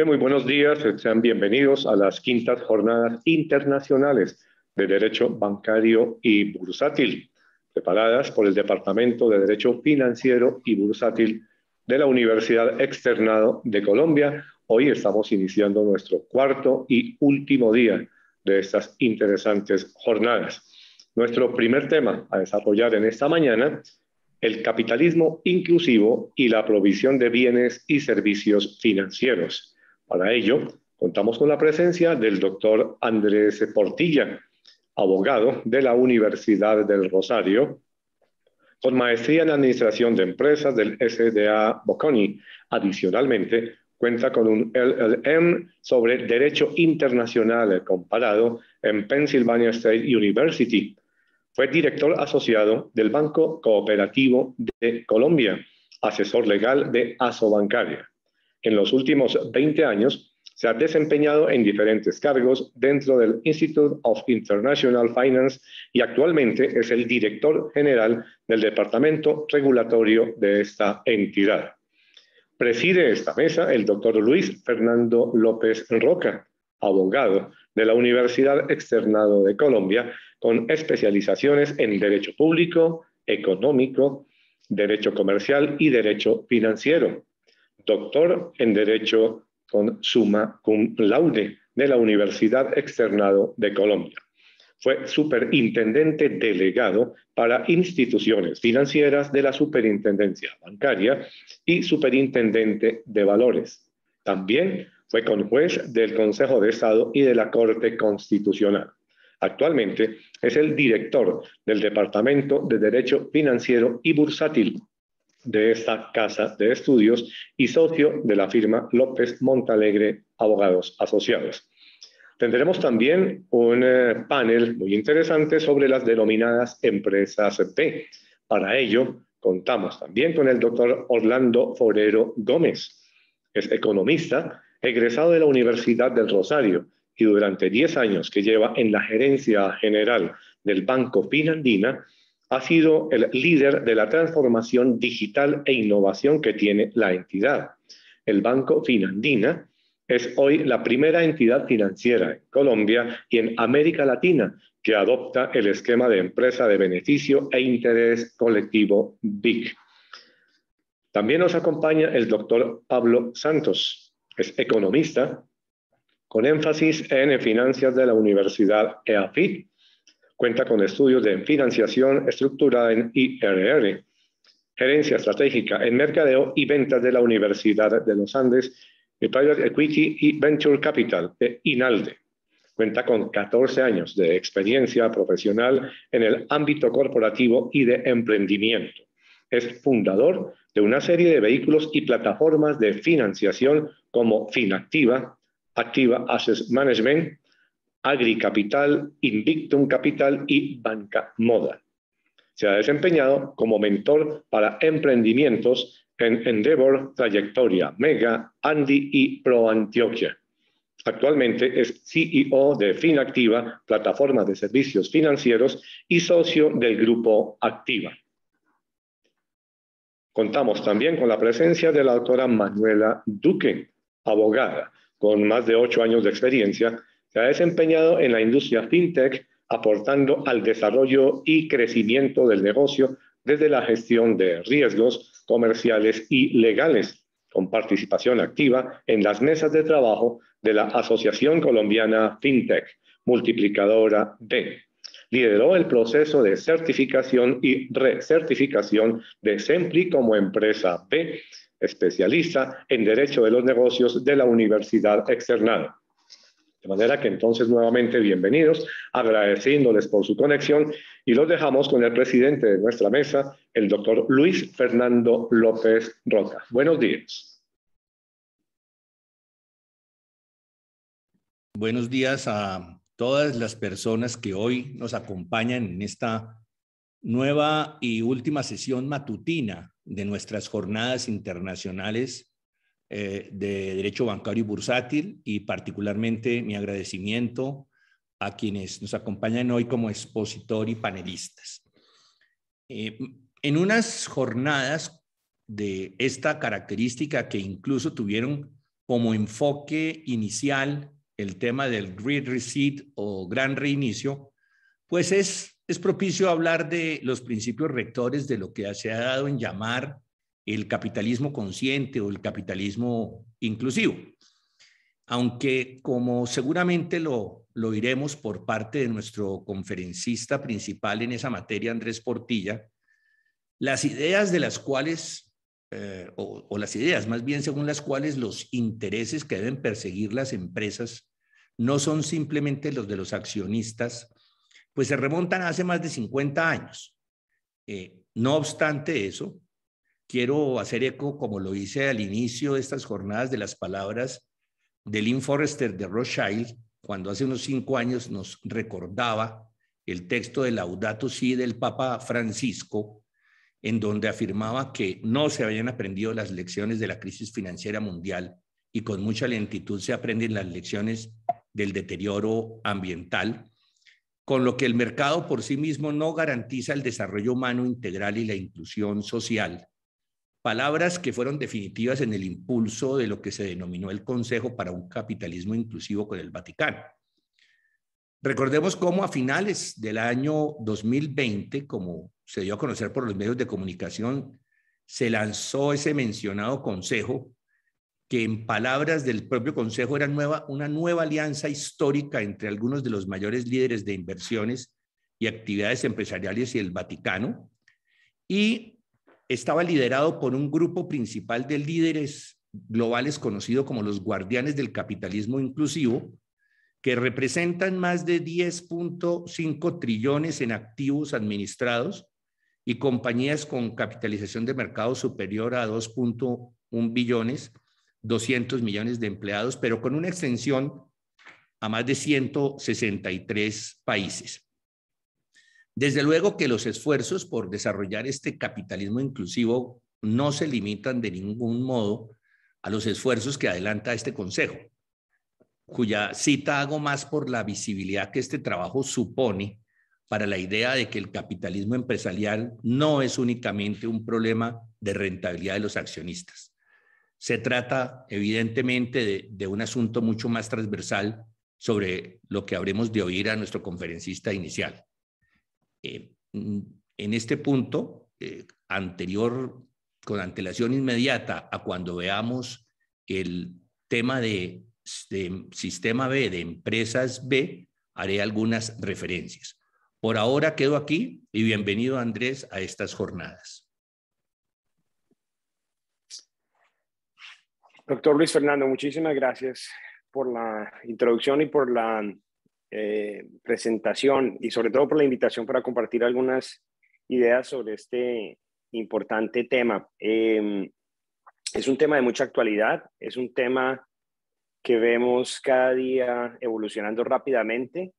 bien, muy buenos días. Sean bienvenidos a las quintas jornadas internacionales de Derecho Bancario y Bursátil, preparadas por el Departamento de Derecho Financiero y Bursátil de la Universidad Externado de Colombia. Hoy estamos iniciando nuestro cuarto y último día de estas interesantes jornadas. Nuestro primer tema a desarrollar en esta mañana, el capitalismo inclusivo y la provisión de bienes y servicios financieros. Para ello, contamos con la presencia del doctor Andrés Portilla, abogado de la Universidad del Rosario, con maestría en Administración de Empresas del SDA Bocconi. Adicionalmente, cuenta con un LLM sobre Derecho Internacional Comparado en Pennsylvania State University. Fue director asociado del Banco Cooperativo de Colombia, asesor legal de Asobancaria. En los últimos 20 años se ha desempeñado en diferentes cargos dentro del Institute of International Finance y actualmente es el director general del Departamento Regulatorio de esta entidad. Preside esta mesa el doctor Luis Fernando López Roca, abogado de la Universidad Externado de Colombia, con especializaciones en Derecho Público, Económico, Derecho Comercial y Derecho Financiero doctor en Derecho con summa cum laude de la Universidad Externado de Colombia. Fue superintendente delegado para instituciones financieras de la Superintendencia Bancaria y superintendente de valores. También fue conjuez del Consejo de Estado y de la Corte Constitucional. Actualmente es el director del Departamento de Derecho Financiero y Bursátil de esta casa de estudios y socio de la firma López Montalegre Abogados Asociados. Tendremos también un eh, panel muy interesante sobre las denominadas empresas B. Para ello, contamos también con el doctor Orlando Forero Gómez. Es economista, egresado de la Universidad del Rosario y durante 10 años que lleva en la gerencia general del Banco Finandina, ha sido el líder de la transformación digital e innovación que tiene la entidad. El Banco Finandina es hoy la primera entidad financiera en Colombia y en América Latina que adopta el esquema de empresa de beneficio e interés colectivo BIC. También nos acompaña el doctor Pablo Santos, es economista con énfasis en finanzas de la Universidad EAFIT Cuenta con estudios de financiación estructurada en IRR, gerencia estratégica en mercadeo y ventas de la Universidad de los Andes, Private Equity y Venture Capital, de INALDE. Cuenta con 14 años de experiencia profesional en el ámbito corporativo y de emprendimiento. Es fundador de una serie de vehículos y plataformas de financiación como Finactiva, Activa Asset Management, Agricapital, Invictum Capital y Banca Moda. Se ha desempeñado como mentor para emprendimientos en Endeavor, Trayectoria, Mega, Andy y Pro Antioquia. Actualmente es CEO de Finactiva, plataforma de servicios financieros y socio del grupo Activa. Contamos también con la presencia de la doctora Manuela Duque, abogada con más de ocho años de experiencia, se ha desempeñado en la industria fintech, aportando al desarrollo y crecimiento del negocio desde la gestión de riesgos comerciales y legales, con participación activa en las mesas de trabajo de la Asociación Colombiana FinTech, multiplicadora B. Lideró el proceso de certificación y recertificación de SEMPLI como empresa B, especialista en Derecho de los Negocios de la Universidad Externada. De manera que entonces nuevamente bienvenidos, agradeciéndoles por su conexión y los dejamos con el presidente de nuestra mesa, el doctor Luis Fernando López Roca. Buenos días. Buenos días a todas las personas que hoy nos acompañan en esta nueva y última sesión matutina de nuestras jornadas internacionales eh, de Derecho Bancario y Bursátil y particularmente mi agradecimiento a quienes nos acompañan hoy como expositor y panelistas. Eh, en unas jornadas de esta característica que incluso tuvieron como enfoque inicial el tema del Great Reset o gran reinicio, pues es, es propicio hablar de los principios rectores de lo que se ha dado en llamar el capitalismo consciente o el capitalismo inclusivo. Aunque como seguramente lo, lo iremos por parte de nuestro conferencista principal en esa materia, Andrés Portilla, las ideas de las cuales, eh, o, las ideas más bien según las cuales los intereses que deben perseguir las empresas no son simplemente los de los accionistas, pues se remontan a hace más de 50 años. Eh, no obstante eso, quiero hacer eco, como lo hice al inicio de estas jornadas, de las palabras de Lynn Forrester de Rothschild, cuando hace unos cinco años nos recordaba el texto de Laudato Si del Papa Francisco, en donde afirmaba que no se habían aprendido las lecciones de la crisis financiera mundial y con mucha lentitud se aprenden las lecciones del deterioro ambiental, con lo que el mercado por sí mismo no garantiza el desarrollo humano integral y la inclusión social. Palabras que fueron definitivas en el impulso de lo que se denominó el Consejo para un Capitalismo Inclusivo con el Vaticano. Recordemos cómo a finales del año 2020, como se dio a conocer por los medios de comunicación, se lanzó ese mencionado consejo que en palabras del propio Consejo era nueva, una nueva alianza histórica entre algunos de los mayores líderes de inversiones y actividades empresariales y el Vaticano, y estaba liderado por un grupo principal de líderes globales conocido como los guardianes del capitalismo inclusivo, que representan más de 10.5 trillones en activos administrados y compañías con capitalización de mercado superior a 2.1 billones 200 millones de empleados, pero con una extensión a más de 163 países. Desde luego que los esfuerzos por desarrollar este capitalismo inclusivo no se limitan de ningún modo a los esfuerzos que adelanta este Consejo, cuya cita hago más por la visibilidad que este trabajo supone para la idea de que el capitalismo empresarial no es únicamente un problema de rentabilidad de los accionistas se trata evidentemente de, un asunto mucho más transversal sobre lo que habremos de oír a nuestro conferencista inicial. Eh, en este punto, eh, anterior, con antelación inmediata a cuando veamos el tema de, de, sistema B, de empresas B, haré algunas referencias. Por ahora quedo aquí y bienvenido Andrés a estas jornadas. Doctor Luis Fernando, muchísimas gracias por la introducción y por la eh, presentación y sobre todo por la invitación para compartir algunas ideas sobre este importante tema. Em, es un tema de mucha actualidad, es un tema que vemos cada día evolucionando rápidamente,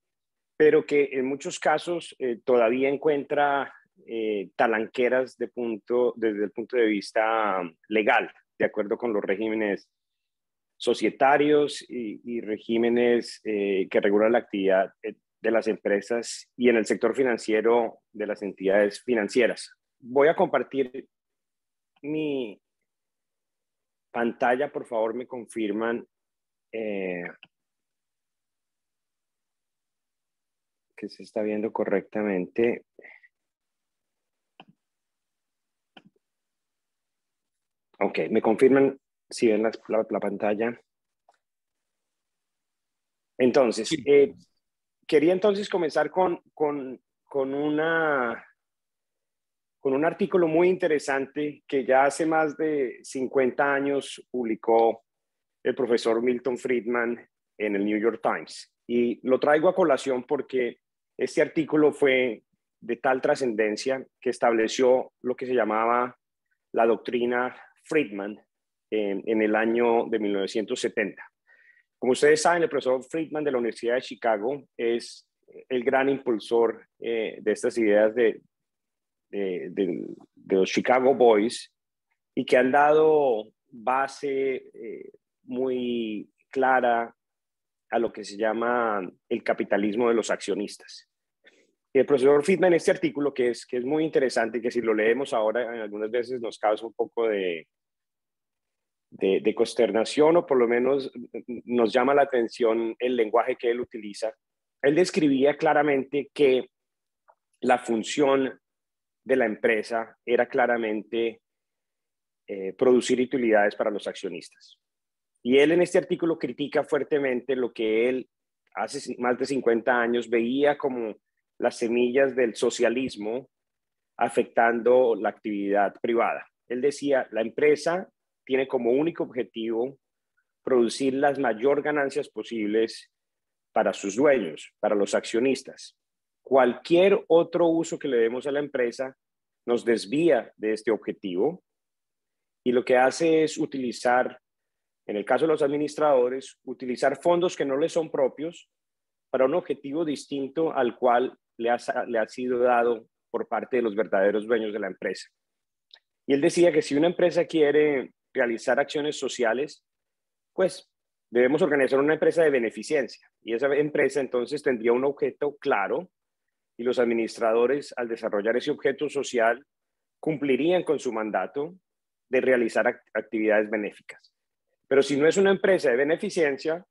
pero que en muchos casos eh, todavía encuentra eh, talanqueras de punto, desde el punto de vista legal, de acuerdo con los regímenes societarios y, regímenes eh, que regulan la actividad de las empresas y en el sector financiero de las entidades financieras. Voy a compartir mi pantalla, por favor, me confirman eh, que se está viendo correctamente. Ok, me confirman si ven la, la, pantalla. Entonces, eh, quería entonces comenzar con, con, con, una, con un artículo muy interesante que ya hace más de 50 años publicó el profesor Milton Friedman en el New York Times. Y lo traigo a colación porque este artículo fue de tal trascendencia que estableció lo que se llamaba la doctrina Friedman en, el año de 1970. Como ustedes saben, el profesor Friedman de la Universidad de Chicago es el gran impulsor eh, de estas ideas de, de, los Chicago Boys y que han dado base eh, muy clara a lo que se llama el capitalismo de los accionistas. El profesor Friedman en este artículo, que es, que es muy interesante, que si lo leemos ahora, algunas veces nos causa un poco de, de, consternación o por lo menos nos llama la atención el lenguaje que él utiliza. Él describía claramente que la función de la empresa era claramente eh, producir utilidades para los accionistas. Y él en este artículo critica fuertemente lo que él hace más de 50 años veía como las semillas del socialismo afectando la actividad privada. Él decía, la empresa tiene como único objetivo producir las mayor ganancias posibles para sus dueños, para los accionistas. Cualquier otro uso que le demos a la empresa nos desvía de este objetivo y lo que hace es utilizar, en el caso de los administradores, utilizar fondos que no les son propios para un objetivo distinto al cual le le ha sido dado por parte de los verdaderos dueños de la empresa. Y él decía que si una empresa quiere realizar acciones sociales, pues debemos organizar una empresa de beneficencia y esa empresa entonces tendría un objeto claro y los administradores al desarrollar ese objeto social cumplirían con su mandato de realizar actividades benéficas. Pero si no es una empresa de beneficencia,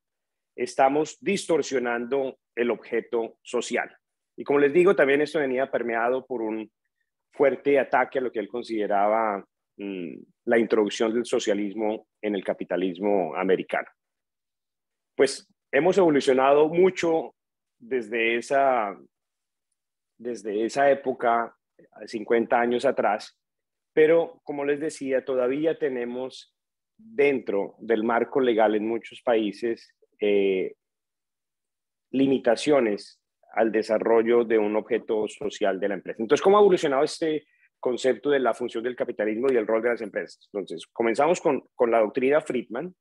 estamos distorsionando el objeto social. Y como les digo, también esto venía permeado por un fuerte ataque a lo que él consideraba la introducción del socialismo en el capitalismo americano. Pues hemos evolucionado mucho desde esa, desde esa época, 50 años atrás, pero como les decía, todavía tenemos dentro del marco legal en muchos países eh, limitaciones al desarrollo de un objeto social de la empresa. Entonces, ¿cómo ha evolucionado este concepto de la función del capitalismo y el rol de las empresas. Entonces, comenzamos con, con la doctrina Friedman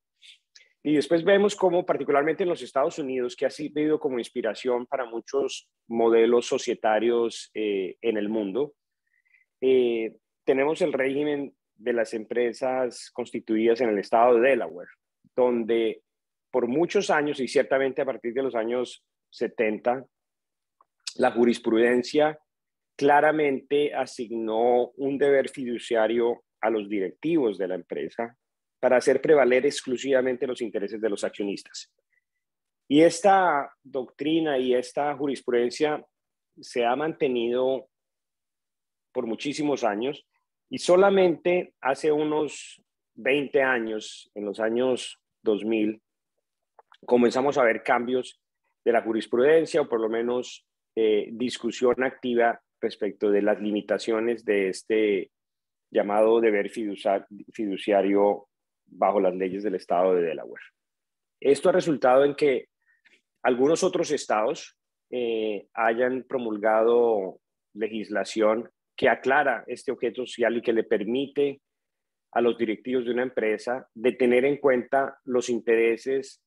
y después vemos cómo, particularmente en los Estados Unidos, que ha sido como inspiración para muchos modelos societarios eh, en el mundo, eh, tenemos el régimen de las empresas constituidas en el estado de Delaware, donde por muchos años y ciertamente a partir de los años 70, la jurisprudencia claramente asignó un deber fiduciario a los directivos de la empresa para hacer prevaler exclusivamente los intereses de los accionistas. Y esta doctrina y esta jurisprudencia se ha mantenido por muchísimos años y solamente hace unos 20 años, en los años 2000, comenzamos a ver cambios de la jurisprudencia o por lo menos eh, discusión activa respecto de las limitaciones de este llamado deber fiduciario bajo las leyes del estado de Delaware. Esto ha resultado en que algunos otros estados eh, hayan promulgado legislación que aclara este objeto social y que le permite a los directivos de una empresa de tener en cuenta los intereses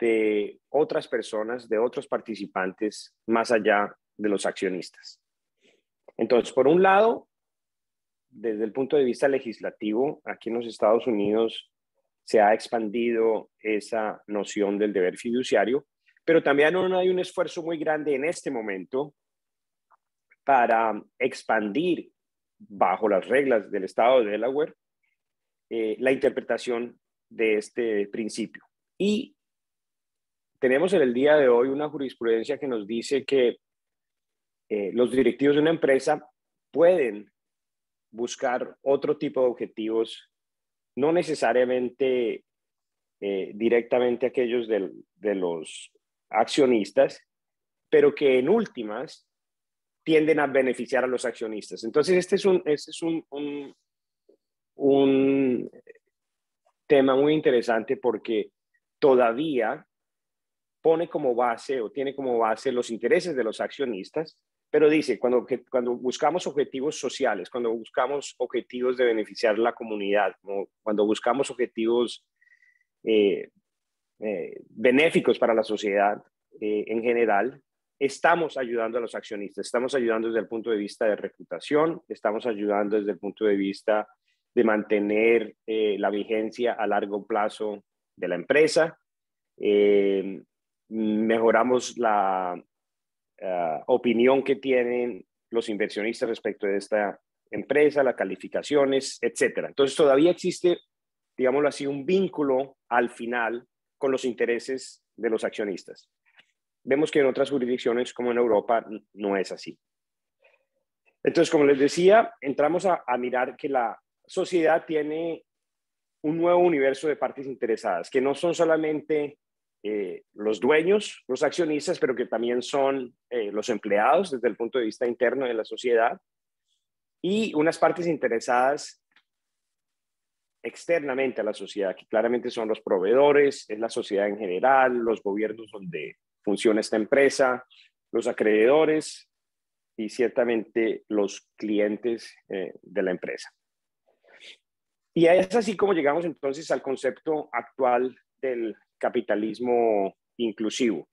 de otras personas, de otros participantes, más allá de los accionistas. Entonces, por un lado, desde el punto de vista legislativo, aquí en los Estados Unidos se ha expandido esa noción del deber fiduciario, pero también hay un esfuerzo muy grande en este momento para expandir bajo las reglas del Estado de Delaware eh, la interpretación de este principio. Y tenemos en el día de hoy una jurisprudencia que nos dice que eh, los directivos de una empresa pueden buscar otro tipo de objetivos, no necesariamente eh, directamente aquellos de los accionistas, pero que en últimas tienden a beneficiar a los accionistas. Entonces, este es un, este es un, un, un tema muy interesante porque todavía pone como base o tiene como base los intereses de los accionistas, pero dice, cuando, cuando buscamos objetivos sociales, cuando buscamos objetivos de beneficiar la comunidad, cuando buscamos objetivos eh, eh, benéficos para la sociedad eh, en general, estamos ayudando a los accionistas, estamos ayudando desde el punto de vista de reclutación, estamos ayudando desde el punto de vista de mantener la vigencia a largo plazo de la empresa, mejoramos la, Ah, opinión que tienen los inversionistas respecto de esta empresa, las calificaciones, etcétera. Entonces todavía existe, digámoslo así, un vínculo al final con los intereses de los accionistas. Vemos que en otras jurisdicciones como en Europa no es así. Entonces, como les decía, entramos a, a mirar que la sociedad tiene un nuevo universo de partes interesadas, que no son solamente eh, los dueños, los accionistas, pero que también son eh, los empleados desde el punto de vista interno de la sociedad y unas partes interesadas externamente a la sociedad, que claramente son los proveedores, es la sociedad en general, los gobiernos donde funciona esta empresa, los acreedores y ciertamente los clientes eh, de la empresa. Y es así como llegamos entonces al concepto actual del capitalismo inclusivo,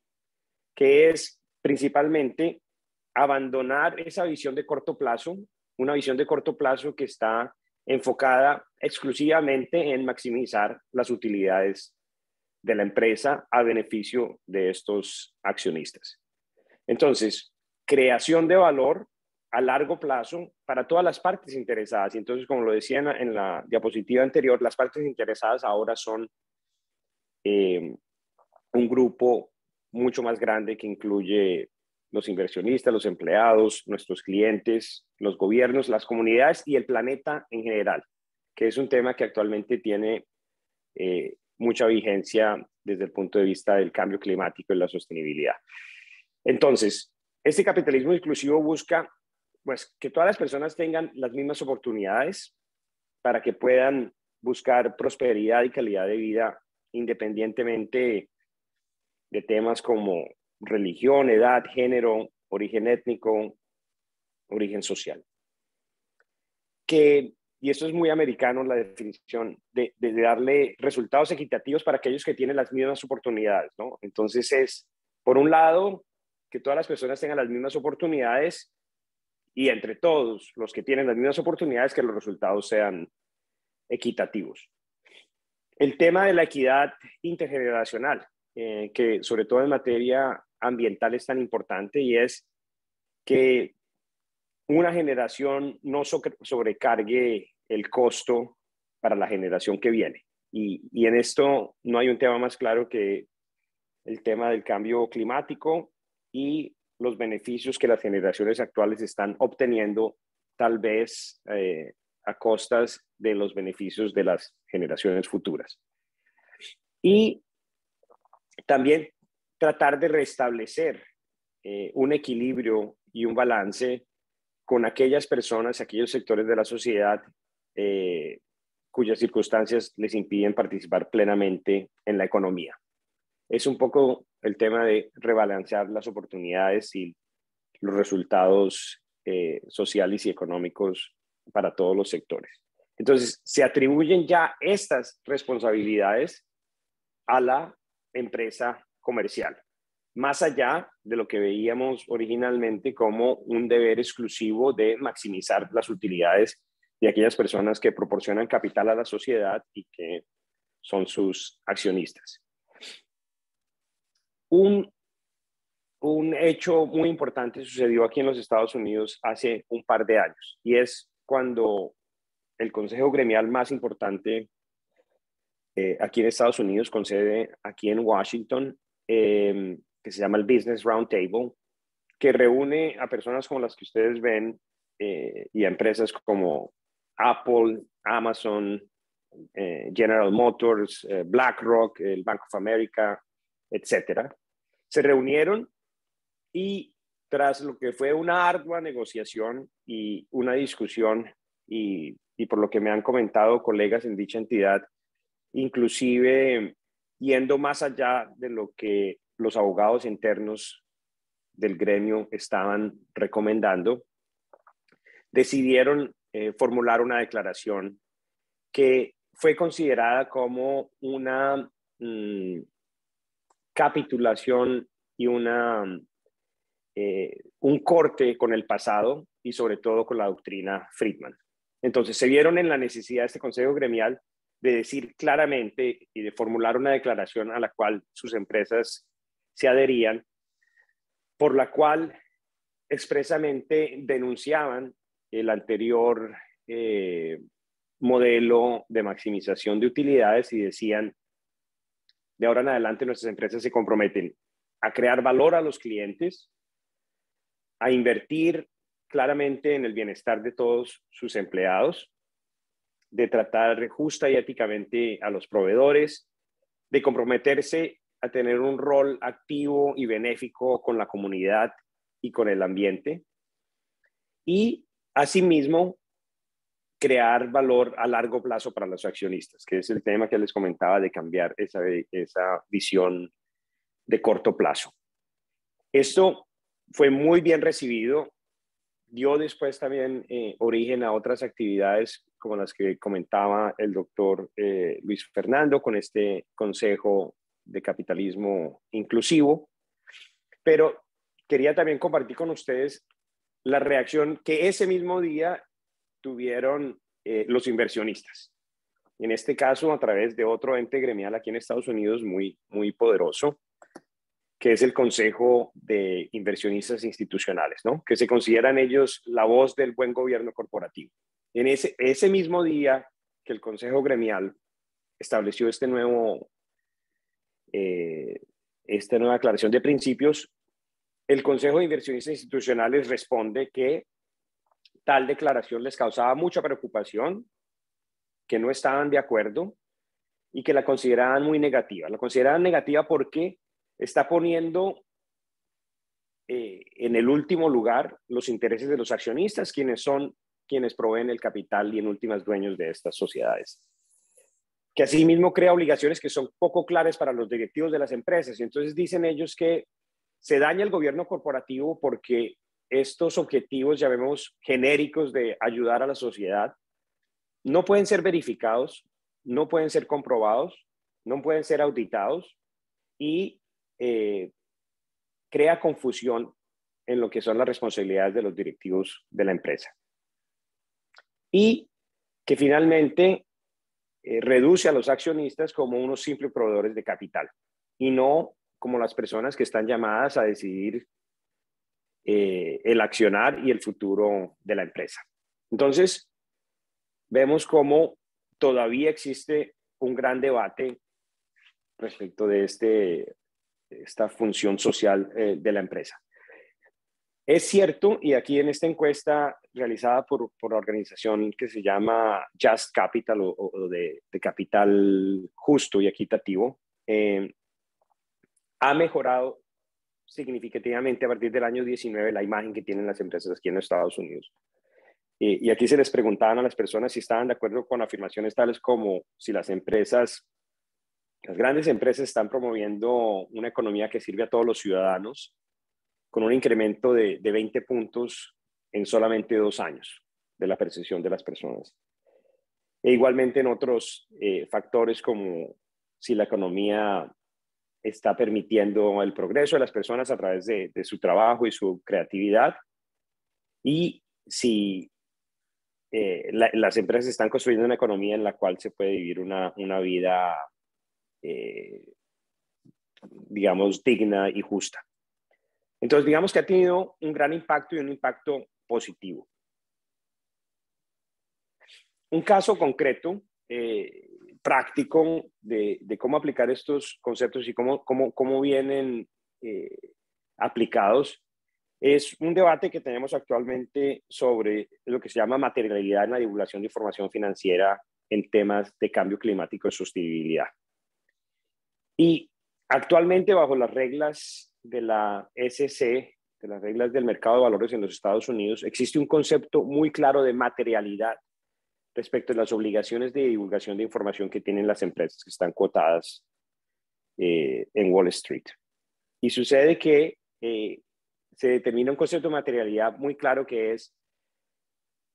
que es principalmente abandonar esa visión de corto plazo, una visión de corto plazo que está enfocada exclusivamente en maximizar las utilidades de la empresa a beneficio de estos accionistas. Entonces, creación de valor a largo plazo para todas las partes interesadas. Y entonces, como lo decía en la, en la diapositiva anterior, las partes interesadas ahora son eh, un grupo mucho más grande que incluye los inversionistas, los empleados, nuestros clientes, los gobiernos, las comunidades y el planeta en general, que es un tema que actualmente tiene eh, mucha vigencia desde el punto de vista del cambio climático y la sostenibilidad. Entonces, este capitalismo inclusivo busca pues, que todas las personas tengan las mismas oportunidades para que puedan buscar prosperidad y calidad de vida independientemente de temas como religión, edad, género, origen étnico, origen social. Que, y esto es muy americano, la definición de, darle resultados equitativos para aquellos que tienen las mismas oportunidades, ¿no? Entonces es, por un lado, que todas las personas tengan las mismas oportunidades y entre todos los que tienen las mismas oportunidades, que los resultados sean equitativos. El tema de la equidad intergeneracional, eh, que sobre todo en materia ambiental es tan importante y es que una generación no sobrecargue el costo para la generación que viene. Y, en esto no hay un tema más claro que el tema del cambio climático y los beneficios que las generaciones actuales están obteniendo, tal vez eh, a costas de los beneficios de las generaciones futuras. Y también tratar de restablecer eh, un equilibrio y un balance con aquellas personas, aquellos sectores de la sociedad eh, cuyas circunstancias les impiden participar plenamente en la economía. Es un poco el tema de rebalancear las oportunidades y los resultados eh, sociales y económicos para todos los sectores. Entonces, se atribuyen ya estas responsabilidades a la empresa comercial, más allá de lo que veíamos originalmente como un deber exclusivo de maximizar las utilidades de aquellas personas que proporcionan capital a la sociedad y que son sus accionistas. Un, un hecho muy importante sucedió aquí en los Estados Unidos hace un par de años y es cuando el consejo gremial más importante eh, aquí en Estados Unidos, con sede aquí en Washington, em, que se llama el Business Roundtable, que reúne a personas como las que ustedes ven eh, y a empresas como Apple, Amazon, eh, General Motors, BlackRock, el Bank of America, etcétera, se reunieron y tras lo que fue una ardua negociación y una discusión y, y por lo que me han comentado colegas en dicha entidad, inclusive yendo más allá de lo que los abogados internos del gremio estaban recomendando, decidieron eh, formular una declaración que fue considerada como una mm, capitulación y una, eh, un corte con el pasado y sobre todo con la doctrina Friedman. Entonces se vieron en la necesidad de este Consejo Gremial de decir claramente y de formular una declaración a la cual sus empresas se adherían, por la cual expresamente denunciaban el anterior eh, modelo de maximización de utilidades y decían, de ahora en adelante nuestras empresas se comprometen a crear valor a los clientes, a invertir claramente en el bienestar de todos sus empleados, de tratar justa y éticamente a los proveedores, de comprometerse a tener un rol activo y benéfico con la comunidad y con el ambiente. Y asimismo, crear valor a largo plazo para los accionistas, que es el tema que les comentaba de cambiar esa, esa visión de corto plazo. Esto fue muy bien recibido dio después también eh, origen a otras actividades como las que comentaba el doctor eh, Luis Fernando con este Consejo de Capitalismo Inclusivo. Pero quería también compartir con ustedes la reacción que ese mismo día tuvieron eh, los inversionistas. En este caso, a través de otro ente gremial aquí en Estados Unidos muy, muy poderoso, que es el Consejo de Inversionistas Institucionales, ¿no? que se consideran ellos la voz del buen gobierno corporativo. En ese, ese mismo día que el Consejo Gremial estableció este nuevo, eh, esta nueva aclaración de principios, el Consejo de Inversionistas Institucionales responde que tal declaración les causaba mucha preocupación, que no estaban de acuerdo y que la consideraban muy negativa. La consideraban negativa porque está poniendo eh, en el último lugar los intereses de los accionistas, quienes son quienes proveen el capital y en últimas dueños de estas sociedades. Que asimismo crea obligaciones que son poco claras para los directivos de las empresas. Y entonces dicen ellos que se daña el gobierno corporativo porque estos objetivos, llamemos genéricos de ayudar a la sociedad, no pueden ser verificados, no pueden ser comprobados, no pueden ser auditados y eh, crea confusión en lo que son las responsabilidades de los directivos de la empresa. Y que finalmente eh, reduce a los accionistas como unos simples proveedores de capital y no como las personas que están llamadas a decidir eh, el accionar y el futuro de la empresa. Entonces, vemos cómo todavía existe un gran debate respecto de este esta función social eh, de la empresa. Es cierto, y aquí en esta encuesta realizada por, por la organización que se llama Just Capital o, de, capital justo y equitativo, eh, ha mejorado significativamente a partir del año 19 la imagen que tienen las empresas aquí en los Estados Unidos. y aquí se les preguntaban a las personas si estaban de acuerdo con afirmaciones tales como si las empresas, las grandes empresas están promoviendo una economía que sirve a todos los ciudadanos con un incremento de, de 20 puntos en solamente dos años de la percepción de las personas. E igualmente en otros eh, factores como si la economía está permitiendo el progreso de las personas a través de, su trabajo y su creatividad y si eh, las empresas están construyendo una economía en la cual se puede vivir una, vida, eh, digamos, digna y justa. Entonces, digamos que ha tenido un gran impacto y un impacto positivo. Un caso concreto, eh, práctico, de, cómo aplicar estos conceptos y cómo, cómo, vienen eh, aplicados, es un debate que tenemos actualmente sobre lo que se llama materialidad en la divulgación de información financiera en temas de cambio climático y sostenibilidad. Y actualmente bajo las reglas de la SC, de las reglas del mercado de valores en los Estados Unidos, existe un concepto muy claro de materialidad respecto a las obligaciones de divulgación de información que tienen las empresas que están cotadas eh, en Wall Street. Y sucede que eh, se determina un concepto de materialidad muy claro que es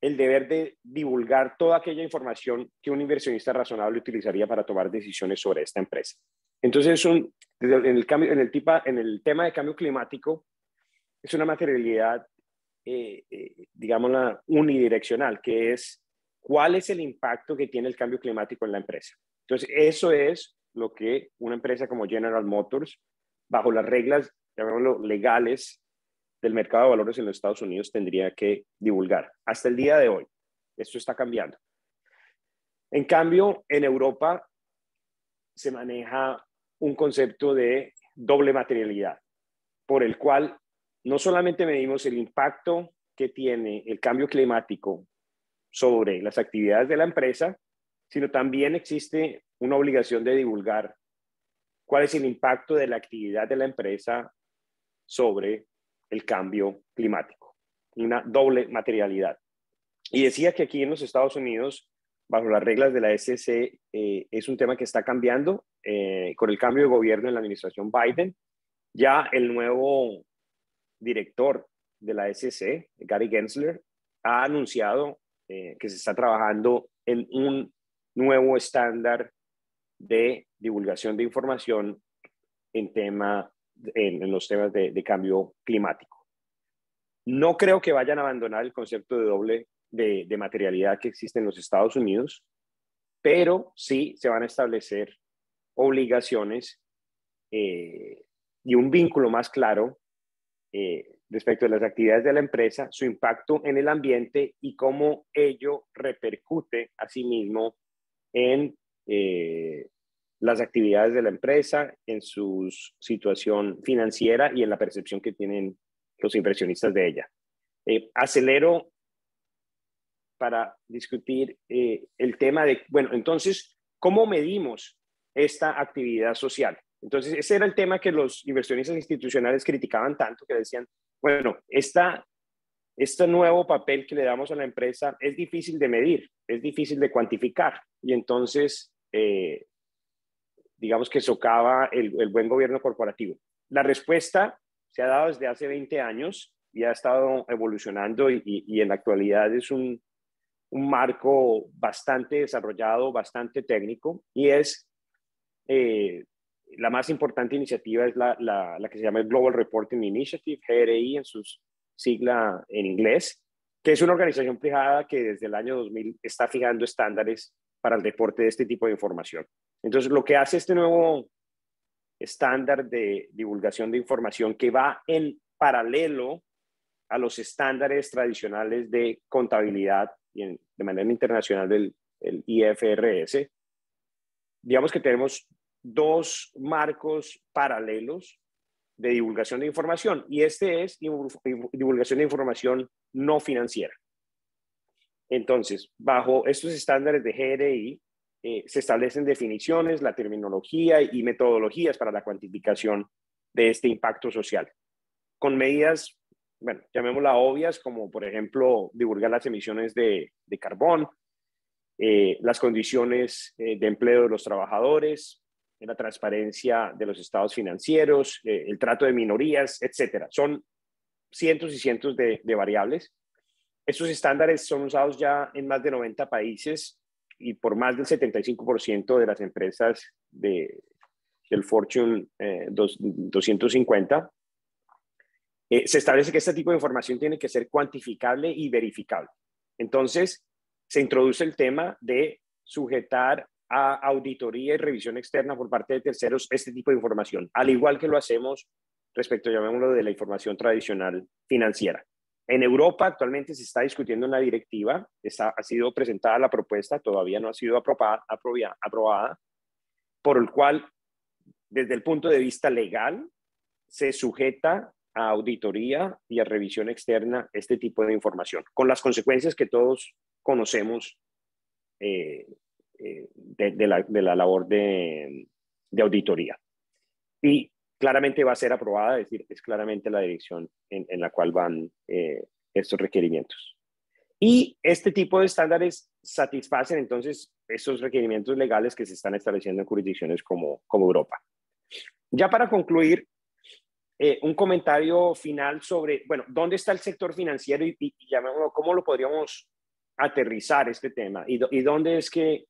el deber de divulgar toda aquella información que un inversionista razonable utilizaría para tomar decisiones sobre esta empresa. Entonces, un, en, el cambio, en, el en el tema de cambio climático, es una materialidad, eh, digamos, unidireccional, que es cuál es el impacto que tiene el cambio climático en la empresa. Entonces, eso es lo que una empresa como General Motors, bajo las reglas, llamémoslo, legales del mercado de valores en los Estados Unidos, tendría que divulgar. Hasta el día de hoy, esto está cambiando. En cambio, en Europa se maneja un concepto de doble materialidad, por el cual no solamente medimos el impacto que tiene el cambio climático sobre las actividades de la empresa, sino también existe una obligación de divulgar cuál es el impacto de la actividad de la empresa sobre el cambio climático. Una doble materialidad. Y decía que aquí en los Estados Unidos, bajo las reglas de la SEC, eh, es un tema que está cambiando eh, con el cambio de gobierno en la administración Biden. Ya el nuevo director de la SEC, Gary Gensler, ha anunciado eh, que se está trabajando en un nuevo estándar de divulgación de información en, tema, en, los temas de, cambio climático. No creo que vayan a abandonar el concepto de doble de, materialidad que existe en los Estados Unidos, pero sí se van a establecer obligaciones eh, y un vínculo más claro eh, respecto a las actividades de la empresa, su impacto en el ambiente y cómo ello repercute asimismo en eh, las actividades de la empresa, en su situación financiera y en la percepción que tienen los inversionistas de ella. Acelero para discutir eh, el tema de, bueno, entonces, ¿cómo medimos esta actividad social? Entonces, ese era el tema que los inversionistas institucionales criticaban tanto, que decían, bueno, esta, este nuevo papel que le damos a la empresa es difícil de medir, es difícil de cuantificar y entonces, eh, digamos que socava el, buen gobierno corporativo. La respuesta se ha dado desde hace 20 años y ha estado evolucionando y, en la actualidad es un, marco bastante desarrollado, bastante técnico y es eh, la más importante iniciativa es la, la, que se llama el Global Reporting Initiative, GRI en su sigla en inglés, que es una organización privada que desde el año 2000 está fijando estándares para el reporte de este tipo de información. Entonces, lo que hace este nuevo estándar de divulgación de información que va en paralelo a los estándares tradicionales de contabilidad de manera internacional del el IFRS, digamos que tenemos dos marcos paralelos de divulgación de información y este es divulgación de información no financiera. Entonces, bajo estos estándares de GRI, eh, se establecen definiciones, la terminología y metodologías para la cuantificación de este impacto social. con medidas, bueno, llamémoslas obvias, como por ejemplo divulgar las emisiones de, de carbón, eh, las condiciones eh, de empleo de los trabajadores, la transparencia de los estados financieros, eh, el trato de minorías, etcétera. Son cientos y cientos de, de variables. Estos estándares son usados ya en más de 90 países y por más del 75% de las empresas de, del Fortune 250. Eh, se establece que este tipo de información tiene que ser cuantificable y verificable. Entonces, se introduce el tema de sujetar a auditoría y revisión externa por parte de terceros este tipo de información, al igual que lo hacemos respecto, llamémoslo, de la información tradicional financiera. En Europa actualmente se está discutiendo una directiva, está, ha sido presentada la propuesta, todavía no ha sido aprobada, aprobada, por el cual, desde el punto de vista legal, se sujeta a auditoría y a revisión externa este tipo de información, con las consecuencias que todos conocemos eh, eh, de, la, labor de, auditoría. Y claramente va a ser aprobada, es decir, es claramente la dirección en, la cual van eh, estos requerimientos. Y este tipo de estándares satisfacen entonces esos requerimientos legales que se están estableciendo en jurisdicciones como, como Europa. Ya para concluir, eh, un comentario final sobre, bueno, ¿dónde está el sector financiero y, cómo lo podríamos aterrizar este tema? ¿Y, dónde es que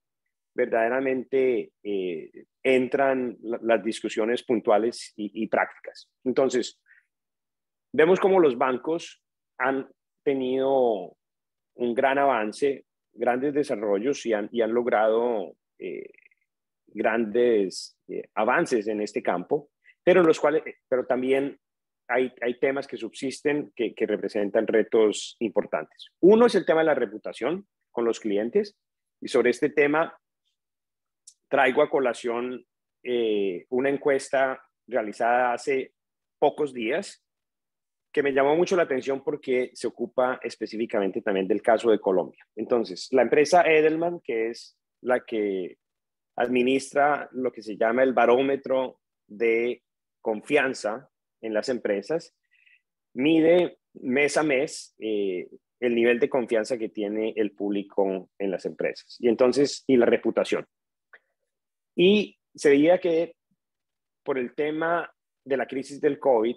verdaderamente eh, entran las discusiones puntuales y, prácticas. Entonces, vemos cómo los bancos han tenido un gran avance, grandes desarrollos y han, logrado eh, grandes avances en este campo, pero, los cuales, pero también hay, hay temas que subsisten que, que representan retos importantes. Uno es el tema de la reputación con los clientes y sobre este tema traigo a colación eh, una encuesta realizada hace pocos días que me llamó mucho la atención porque se ocupa específicamente también del caso de Colombia. Entonces, la empresa Edelman, que es la que administra lo que se llama el barómetro de confianza en las empresas, mide mes a mes eh, el nivel de confianza que tiene el público en las empresas y entonces y la reputación. Y se veía que por el tema de la crisis del COVID,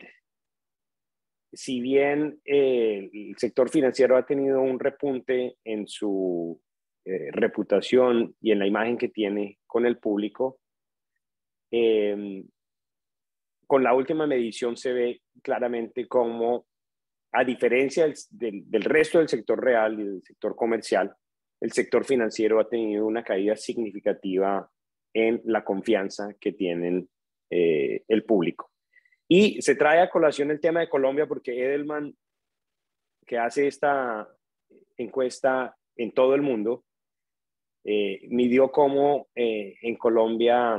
si bien eh, el sector financiero ha tenido un repunte en su eh, reputación y en la imagen que tiene con el público, con la última medición se ve claramente como, a diferencia del, del, resto del sector real y del sector comercial, el sector financiero ha tenido una caída significativa en la confianza que tienen eh, el público. Y se trae a colación el tema de Colombia porque Edelman, que hace esta encuesta en todo el mundo, eh, midió cómo eh, en Colombia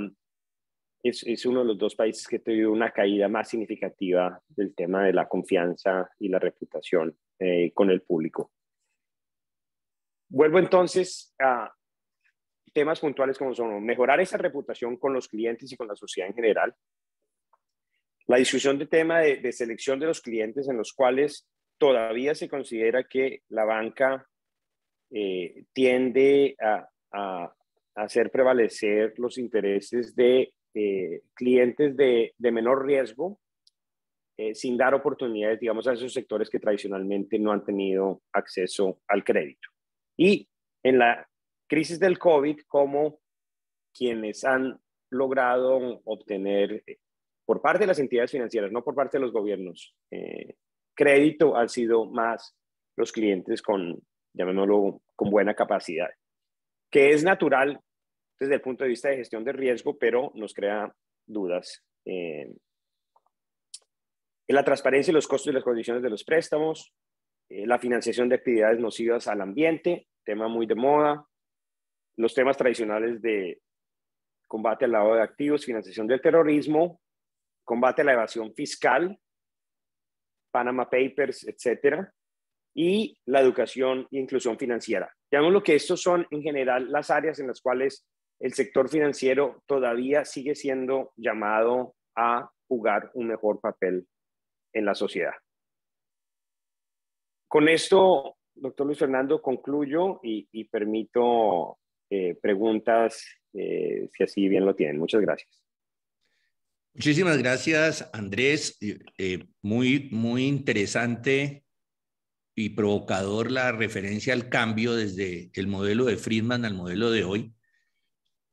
es, es, uno de los dos países que tenido una caída más significativa del tema de la confianza y la reputación con el público. Vuelvo entonces a, temas puntuales como son mejorar esa reputación con los clientes y con la sociedad en general, la discusión de tema de, selección de los clientes en los cuales todavía se considera que la banca eh, tiende a, hacer prevalecer los intereses de eh, clientes de, menor riesgo, eh, sin dar oportunidades, digamos, a esos sectores que tradicionalmente no han tenido acceso al crédito. Y en la crisis del COVID como quienes han logrado obtener eh, por parte de las entidades financieras, no por parte de los gobiernos, crédito han sido más los clientes con, llamémoslo, con buena capacidad, que es natural desde el punto de vista de gestión de riesgo, pero nos crea dudas. Eh, en la transparencia y los costos y las condiciones de los préstamos, la financiación de actividades nocivas al ambiente, tema muy de moda, los temas tradicionales de combate al lavado de activos, financiación del terrorismo, combate a la evasión fiscal, Panama Papers, etcétera, y la educación e inclusión financiera. lo que estos son en general las áreas en las cuales el sector financiero todavía sigue siendo llamado a jugar un mejor papel en la sociedad. Con esto, doctor Luis Fernando, concluyo y, permito eh, preguntas eh, si así bien lo tienen. Muchas gracias. Muchísimas gracias, Andrés. Eh, muy, muy interesante y provocador la referencia al cambio desde el modelo de Friedman al modelo de hoy.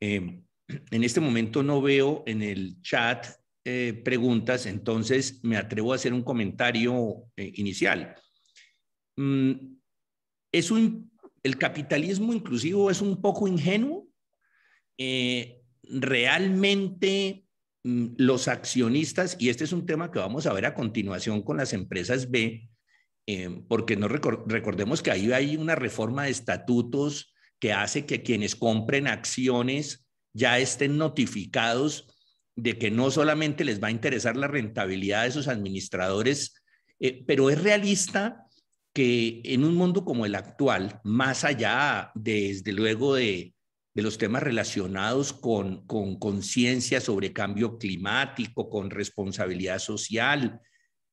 en este momento no veo en el chat preguntas, entonces me atrevo a hacer un comentario inicial. Mm, es un, el capitalismo inclusivo es un poco ingenuo. Eh, realmente mm, los accionistas, y este es un tema que vamos a ver a continuación con las empresas B, eh, porque no recordemos que ahí hay una reforma de estatutos que hace que quienes compren acciones ya estén notificados de que no solamente les va a interesar la rentabilidad de sus administradores, eh, pero es realista que en un mundo como el actual, más allá, desde luego, de, los temas relacionados con conciencia sobre cambio climático, con responsabilidad social,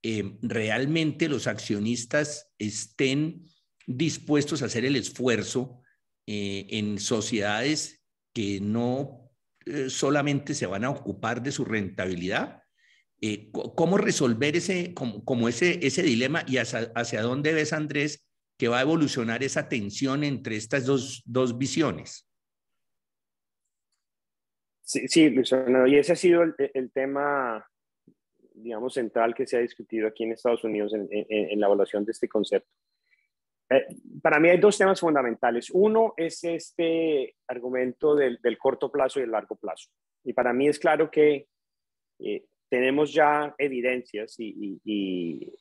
eh, realmente los accionistas estén dispuestos a hacer el esfuerzo eh, en sociedades que no eh, solamente se van a ocupar de su rentabilidad, eh, ¿Cómo resolver ese, como, ese, ese dilema y hacia, dónde ves, Andrés, que va a evolucionar esa tensión entre estas dos, dos visiones? Sí, sí, Fernando, y ese ha sido el, el, tema, digamos, central que se ha discutido aquí en Estados Unidos en, en, la evaluación de este concepto. Eh, para mí hay dos temas fundamentales. Uno es este argumento del, del, corto plazo y el largo plazo. Y para mí es claro que eh, tenemos ya evidencias y,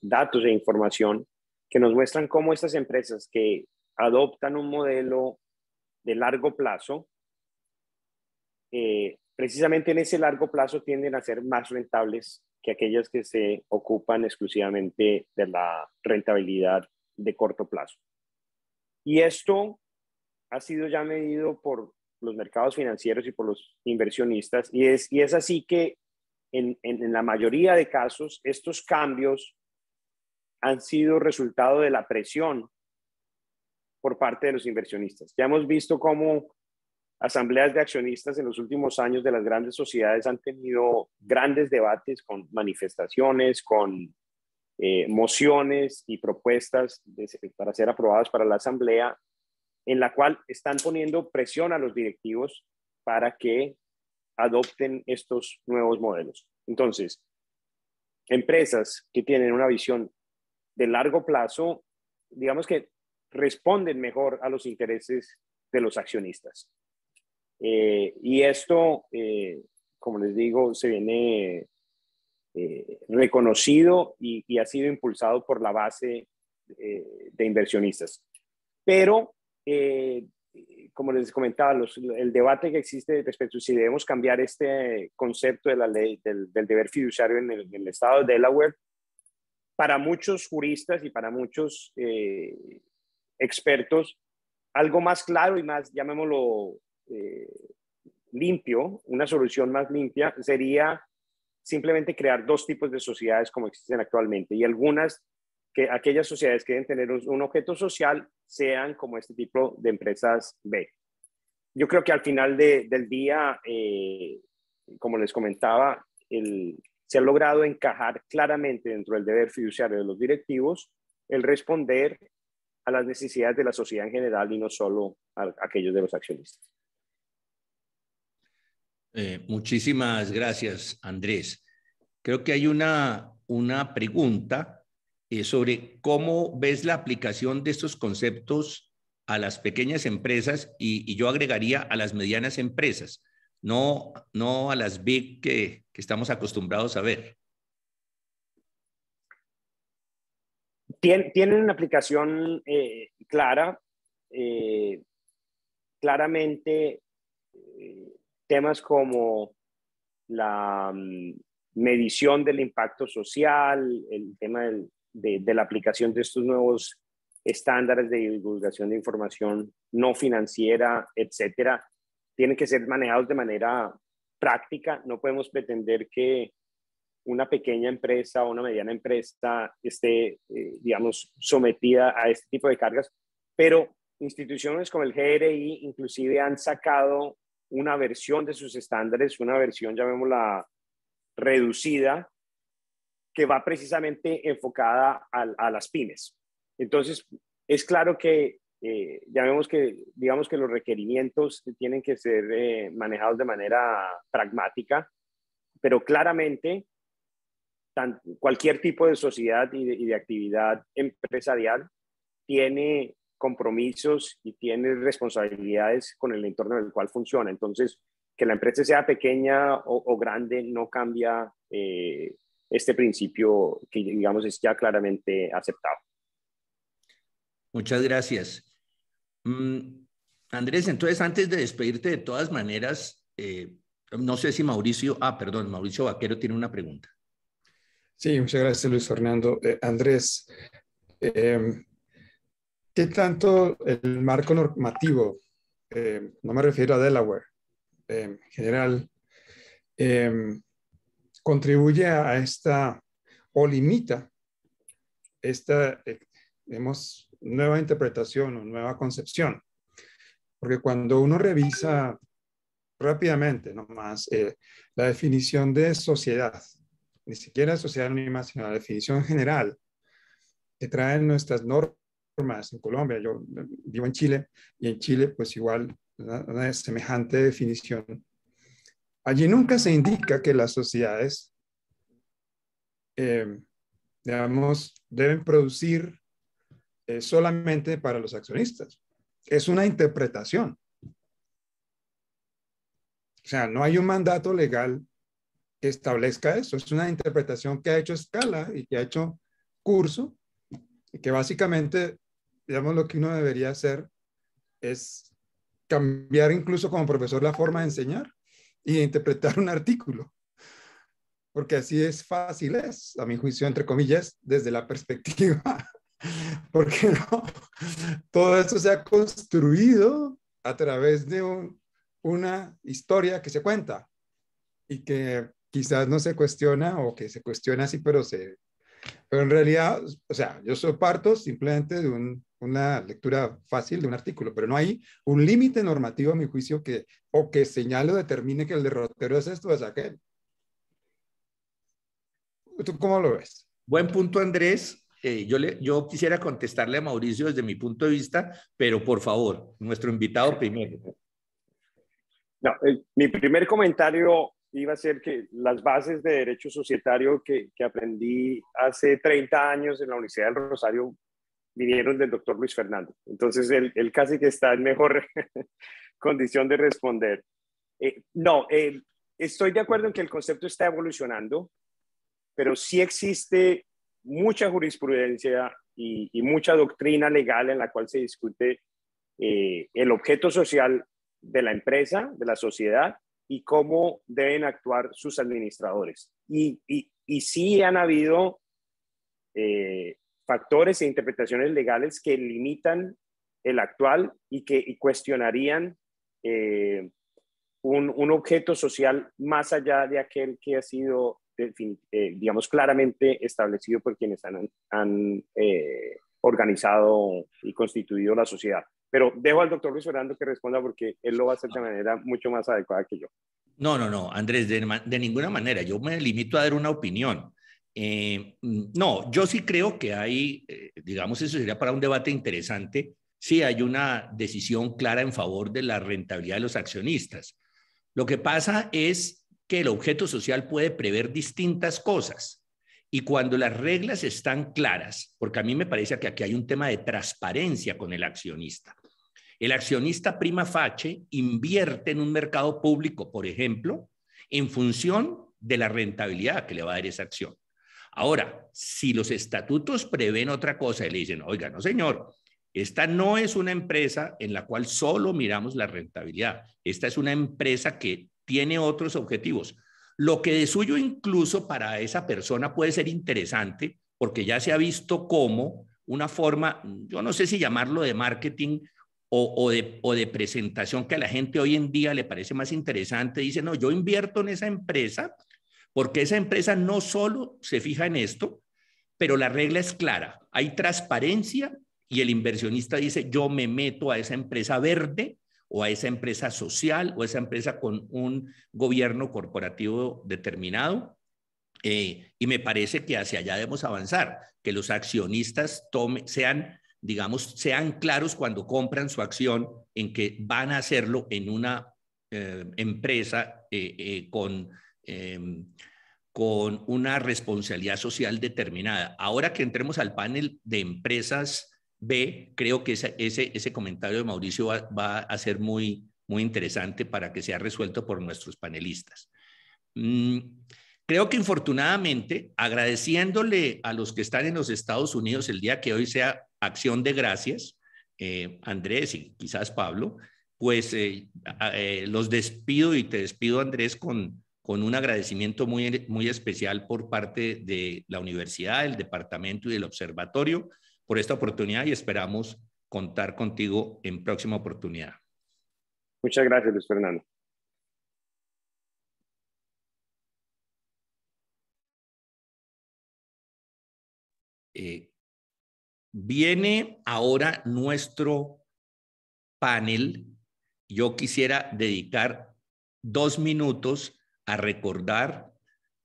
datos e información que nos muestran cómo estas empresas que adoptan un modelo de largo plazo, eh, precisamente en ese largo plazo tienden a ser más rentables que aquellas que se ocupan exclusivamente de la rentabilidad de corto plazo. Y esto ha sido ya medido por los mercados financieros y por los inversionistas, y es, y es así que en, la mayoría de casos, estos cambios han sido resultado de la presión por parte de los inversionistas. Ya hemos visto cómo asambleas de accionistas en los últimos años de las grandes sociedades han tenido grandes debates con manifestaciones, con eh, mociones y propuestas para ser aprobadas para la asamblea, en la cual están poniendo presión a los directivos para que adopten estos nuevos modelos. Entonces, empresas que tienen una visión de largo plazo, digamos que responden mejor a los intereses de los accionistas. Eh, y esto, eh, como les digo, se viene eh, reconocido y, ha sido impulsado por la base de inversionistas. Pero como les comentaba, el debate que existe respecto a si debemos cambiar este concepto de la ley del, deber fiduciario en el, estado de Delaware, para muchos juristas y para muchos eh, expertos, algo más claro y más, llamémoslo, eh, limpio, una solución más limpia, sería simplemente crear dos tipos de sociedades como existen actualmente y algunas que aquellas sociedades que deben tener un objeto social sean como este tipo de empresas B. Yo creo que al final del día, eh, como les comentaba, se ha logrado encajar claramente dentro del deber fiduciario de los directivos el responder a las necesidades de la sociedad en general y no solo a, aquellos de los accionistas. Eh, muchísimas gracias, Andrés. Creo que hay una, una pregunta eh, sobre cómo ves la aplicación de estos conceptos a las pequeñas empresas y, yo agregaría a las medianas empresas, no, no a las big que, estamos acostumbrados a ver. tienen una aplicación eh, clara, claramente temas como la mm, medición del impacto social, el tema del, de, la aplicación de estos nuevos estándares de divulgación de información no financiera, etcétera, tienen que ser manejados de manera práctica. No podemos pretender que una pequeña empresa o una mediana empresa esté, eh, digamos, sometida a este tipo de cargas, pero instituciones como el GRI inclusive han sacado una versión de sus estándares, una versión, llamémosla, reducida, que va precisamente enfocada a, las pymes. Entonces, es claro que eh, ya vemos que, digamos que los requerimientos tienen que ser eh, manejados de manera pragmática, pero claramente cualquier tipo de sociedad y de, actividad empresarial tiene compromisos y tiene responsabilidades con el entorno en el cual funciona. Entonces, que la empresa sea pequeña o, grande no cambia eh, este principio que, digamos, es ya claramente aceptado. Muchas gracias. Mm, Andrés, entonces, antes de despedirte, de todas maneras, eh, no sé si Mauricio, ah, perdón, Mauricio Vaquero tiene una pregunta. Sí, muchas gracias, Luis Fernando. Eh, Andrés, em, ¿qué tanto el marco normativo, em, no me refiero a Delaware, em, en general, contribuye a esta o limita esta, eh, nueva interpretación o nueva concepción? Porque cuando uno revisa rápidamente nomás eh, la definición de sociedad, ni siquiera sociedad anónima, sino la definición general que traen nuestras normas en Colombia. Yo vivo en Chile y en Chile pues igual una, semejante definición. Allí nunca se indica que las sociedades, eh, digamos, deben producir eh, solamente para los accionistas. Es una interpretación. O sea, no hay un mandato legal que establezca eso. Es una interpretación que ha hecho escala y que ha hecho curso y que básicamente, digamos, lo que uno debería hacer es cambiar incluso como profesor la forma de enseñar y de interpretar un artículo. Porque así es fácil, es, a mi juicio, entre comillas, desde la perspectiva. Porque no, todo esto se ha construido a través de un, una historia que se cuenta y que quizás no se cuestiona o que se cuestiona así, pero se... Pero en realidad, o sea, yo soy parto simplemente de una lectura fácil de un artículo, pero no hay un límite normativo a mi juicio que o que señale o determine que el derrotero es esto o es aquel. ¿Tú cómo lo ves? Buen punto, Andrés. Eh, yo, le, yo quisiera contestarle a Mauricio desde mi punto de vista, pero por favor, nuestro invitado primero. No, mi primer comentario iba a ser que las bases de derecho societario que, que, aprendí hace 30 años en la Universidad del Rosario vinieron del doctor Luis Fernando. Entonces, él, él casi que está en mejor condición de responder. Eh, no, estoy de acuerdo en que el concepto está evolucionando, pero sí existe mucha jurisprudencia y, y mucha doctrina legal en la cual se discute eh, el objeto social de la empresa, de la sociedad y cómo deben actuar sus administradores. Y, y, sí han habido eh, factores e interpretaciones legales que limitan el actual y que cuestionarían eh, un, objeto social más allá de aquel que ha sido, eh, digamos, claramente establecido por quienes han, han organizado y constituido la sociedad. Pero dejo al doctor Luis Fernando que responda porque él lo va a hacer de manera mucho más adecuada que yo. No, no, no, Andrés, de, ninguna manera. Yo me limito a dar una opinión. Eh, no, yo sí creo que hay, eh, digamos, eso sería para un debate interesante, sí hay una decisión clara en favor de la rentabilidad de los accionistas. Lo que pasa es que el objeto social puede prever distintas cosas. Y cuando las reglas están claras, porque a mí me parece que aquí hay un tema de transparencia con el accionista. El accionista prima facie invierte en un mercado público, por ejemplo, en función de la rentabilidad que le va a dar esa acción. Ahora, si los estatutos prevén otra cosa y le dicen, oiga, no señor, esta no es una empresa en la cual solo miramos la rentabilidad. Esta es una empresa que tiene otros objetivos. Lo que de suyo incluso para esa persona puede ser interesante porque ya se ha visto como una forma, yo no sé si llamarlo de marketing o, de, o, de, presentación que a la gente hoy en día le parece más interesante. Dice, no, yo invierto en esa empresa porque esa empresa no solo se fija en esto, pero la regla es clara. Hay transparencia y el inversionista dice, yo me meto a esa empresa verde o a esa empresa social o a esa empresa con un gobierno corporativo determinado. Eh, y me parece que hacia allá debemos avanzar, que los accionistas sean, digamos, sean claros cuando compran su acción en que van a hacerlo en una eh, empresa eh, con em, con una responsabilidad social determinada. Ahora que entremos al panel de empresas B, creo que ese, ese, comentario de Mauricio va, a ser muy, muy interesante para que sea resuelto por nuestros panelistas. Mm, creo que infortunadamente, agradeciéndole a los que están en los Estados Unidos el día que hoy sea acción de gracias, eh, Andrés y quizás Pablo, pues eh, eh, los despido y te despido, Andrés, con, con un agradecimiento muy, muy especial por parte de la universidad, el departamento y del observatorio por esta oportunidad y esperamos contar contigo en próxima oportunidad. Muchas gracias, Luis Fernando. Eh, viene ahora nuestro panel. Yo quisiera dedicar dos minutos a recordar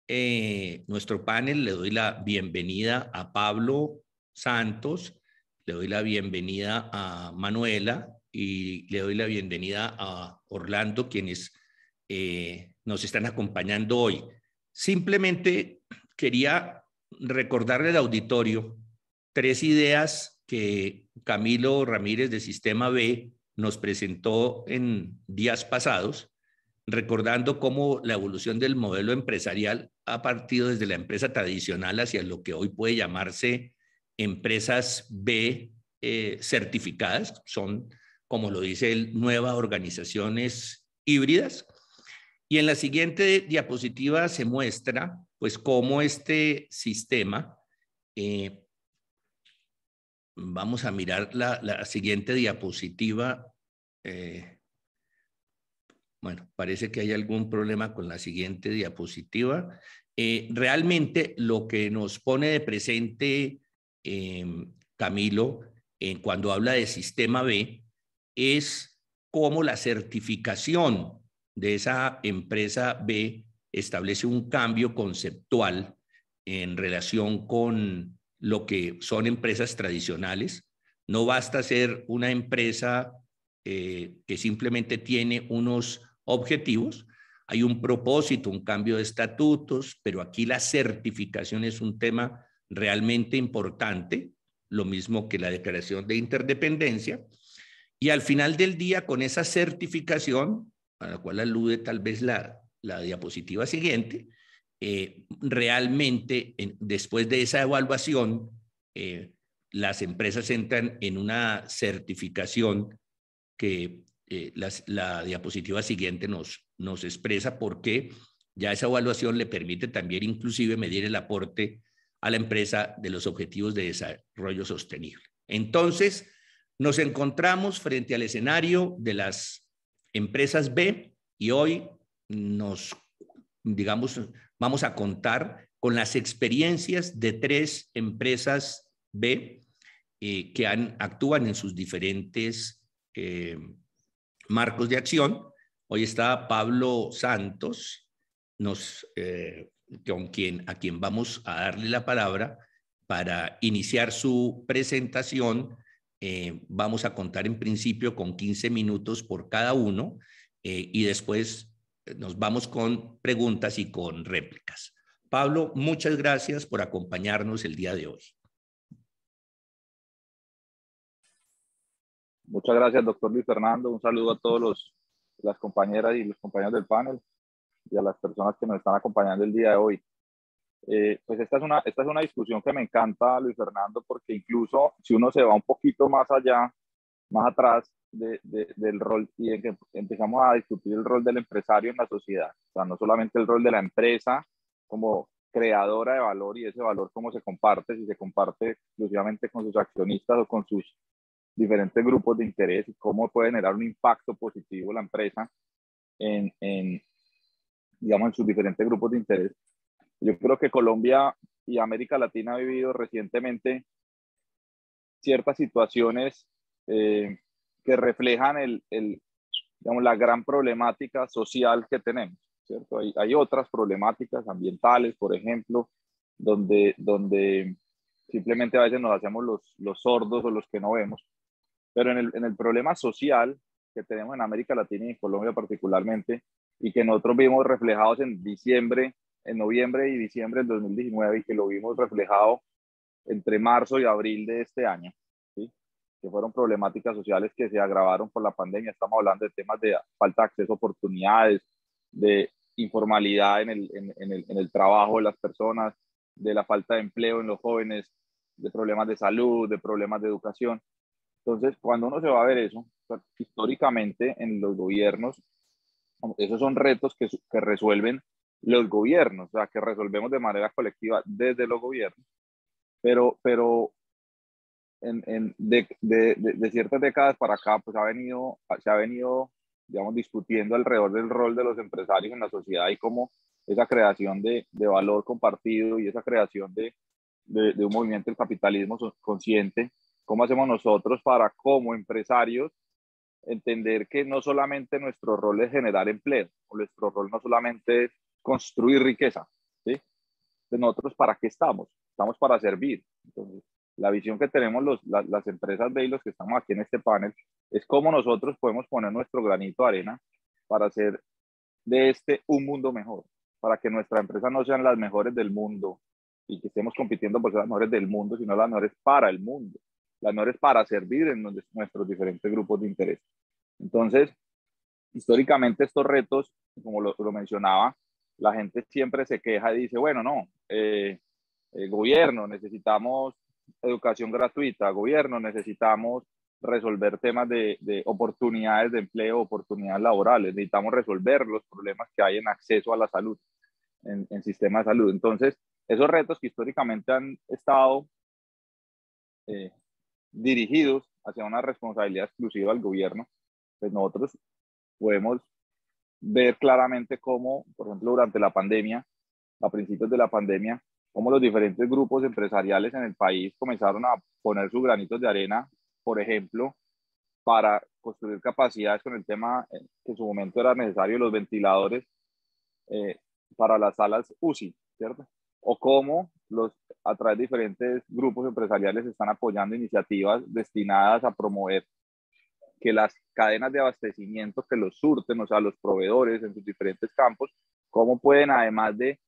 eh, nuestro panel. Le doy la bienvenida a Pablo Santos, le doy la bienvenida a Manuela y le doy la bienvenida a Orlando, quienes eh, nos están acompañando hoy. Simplemente quería recordarle al auditorio tres ideas que Camilo Ramírez de Sistema B nos presentó en días pasados recordando cómo la evolución del modelo empresarial ha partido desde la empresa tradicional hacia lo que hoy puede llamarse empresas B eh, certificadas, son, como lo dice él, nuevas organizaciones híbridas. Y en la siguiente diapositiva se muestra, pues, cómo este sistema, eh, vamos a mirar la, siguiente diapositiva, eh, bueno, parece que hay algún problema con la siguiente diapositiva. Eh, realmente lo que nos pone de presente em, Camilo en cuando habla de sistema B es cómo la certificación de esa empresa B establece un cambio conceptual en relación con lo que son empresas tradicionales. No basta ser una empresa eh, que simplemente tiene unos objetivos. Hay un propósito, un cambio de estatutos, pero aquí la certificación es un tema realmente importante, lo mismo que la declaración de interdependencia. Y al final del día, con esa certificación, a la cual alude tal vez la, diapositiva siguiente, eh, realmente después de esa evaluación, eh, las empresas entran en una certificación que eh, la, diapositiva siguiente nos, nos expresa por qué ya esa evaluación le permite también inclusive medir el aporte a la empresa de los objetivos de desarrollo sostenible. Entonces, nos encontramos frente al escenario de las empresas B y hoy nos, digamos, vamos a contar con las experiencias de tres empresas B eh, que actúan en sus diferentes eh, marcos de acción. Hoy está Pablo Santos, nos, eh, con quien, a quien vamos a darle la palabra para iniciar su presentación. Eh, vamos a contar en principio con 15 minutos por cada uno eh, y después nos vamos con preguntas y con réplicas. Pablo, muchas gracias por acompañarnos el día de hoy. Muchas gracias, doctor Luis Fernando. Un saludo a todos los, las compañeras y los compañeros del panel y a las personas que nos están acompañando el día de hoy. Eh, pues esta es, una, esta es una discusión que me encanta, Luis Fernando, porque incluso si uno se va un poquito más allá, más atrás de, del rol y que empezamos a discutir el rol del empresario en la sociedad, o sea, no solamente el rol de la empresa como creadora de valor y ese valor cómo se comparte, si se comparte exclusivamente con sus accionistas o con sus diferentes grupos de interés y cómo puede generar un impacto positivo la empresa en, en, digamos, en sus diferentes grupos de interés, Yo creo que Colombia y América Latina ha vivido recientemente ciertas situaciones eh, que reflejan el, el, digamos, la gran problemática social que tenemos. ¿cierto? Hay, hay, otras problemáticas ambientales, por ejemplo, donde, donde simplemente a veces nos hacemos los, los sordos o los que no vemos. Pero en el, en el problema social que tenemos en América Latina y en Colombia particularmente, y que nosotros vimos reflejados en diciembre, en noviembre y diciembre del 2019, y que lo vimos reflejado entre marzo y abril de este año, ¿sí? que fueron problemáticas sociales que se agravaron por la pandemia. Estamos hablando de temas de falta de acceso a oportunidades, de informalidad en el, en, el, en el trabajo de las personas, de la falta de empleo en los jóvenes, de problemas de salud, de problemas de educación. Entonces, cuando uno se va a ver eso, históricamente en los gobiernos, esos son retos que, que resuelven los gobiernos, o sea, que resolvemos de manera colectiva desde los gobiernos, pero, pero en, en de, de, de, ciertas décadas para acá, pues ha venido, se ha venido, digamos, discutiendo alrededor del rol de los empresarios en la sociedad y cómo esa creación de, valor compartido y esa creación de, un movimiento del capitalismo consciente, cómo hacemos nosotros para, como empresarios, entender que no solamente nuestro rol es generar empleo, o nuestro rol no solamente es construir riqueza, ¿sí? De nosotros, ¿para qué estamos? Estamos para servir. Entonces, la visión que tenemos las empresas de los que estamos aquí en este panel es cómo nosotros podemos poner nuestro granito de arena para hacer de este un mundo mejor, para que nuestras empresas no sean las mejores del mundo y que estemos compitiendo por ser las mejores del mundo, sino las mejores para el mundo, las mejores para servir en nuestros diferentes grupos de interés. Entonces, históricamente estos retos, como lo, lo mencionaba, la gente siempre se queja y dice, bueno, no, eh, el gobierno, necesitamos educación gratuita, gobierno, necesitamos resolver temas de, de, oportunidades de empleo, oportunidades laborales, necesitamos resolver los problemas que hay en acceso a la salud, en, en sistema de salud. Entonces, esos retos que históricamente han estado eh, dirigidos hacia una responsabilidad exclusiva del gobierno, pues nosotros podemos ver claramente cómo, por ejemplo, durante la pandemia, a principios de la pandemia, cómo los diferentes grupos empresariales en el país comenzaron a poner sus granitos de arena, por ejemplo, para construir capacidades con el tema eh, que en su momento era necesario, los ventiladores eh, para las salas UCI, ¿cierto? O cómo los, a través de diferentes grupos empresariales están apoyando iniciativas destinadas a promover que las cadenas de abastecimiento que los surten, o sea, los proveedores en sus diferentes campos, cómo pueden, además de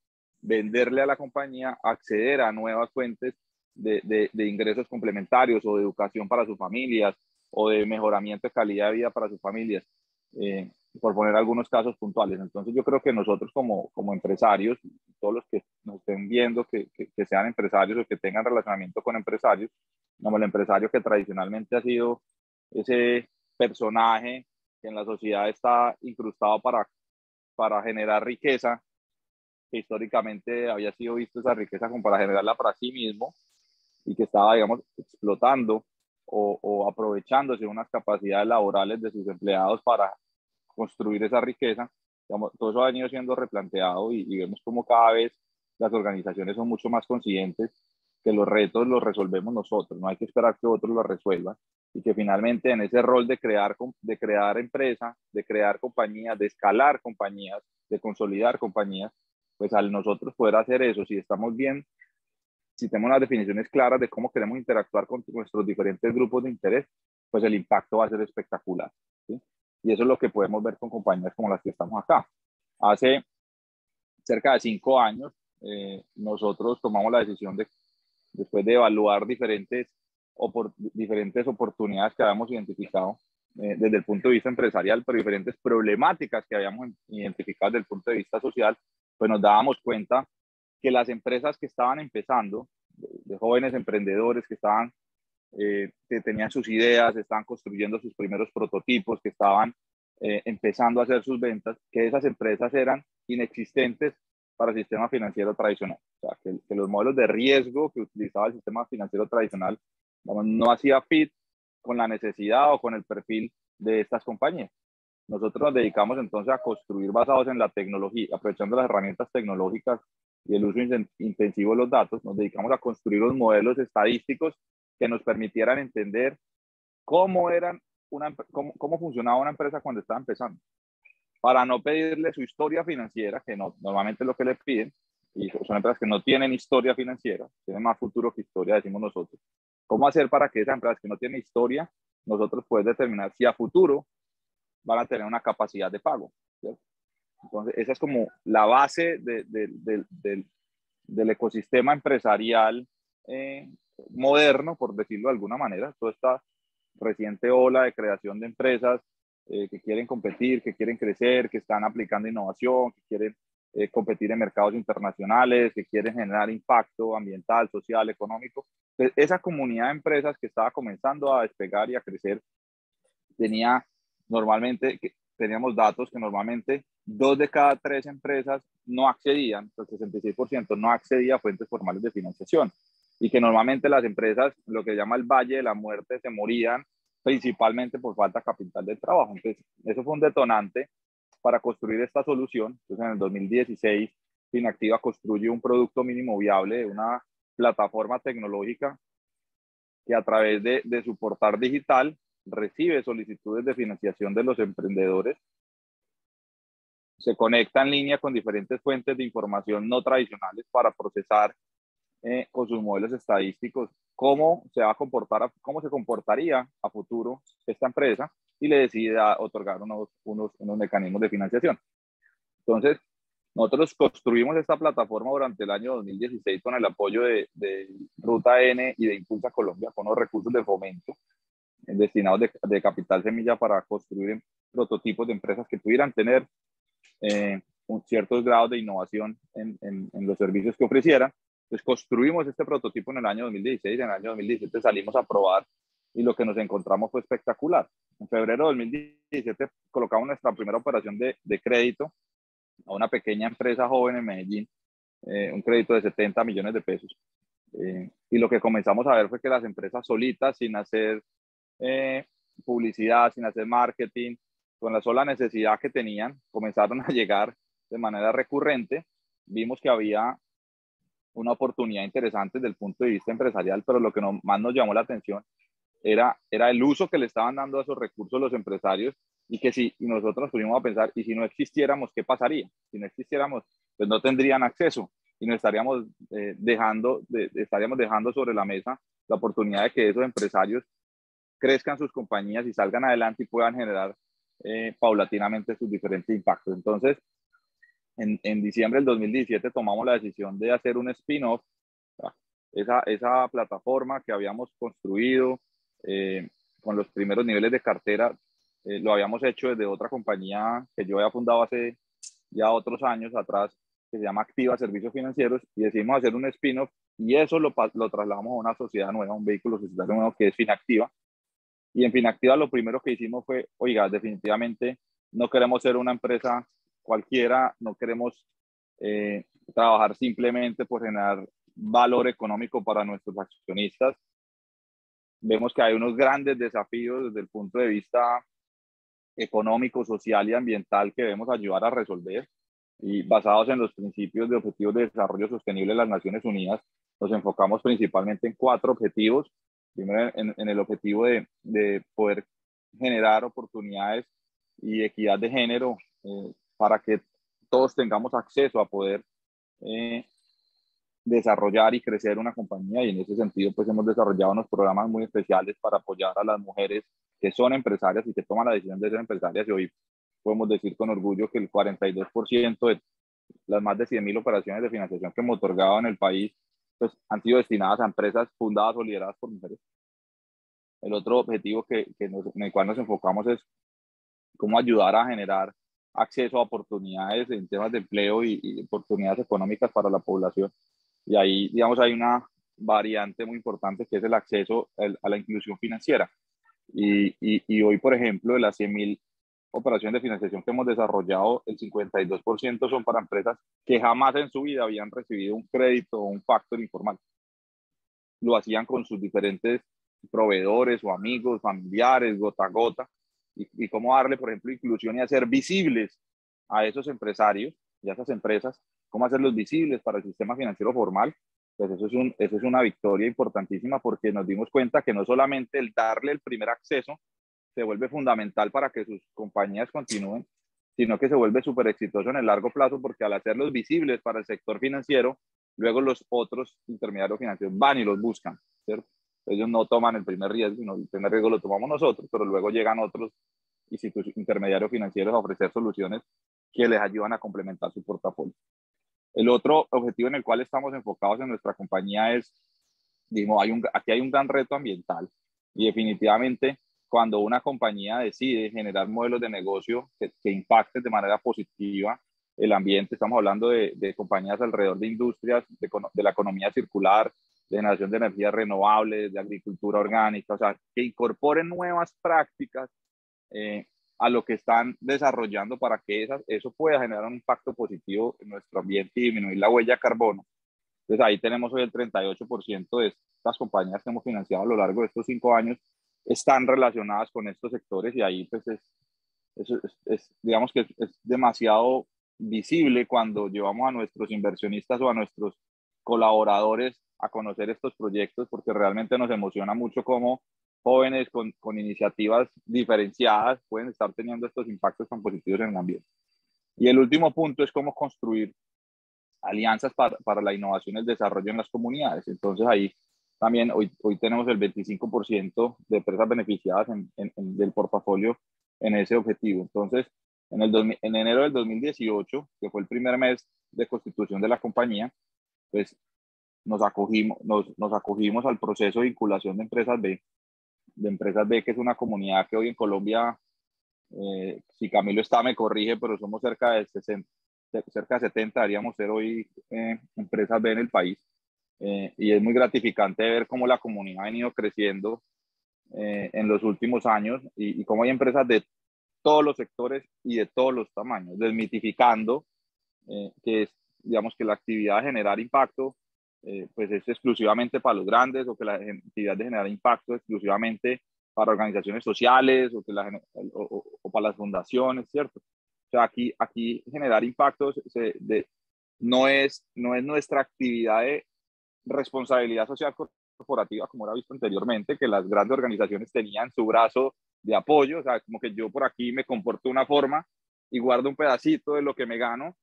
venderle a la compañía, acceder a nuevas fuentes de, ingresos complementarios o de educación para sus familias o de mejoramiento de calidad de vida para sus familias, eh, por poner algunos casos puntuales. Entonces yo creo que nosotros como, como empresarios, todos los que nos estén viendo, que, que, que sean empresarios o que tengan relacionamiento con empresarios, como el empresario que tradicionalmente ha sido ese personaje que en la sociedad está incrustado para, para generar riqueza, que históricamente había sido visto esa riqueza como para generarla para sí mismo y que estaba, digamos, explotando o, o aprovechándose unas capacidades laborales de sus empleados para construir esa riqueza. Digamos, todo eso ha venido siendo replanteado y, y vemos como cada vez las organizaciones son mucho más conscientes que los retos los resolvemos nosotros, no hay que esperar que otros los resuelvan y que finalmente en ese rol de crear, de crear empresa, de crear compañías, de escalar compañías, de consolidar compañías, pues al nosotros poder hacer eso, si estamos bien, si tenemos las definiciones claras de cómo queremos interactuar con nuestros diferentes grupos de interés, pues el impacto va a ser espectacular. Y eso es lo que podemos ver con compañías como las que estamos acá. Hace cerca de cinco años, eh, nosotros tomamos la decisión de después de evaluar diferentes, diferentes oportunidades que habíamos identificado eh, desde el punto de vista empresarial, pero diferentes problemáticas que habíamos identificado desde el punto de vista social, pues nos dábamos cuenta que las empresas que estaban empezando, de, jóvenes emprendedores que estaban, eh, que tenían sus ideas, estaban construyendo sus primeros prototipos, que estaban eh, empezando a hacer sus ventas, que esas empresas eran inexistentes para el sistema financiero tradicional. O sea, que, los modelos de riesgo que utilizaba el sistema financiero tradicional no hacía fit con la necesidad o con el perfil de estas compañías. Nosotros nos dedicamos entonces a construir basados en la tecnología, aprovechando las herramientas tecnológicas y el uso intensivo de los datos, nos dedicamos a construir los modelos estadísticos que nos permitieran entender cómo, eran una, cómo, cómo funcionaba una empresa cuando estaba empezando, para no pedirle su historia financiera, que no, normalmente es lo que le piden, y son empresas que no tienen historia financiera, tienen más futuro que historia, decimos nosotros. ¿Cómo hacer para que esas empresas que no tienen historia, nosotros puedan determinar si a futuro van a tener una capacidad de pago? Entonces, esa es como la base de, del ecosistema empresarial eh, moderno, por decirlo de alguna manera. Toda esta reciente ola de creación de empresas eh, que quieren competir, que quieren crecer, que están aplicando innovación, que quieren eh, competir en mercados internacionales, que quieren generar impacto ambiental, social, económico. Esa comunidad de empresas que estaba comenzando a despegar y a crecer tenía normalmente, teníamos datos que normalmente dos de cada tres empresas no accedían, el 66% no accedía a fuentes formales de financiación y que normalmente las empresas, lo que llama el valle de la muerte, se morían principalmente por falta de capital de trabajo. Entonces, eso fue un detonante para construir esta solución. Entonces, en el 2016, Finactiva construye un producto mínimo viable, una plataforma tecnológica que a través de, de su portal digital recibe solicitudes de financiación de los emprendedores, se conecta en línea con diferentes fuentes de información no tradicionales para procesar eh, con sus modelos estadísticos cómo se va a comportar, cómo se comportaría a futuro esta empresa y le decide otorgar unos, unos, unos mecanismos de financiación. Entonces, nosotros construimos esta plataforma durante el año 2016 con el apoyo de, de Ruta N y de Impulsa Colombia con los recursos de fomento destinados de, capital semilla para construir prototipos de empresas que pudieran tener eh, un ciertos grados de innovación en, en, los servicios que ofrecieran. Entonces construimos este prototipo en el año 2016, en el año 2017 salimos a probar y lo que nos encontramos fue espectacular. En febrero de 2017 colocamos nuestra primera operación de, de crédito a una pequeña empresa joven en Medellín, eh, un crédito de 70 millones de pesos. Eh, y lo que comenzamos a ver fue que las empresas solitas, sin hacer eh, publicidad, sin hacer marketing, con la sola necesidad que tenían, comenzaron a llegar de manera recurrente. Vimos que había una oportunidad interesante desde el punto de vista empresarial, pero lo que más nos llamó la atención era, era el uso que le estaban dando a esos recursos los empresarios y que si nosotros nos a pensar, y si no existiéramos, ¿qué pasaría? Si no existiéramos, pues no tendrían acceso y nos estaríamos, eh, dejando, estaríamos dejando sobre la mesa la oportunidad de que esos empresarios crezcan sus compañías y salgan adelante y puedan generar eh, paulatinamente sus diferentes impactos. Entonces, en, en, diciembre del 2017 tomamos la decisión de hacer un spin-off, esa, esa plataforma que habíamos construido eh, con los primeros niveles de cartera, eh, lo habíamos hecho desde otra compañía que yo había fundado hace ya otros años atrás, que se llama Activa Servicios Financieros, y decidimos hacer un spin-off y eso lo, lo trasladamos a una sociedad nueva, un vehículo societario nuevo que es Finactiva, y en Finactiva lo primero que hicimos fue, oiga, definitivamente no queremos ser una empresa cualquiera, no queremos eh, trabajar simplemente por generar valor económico para nuestros accionistas. Vemos que hay unos grandes desafíos desde el punto de vista económico, social y ambiental que debemos ayudar a resolver. Y basados en los principios de objetivos de desarrollo sostenible de las Naciones Unidas, nos enfocamos principalmente en cuatro objetivos primero en, el objetivo de, de, poder generar oportunidades y equidad de género eh, para que todos tengamos acceso a poder eh, desarrollar y crecer una compañía y en ese sentido pues hemos desarrollado unos programas muy especiales para apoyar a las mujeres que son empresarias y que toman la decisión de ser empresarias y hoy podemos decir con orgullo que el 42% de las más de 100.000 operaciones de financiación que hemos otorgado en el país pues, han sido destinadas a empresas fundadas o lideradas por mujeres. El otro objetivo que, que en el cual nos enfocamos es cómo ayudar a generar acceso a oportunidades en temas de empleo y, oportunidades económicas para la población. Y ahí, digamos, hay una variante muy importante que es el acceso a la inclusión financiera. Y, y, y hoy, por ejemplo, de las 100.000 operaciones de financiación que hemos desarrollado, el 52% son para empresas que jamás en su vida habían recibido un crédito o un factor informal. Lo hacían con sus diferentes proveedores o amigos, familiares, gota a gota, y, cómo darle, por ejemplo, inclusión y hacer visibles a esos empresarios y a esas empresas cómo hacerlos visibles para el sistema financiero formal, pues eso es, un, eso es una victoria importantísima porque nos dimos cuenta que no solamente el darle el primer acceso se vuelve fundamental para que sus compañías continúen, sino que se vuelve súper exitoso en el largo plazo porque al hacerlos visibles para el sector financiero, luego los otros intermediarios financieros van y los buscan, ¿cierto? Ellos no toman el primer riesgo, sino el primer riesgo lo tomamos nosotros, pero luego llegan otros intermediarios financieros a ofrecer soluciones que les ayudan a complementar su portafolio. El otro objetivo en el cual estamos enfocados en nuestra compañía es, digamos, hay un, aquí hay un gran reto ambiental y definitivamente cuando una compañía decide generar modelos de negocio que, impacten de manera positiva el ambiente, estamos hablando de, compañías alrededor de industrias, de, la economía circular, de generación de energías renovables, de agricultura orgánica, o sea, que incorporen nuevas prácticas eh, a lo que están desarrollando para que esas, eso pueda generar un impacto positivo en nuestro ambiente y disminuir la huella de carbono. Entonces ahí tenemos hoy el 38% de estas compañías que hemos financiado a lo largo de estos cinco años están relacionadas con estos sectores y ahí pues es, es, digamos que es, demasiado visible cuando llevamos a nuestros inversionistas o a nuestros colaboradores a conocer estos proyectos porque realmente nos emociona mucho cómo jóvenes con, con, iniciativas diferenciadas pueden estar teniendo estos impactos tan positivos en el ambiente. Y el último punto es cómo construir alianzas para, para la innovación y el desarrollo en las comunidades. Entonces ahí también hoy, hoy tenemos el 25% de empresas beneficiadas en, en, del portafolio en ese objetivo. Entonces, en, el en enero del 2018, que fue el primer mes de constitución de la compañía, pues nos acogimos, nos, nos acogimos al proceso de vinculación de empresas B, de empresas B, que es una comunidad que hoy en Colombia, eh, si Camilo está, me corrige, pero somos cerca de 60, cerca de 70, deberíamos ser hoy eh, empresas B en el país. Eh, y es muy gratificante ver cómo la comunidad ha venido creciendo eh, en los últimos años y, cómo hay empresas de todos los sectores y de todos los tamaños, desmitificando eh, que es, digamos, que la actividad de generar impacto pues es exclusivamente para los grandes o que la actividad de generar impacto exclusivamente para organizaciones sociales o, que la, o, para las fundaciones, ¿cierto? O sea, aquí, aquí generar impactos de, no, es, no es nuestra actividad de responsabilidad social corporativa, como era visto anteriormente, que las grandes organizaciones tenían su brazo de apoyo, o sea, como que yo por aquí me comporto una forma y guardo un pedacito de lo que me gano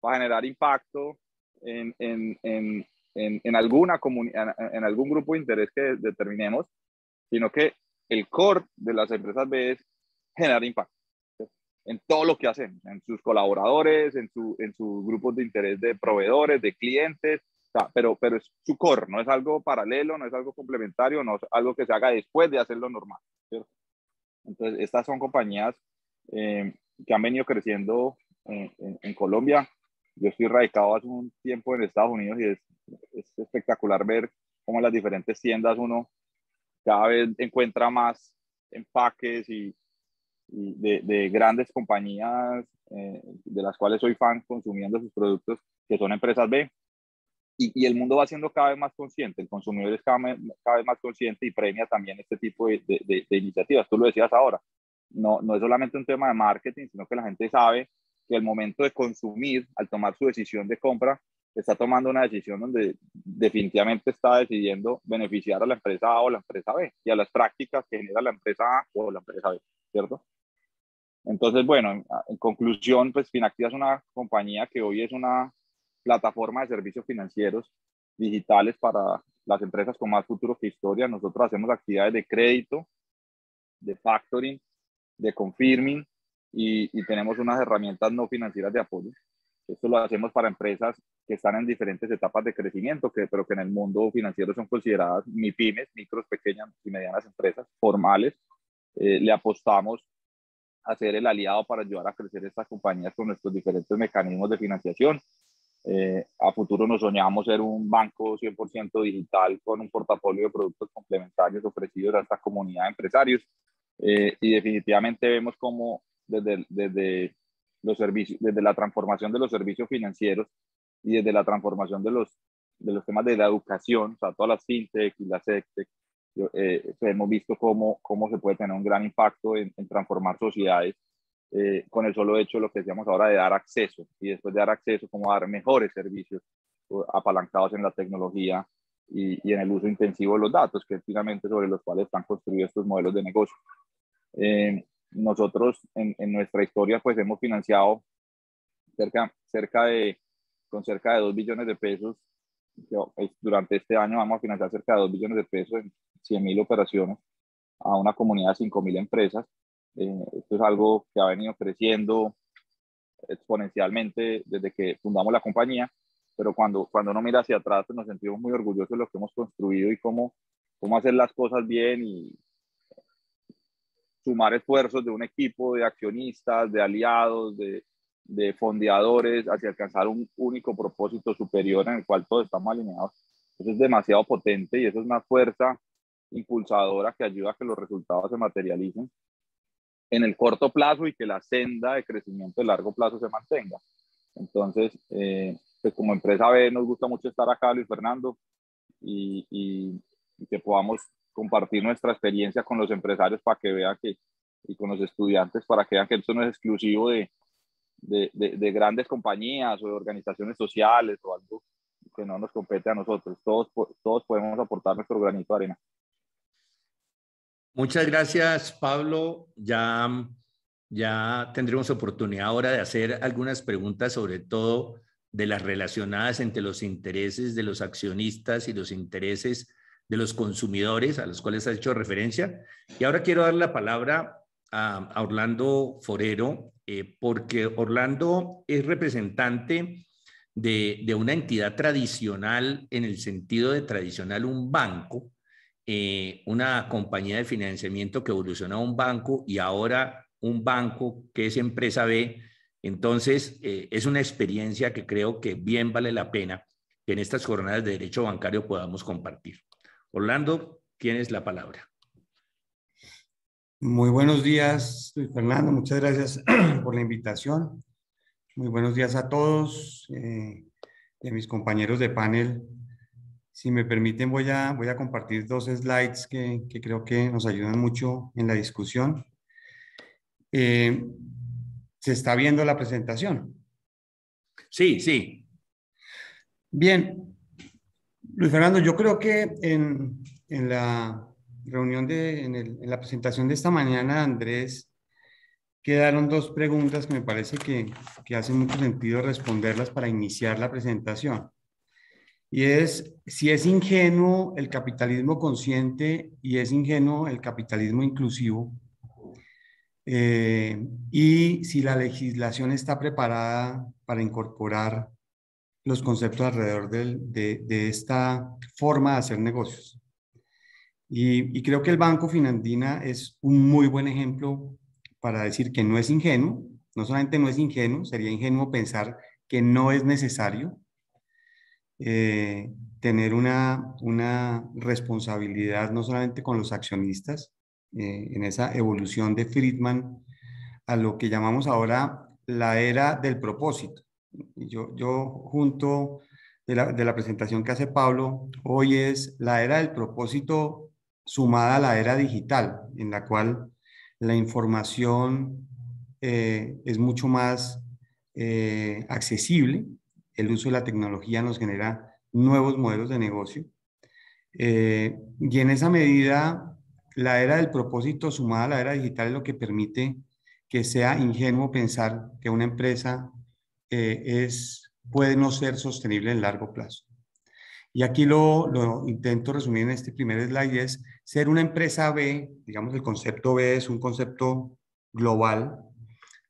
para generar impacto en, en, en, alguna comunidad, en algún grupo de interés que determinemos, sino que el core de las empresas B es generar impacto en todo lo que hacen, en sus colaboradores, en, su, en sus grupos de interés de proveedores, de clientes, pero, pero es su core, no es algo paralelo, no es algo complementario, no es algo que se haga después de hacerlo normal. Entonces, estas son compañías eh, que han venido creciendo en, en, Colombia. Yo estoy radicado hace un tiempo en Estados Unidos y es, es espectacular ver cómo las diferentes tiendas uno cada vez encuentra más empaques y, y de, de, grandes compañías eh, de las cuales soy fan consumiendo sus productos, que son empresas B, y, el mundo va siendo cada vez más consciente, el consumidor es cada, vez más consciente y premia también este tipo de, de, iniciativas. Tú lo decías ahora, no, no es solamente un tema de marketing, sino que la gente sabe que el momento de consumir, al tomar su decisión de compra, está tomando una decisión donde definitivamente está decidiendo beneficiar a la empresa A o la empresa B y a las prácticas que genera la empresa A o la empresa B, ¿cierto? Entonces, bueno, en, en conclusión, pues Finactiva es una compañía que hoy es una plataforma de servicios financieros digitales para las empresas con más futuro que historia. Nosotros hacemos actividades de crédito, de factoring, de confirming y, tenemos unas herramientas no financieras de apoyo. Esto lo hacemos para empresas que están en diferentes etapas de crecimiento, que, pero que en el mundo financiero son consideradas MIPIMES, micros, pequeñas y medianas empresas formales. Eh, le apostamos a ser el aliado para ayudar a crecer estas compañías con nuestros diferentes mecanismos de financiación. Eh, a futuro nos soñamos ser un banco 100% digital con un portafolio de productos complementarios ofrecidos a esta comunidad de empresarios. Eh, y definitivamente vemos cómo desde, desde, los servicios, desde la transformación de los servicios financieros y desde la transformación de los, de los temas de la educación, o sea, todas las fintech y las extech, eh, hemos visto cómo, cómo se puede tener un gran impacto en, en transformar sociedades eh, con el solo hecho lo que decíamos ahora de dar acceso y después de dar acceso, como dar mejores servicios apalancados en la tecnología y, en el uso intensivo de los datos, que es finalmente sobre los cuales están construidos estos modelos de negocio. Eh, nosotros en, nuestra historia pues hemos financiado cerca, cerca de, con cerca de 2 billones de pesos, durante este año vamos a financiar cerca de 2 billones de pesos en 100 mil operaciones a una comunidad de 5 mil empresas. Eh, esto es algo que ha venido creciendo exponencialmente desde que fundamos la compañía pero cuando, cuando uno mira hacia atrás pues nos sentimos muy orgullosos de lo que hemos construido y cómo, cómo hacer las cosas bien y sumar esfuerzos de un equipo de accionistas, de aliados, de, de fondeadores hacia alcanzar un único propósito superior en el cual todos estamos alineados. Eso es demasiado potente y eso es una fuerza impulsadora que ayuda a que los resultados se materialicen en el corto plazo y que la senda de crecimiento de largo plazo se mantenga. Entonces, eh, pues, como empresa B nos gusta mucho estar acá, Luis Fernando, y, y, que podamos compartir nuestra experiencia con los empresarios para que vean que, y con los estudiantes para que vean que esto no es exclusivo de, de, de, grandes compañías o de organizaciones sociales o algo que no nos compete a nosotros. Todos, todos podemos aportar nuestro granito de arena. Muchas gracias, Pablo. Ya, ya tendremos oportunidad ahora de hacer algunas preguntas, sobre todo de las relacionadas entre los intereses de los accionistas y los intereses de los consumidores a los cuales ha hecho referencia. Y ahora quiero dar la palabra a, Orlando Forero, eh, porque Orlando es representante de, una entidad tradicional en el sentido de tradicional un banco, eh, una compañía de financiamiento que evolucionó a un banco y ahora un banco que es empresa B entonces, eh, es una experiencia que creo que bien vale la pena que en estas jornadas de derecho bancario podamos compartir. Orlando, tienes la palabra. Muy buenos días, Fernando. Muchas gracias por la invitación. Muy buenos días a todos eh, y a mis compañeros de panel. Si me permiten, voy a, voy a compartir dos slides que, que creo que nos ayudan mucho en la discusión. Eh, ¿Se está viendo la presentación? Sí, sí. Bien. Luis Fernando, yo creo que en, la reunión de, en, la presentación de esta mañana, Andrés, quedaron dos preguntas que me parece que, que hacen mucho sentido responderlas para iniciar la presentación. Y es si es ingenuo el capitalismo consciente y es ingenuo el capitalismo inclusivo eh, y si la legislación está preparada para incorporar los conceptos alrededor de, de, esta forma de hacer negocios. Y, y, creo que el Banco Finandina es un muy buen ejemplo para decir que no es ingenuo, no solamente no es ingenuo, sería ingenuo pensar que no es necesario eh, tener una, una responsabilidad no solamente con los accionistas, eh, en esa evolución de Friedman a lo que llamamos ahora la era del propósito. Yo, yo junto de la, de la presentación que hace Pablo, hoy es la era del propósito sumada a la era digital, en la cual la información eh, es mucho más eh, accesible, el uso de la tecnología nos genera nuevos modelos de negocio. y en esa medida, la era del propósito sumada a la era digital es lo que permite que sea ingenuo pensar que una empresa eh, es, puede no ser sostenible en largo plazo. Y aquí lo, lo, intento resumir en este primer slide, es ser una empresa B, digamos el concepto B es un concepto global,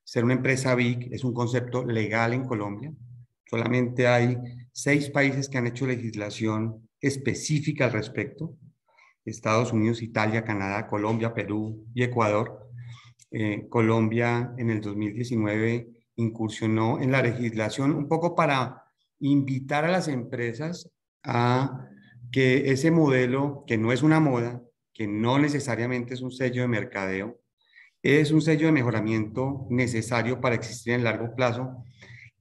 ser una empresa BIC es un concepto legal en Colombia, solamente hay seis países que han hecho legislación específica al respecto, Estados Unidos, Italia, Canadá, Colombia, Perú y Ecuador. Eh, Colombia en el 2019 incursionó en la legislación un poco para invitar a las empresas a que ese modelo, que no es una moda, que no necesariamente es un sello de mercadeo, es un sello de mejoramiento necesario para existir en largo plazo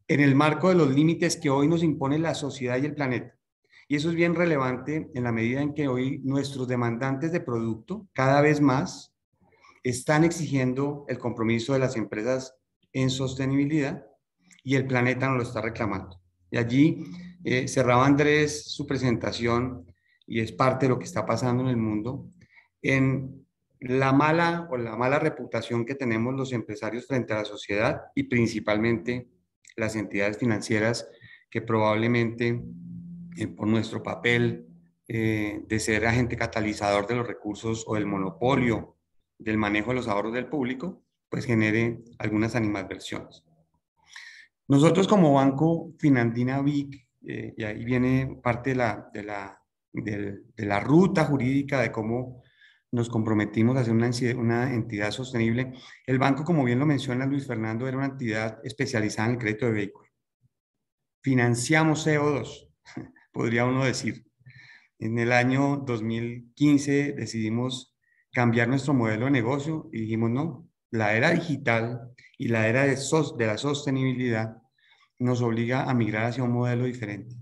en el marco de los límites que hoy nos impone la sociedad y el planeta. Y eso es bien relevante en la medida en que hoy nuestros demandantes de producto cada vez más están exigiendo el compromiso de las empresas en sostenibilidad y el planeta nos lo está reclamando. Y allí eh, cerraba Andrés su presentación y es parte de lo que está pasando en el mundo en la mala o la mala reputación que tenemos los empresarios frente a la sociedad y principalmente las entidades financieras que probablemente eh, por nuestro papel eh, de ser agente catalizador de los recursos o el monopolio del manejo de los ahorros del público, pues genere algunas animadversiones. Nosotros como banco Finandina VIC, eh, y ahí viene parte de la, de, la, de, la ruta jurídica de cómo nos comprometimos a ser una, entidad sostenible. El banco, como bien lo menciona Luis Fernando, era una entidad especializada en el crédito de vehículos. Financiamos CO2, podría uno decir. En el año 2015 decidimos cambiar nuestro modelo de negocio y dijimos, no, la era digital y la era de la sostenibilidad nos obliga a migrar hacia un modelo diferente.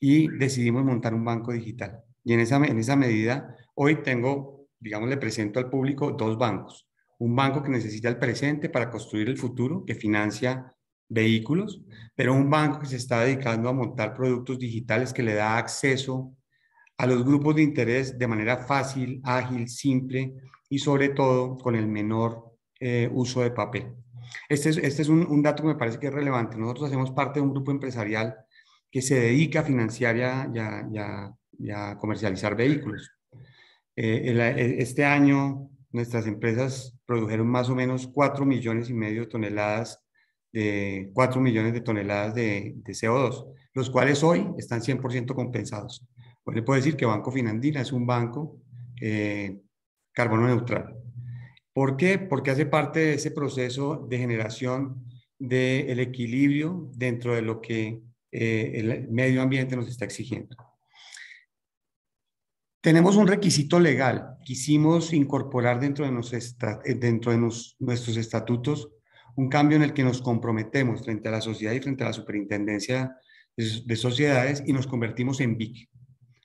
Y decidimos montar un banco digital. Y en esa, en esa medida, hoy tengo, digamos, le presento al público dos bancos. Un banco que necesita el presente para construir el futuro, que financia vehículos, pero un banco que se está dedicando a montar productos digitales que le da acceso a los grupos de interés de manera fácil, ágil, simple y sobre todo con el menor eh, uso de papel. Este es, este es un, un, dato que me parece que es relevante. Nosotros hacemos parte de un grupo empresarial que se dedica a financiar y a, comercializar vehículos. Eh, e, este año nuestras empresas produjeron más o menos 4 millones y medio de toneladas de 4 millones de toneladas de, de CO2, los cuales hoy están 100% compensados. Pues le puedo decir que Banco Finandina es un banco eh, carbono neutral. ¿Por qué? Porque hace parte de ese proceso de generación del equilibrio dentro de lo que eh, el medio ambiente nos está exigiendo. Tenemos un requisito legal. Quisimos incorporar dentro de, dentro de nuestros estatutos un cambio en el que nos comprometemos frente a la sociedad y frente a la superintendencia de, sociedades y nos convertimos en BIC,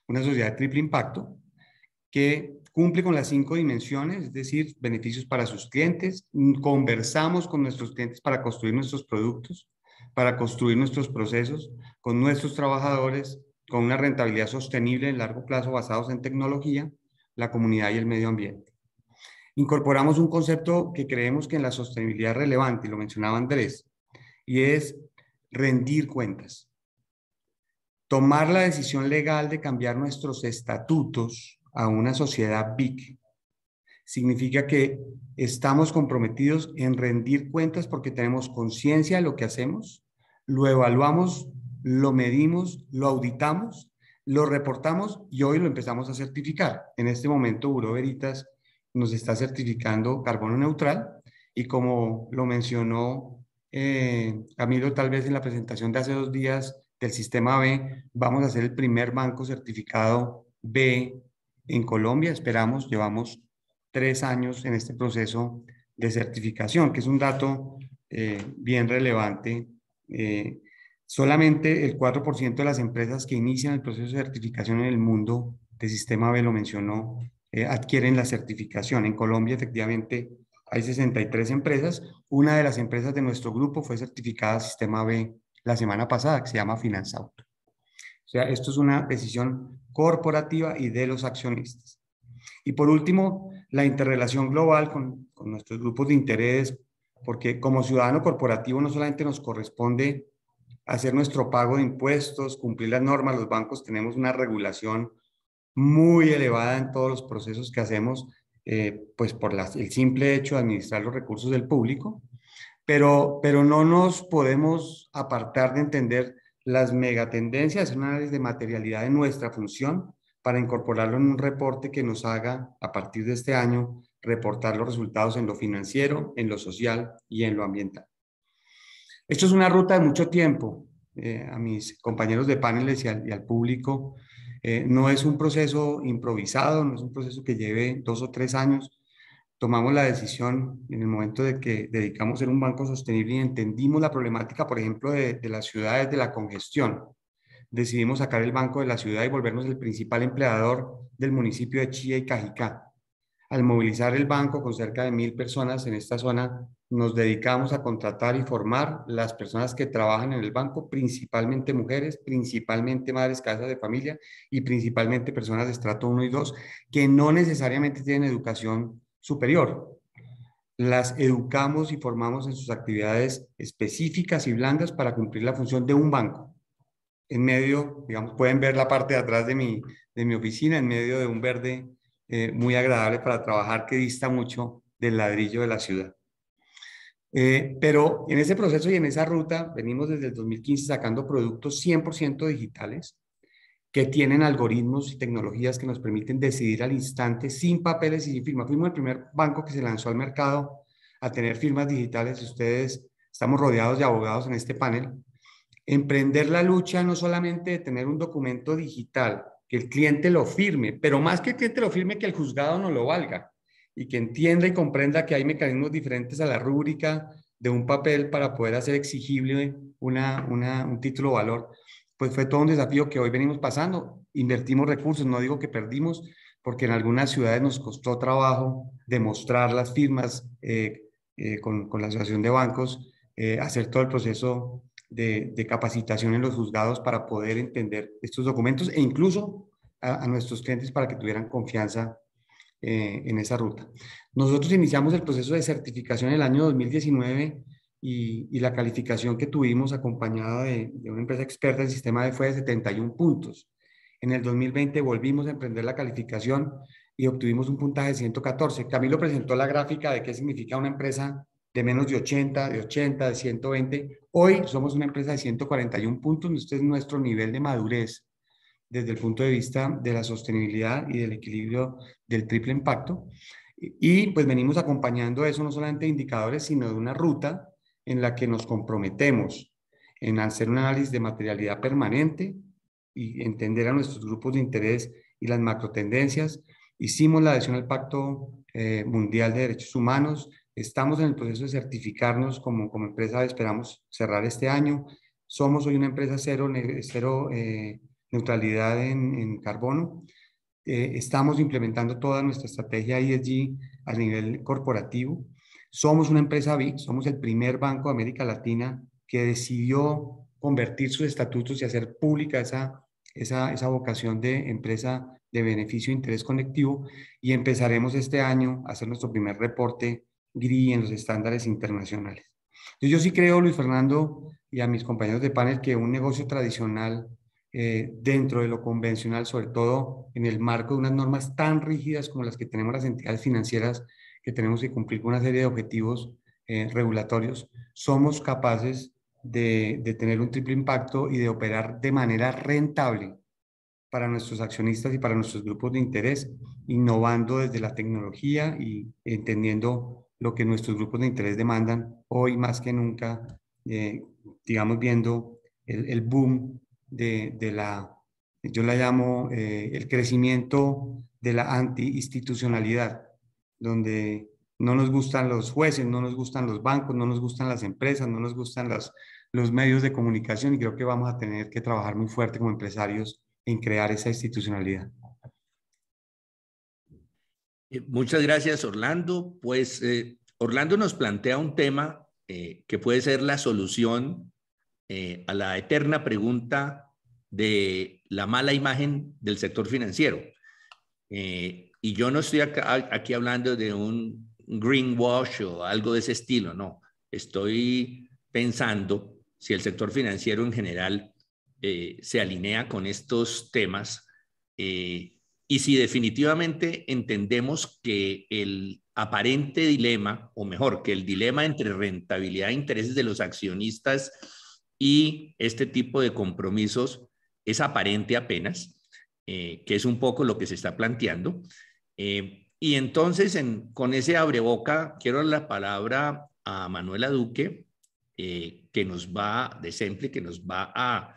una sociedad de triple impacto que cumple con las cinco dimensiones, es decir, beneficios para sus clientes, conversamos con nuestros clientes para construir nuestros productos, para construir nuestros procesos, con nuestros trabajadores, con una rentabilidad sostenible en largo plazo basados en tecnología, la comunidad y el medio ambiente. Incorporamos un concepto que creemos que en la sostenibilidad es relevante, y lo mencionaba Andrés, y es rendir cuentas tomar la decisión legal de cambiar nuestros estatutos a una sociedad BIC significa que estamos comprometidos en rendir cuentas porque tenemos conciencia de lo que hacemos, lo evaluamos, lo medimos, lo auditamos, lo reportamos y hoy lo empezamos a certificar. En este momento, Buró Veritas nos está certificando carbono neutral y como lo mencionó eh, Camilo tal vez en la presentación de hace dos días, del sistema B, vamos a ser el primer banco certificado B en Colombia. Esperamos, llevamos tres años en este proceso de certificación, que es un dato eh, bien relevante. Eh, solamente el 4% de las empresas que inician el proceso de certificación en el mundo de sistema B, lo mencionó, eh, adquieren la certificación. En Colombia, efectivamente, hay 63 empresas. Una de las empresas de nuestro grupo fue certificada sistema B la semana pasada, que se llama Finanzauto. O sea, esto es una decisión corporativa y de los accionistas. Y por último, la interrelación global con, nuestros grupos de interés, porque como ciudadano corporativo no solamente nos corresponde hacer nuestro pago de impuestos, cumplir las normas, los bancos tenemos una regulación muy elevada en todos los procesos que hacemos, eh, pues por el simple hecho de administrar los recursos del público, pero, pero no nos podemos apartar de entender las megatendencias, un análisis de materialidad de nuestra función para incorporarlo en un reporte que nos haga, a partir de este año, reportar los resultados en lo financiero, en lo social y en lo ambiental. Esto es una ruta de mucho tiempo. Eh, a mis compañeros de paneles y al, público, eh, no es un proceso improvisado, no es un proceso que lleve dos o tres años, tomamos la decisión en el momento de que dedicamos a ser un banco sostenible y entendimos la problemática, por ejemplo, de, las ciudades, de la congestión. Decidimos sacar el banco de la ciudad y volvernos el principal empleador del municipio de Chía y Cajicá. al movilizar el banco con cerca de mil personas en esta zona, nos dedicamos a contratar y formar las personas que trabajan en el banco, principalmente mujeres, principalmente madres casas de familia y principalmente personas de estrato 1 y 2 que no necesariamente tienen educación superior. Las educamos y formamos en sus actividades específicas y blandas para cumplir la función de un banco. En medio, digamos, pueden ver la parte de atrás de mi, de mi oficina, en medio de un verde eh, muy agradable para trabajar que dista mucho del ladrillo de la ciudad. Eh, pero en ese proceso y en esa ruta venimos desde el 2015 sacando productos 100% digitales que tienen algoritmos y tecnologías que nos permiten decidir al instante sin papeles y sin firma. Fuimos el primer banco que se lanzó al mercado a tener firmas digitales. Ustedes estamos rodeados de abogados en este panel. Emprender la lucha no solamente de tener un documento digital, que el cliente lo firme, pero más que el cliente lo firme, que el juzgado no lo valga y que entienda y comprenda que hay mecanismos diferentes a la rúbrica de un papel para poder hacer exigible una, un título valor, pues fue todo un desafío que hoy venimos pasando. Invertimos recursos, no digo que perdimos, porque en algunas ciudades nos costó trabajo demostrar las firmas eh, eh, con, la Asociación de Bancos, eh, hacer todo el proceso de, de, capacitación en los juzgados para poder entender estos documentos e incluso a, a nuestros clientes para que tuvieran confianza eh, en esa ruta. Nosotros iniciamos el proceso de certificación en el año 2019 y, y la calificación que tuvimos acompañada de, de, una empresa experta en sistema de fue de 71 puntos. En el 2020 volvimos a emprender la calificación y obtuvimos un puntaje de 114. Camilo presentó la gráfica de qué significa una empresa de menos de 80, de 80, de 120. Hoy somos una empresa de 141 puntos. Este es nuestro nivel de madurez desde el punto de vista de la sostenibilidad y del equilibrio del triple impacto. Y pues venimos acompañando eso no solamente de indicadores, sino de una ruta en la que nos comprometemos en hacer un análisis de materialidad permanente y entender a nuestros grupos de interés y las macro tendencias. Hicimos la adhesión al Pacto eh, Mundial de Derechos Humanos. Estamos en el proceso de certificarnos como, como empresa. Esperamos cerrar este año. Somos hoy una empresa cero, cero eh, neutralidad en, carbono. Eh, estamos implementando toda nuestra estrategia ESG a nivel corporativo. Somos una empresa BIC, somos el primer banco de América Latina que decidió convertir sus estatutos y hacer pública esa, esa, esa vocación de empresa de beneficio e interés colectivo y empezaremos este año a hacer nuestro primer reporte GRI en los estándares internacionales. Yo sí creo, Luis Fernando, y a mis compañeros de panel, que un negocio tradicional eh, dentro de lo convencional, sobre todo en el marco de unas normas tan rígidas como las que tenemos las entidades financieras, que tenemos que cumplir con una serie de objetivos eh, regulatorios, somos capaces de, de tener un triple impacto y de operar de manera rentable para nuestros accionistas y para nuestros grupos de interés, innovando desde la tecnología y entendiendo lo que nuestros grupos de interés demandan. Hoy más que nunca, eh, digamos, viendo el, el, boom de, la, yo la llamo eh, el crecimiento de la anti-institucionalidad, donde no nos gustan los jueces, no nos gustan los bancos, no nos gustan las empresas, no nos gustan los, los medios de comunicación y creo que vamos a tener que trabajar muy fuerte como empresarios en crear esa institucionalidad. Eh, muchas gracias, Orlando. Pues eh, Orlando nos plantea un tema que puede ser la solución eh, a la eterna pregunta de la mala imagen del sector financiero. Eh, y yo no estoy aquí hablando de un greenwash o algo de ese estilo, no. Estoy pensando si el sector financiero en general eh, se alinea con estos temas y si definitivamente entendemos que el aparente dilema, o mejor, que el dilema entre rentabilidad e intereses de los accionistas y este tipo de compromisos es aparente apenas, eh, que es un poco lo que se está planteando. Eh, y entonces, con ese abreboca, quiero dar la palabra a Manuela Duque, eh, que nos va, de Semple, que nos va a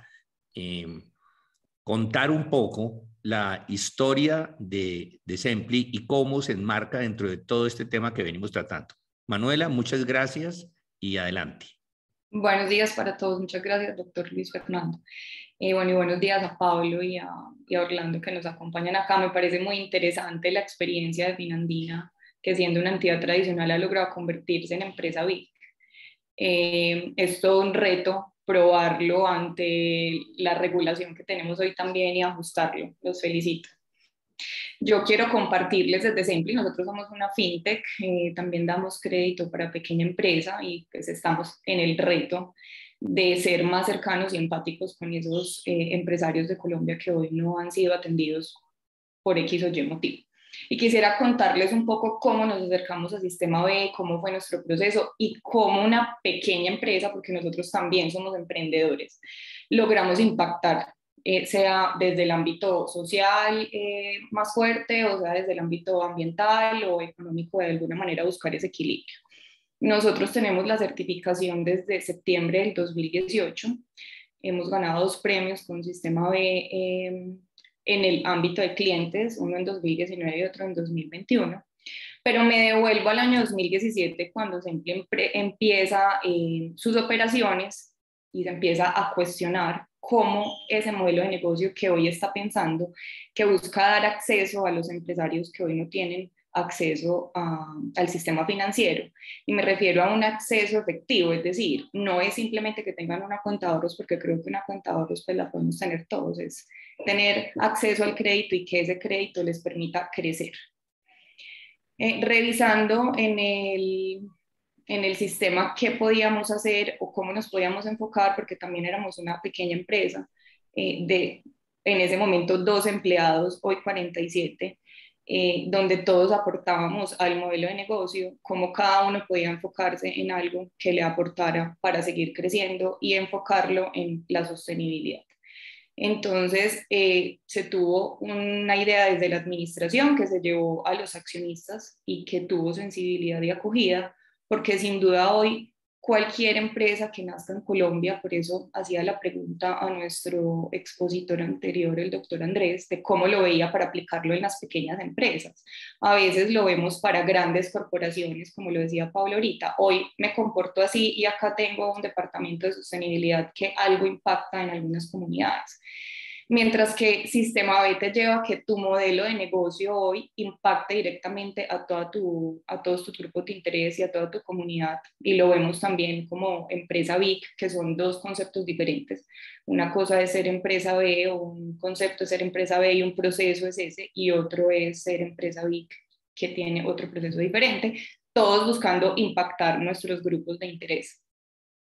contar un poco la historia de, de Sempli y cómo se enmarca dentro de todo este tema que venimos tratando. Manuela, muchas gracias y adelante. Buenos días para todos. Muchas gracias, doctor Luis Fernando. Eh, bueno, y buenos días a Pablo y a, y a, Orlando que nos acompañan acá. Me parece muy interesante la experiencia de Finandina, que siendo una entidad tradicional ha logrado convertirse en empresa BIC. Eh, es todo un reto probarlo ante la regulación que tenemos hoy también y ajustarlo. Los felicito. Yo quiero compartirles desde Simpli, nosotros somos una fintech, eh, también damos crédito para pequeña empresa y pues estamos en el reto de ser más cercanos y empáticos con esos eh, empresarios de Colombia que hoy no han sido atendidos por X o Y motivo. Y quisiera contarles un poco cómo nos acercamos al sistema B, cómo fue nuestro proceso y cómo una pequeña empresa, porque nosotros también somos emprendedores, logramos impactar, eh, sea desde el ámbito social eh, más fuerte o sea desde el ámbito ambiental o económico, de alguna manera buscar ese equilibrio. Nosotros tenemos la certificación desde septiembre del 2018. Hemos ganado dos premios con Sistema B em, en el ámbito de clientes, uno en 2019 y otro en 2021. Pero me devuelvo al año 2017 cuando se empieza eh, sus operaciones y se empieza a cuestionar cómo ese modelo de negocio que hoy está pensando, que busca dar acceso a los empresarios que hoy no tienen acceso al sistema financiero. Y me refiero a un acceso efectivo, es decir, no es simplemente que tengan una ahorros, porque creo que una ahorros pues la podemos tener todos, es tener acceso al crédito y que ese crédito les permita crecer. Eh, revisando en el, en el sistema qué podíamos hacer o cómo nos podíamos enfocar, porque también éramos una pequeña empresa eh, de en ese momento dos empleados, hoy 47, eh, donde todos aportábamos al modelo de negocio, cómo cada uno podía enfocarse en algo que le aportara para seguir creciendo y enfocarlo en la sostenibilidad. Entonces, eh, se tuvo una idea desde la administración que se llevó a los accionistas y que tuvo sensibilidad y acogida, porque sin duda hoy cualquier empresa que nazca en Colombia, por eso hacía la pregunta a nuestro expositor anterior, el doctor Andrés, de cómo lo veía para aplicarlo en las pequeñas empresas. A veces lo vemos para grandes corporaciones, como lo decía Pablo ahorita. Hoy me comporto así y acá tengo un departamento de sostenibilidad que algo impacta en algunas comunidades mientras que Sistema B te lleva a que tu modelo de negocio hoy impacte directamente a, toda tu, a todos tus grupos de interés y a toda tu comunidad. Y lo vemos también como empresa BIC, que son dos conceptos diferentes. Una cosa es ser empresa B o un concepto es ser empresa B y un proceso es ese, y otro es ser empresa BIC, que tiene otro proceso diferente, todos buscando impactar nuestros grupos de interés.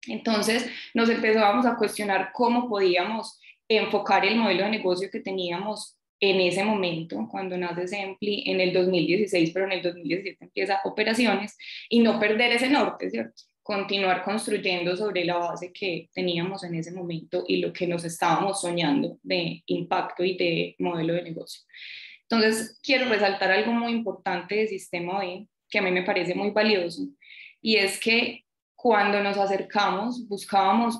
Entonces nos empezamos a cuestionar cómo podíamos enfocar el modelo de negocio que teníamos en ese momento, cuando nace Sempli en el 2016, pero en el 2017 empieza operaciones, y no perder ese norte, ¿cierto? Continuar construyendo sobre la base que teníamos en ese momento y lo que nos estábamos soñando de impacto y de modelo de negocio. Entonces, quiero resaltar algo muy importante del sistema B, que a mí me parece muy valioso, y es que cuando nos acercamos, buscábamos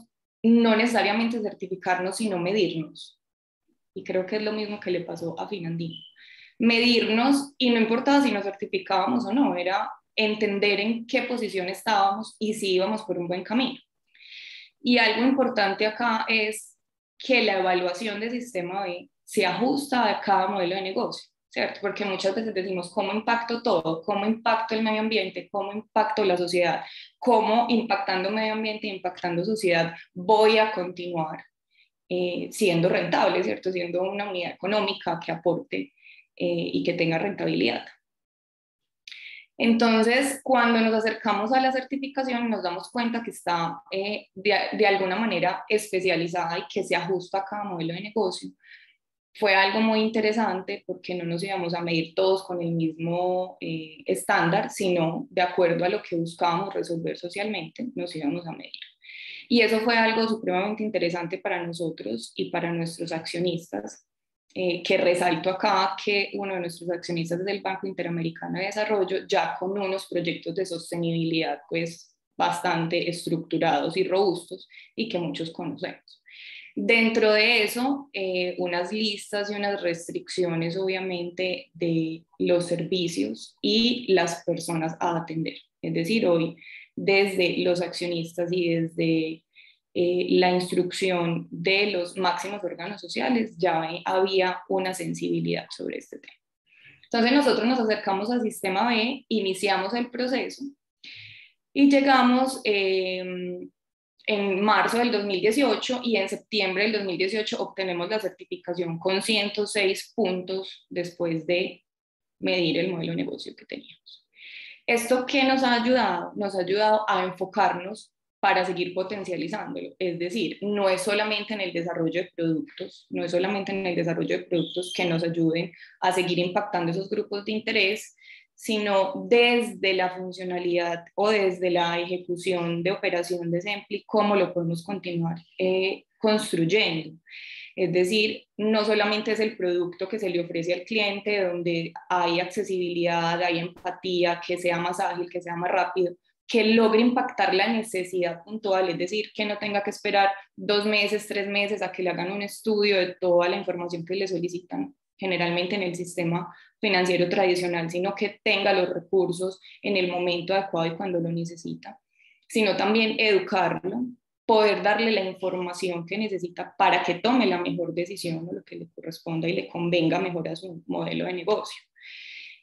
no necesariamente certificarnos, sino medirnos. Y creo que es lo mismo que le pasó a Finandino. Medirnos y no importaba si nos certificábamos o no, era entender en qué posición estábamos y si íbamos por un buen camino. Y algo importante acá es que la evaluación del sistema B se ajusta a cada modelo de negocio. ¿Cierto? Porque muchas veces decimos cómo impacto todo, cómo impacto el medio ambiente, cómo impacto la sociedad, cómo impactando medio ambiente, impactando sociedad, voy a continuar eh, siendo rentable, ¿cierto? Siendo una unidad económica que aporte eh, y que tenga rentabilidad. Entonces, cuando nos acercamos a la certificación, nos damos cuenta que está eh, de, de, alguna manera especializada y que se ajusta a cada modelo de negocio fue algo muy interesante porque no nos íbamos a medir todos con el mismo eh, estándar, sino de acuerdo a lo que buscábamos resolver socialmente, nos íbamos a medir. Y eso fue algo supremamente interesante para nosotros y para nuestros accionistas, eh, que resalto acá que uno de nuestros accionistas es el Banco Interamericano de Desarrollo, ya con unos proyectos de sostenibilidad pues bastante estructurados y robustos y que muchos conocemos. Dentro de eso, eh, unas listas y unas restricciones, obviamente, de los servicios y las personas a atender. Es decir, hoy, desde los accionistas y desde eh, la instrucción de los máximos órganos sociales, ya había una sensibilidad sobre este tema. Entonces nosotros nos acercamos al sistema B, iniciamos el proceso y llegamos em, en marzo del 2018 y en septiembre del 2018 obtenemos la certificación con 106 puntos después de medir el modelo de negocio que teníamos. ¿Esto qué nos ha ayudado? Nos ha ayudado a enfocarnos para seguir potencializándolo. Es decir, no es solamente en el desarrollo de productos, no es solamente en el desarrollo de productos que nos ayuden a seguir impactando esos grupos de interés, sino desde la funcionalidad o desde la ejecución de operación de Sempli, cómo lo podemos continuar eh, construyendo. Es decir, no solamente es el producto que se le ofrece al cliente, donde hay accesibilidad, hay empatía, que sea más ágil, que sea más rápido, que logre impactar la necesidad puntual, es decir, que no tenga que esperar dos meses, tres meses a que le hagan un estudio de toda la información que le solicitan generalmente en el sistema financiero tradicional, sino que tenga los recursos en el momento adecuado y cuando lo necesita, sino también educarlo, poder darle la información que necesita para que tome la mejor decisión o lo que le corresponda y le convenga mejor a su modelo de negocio.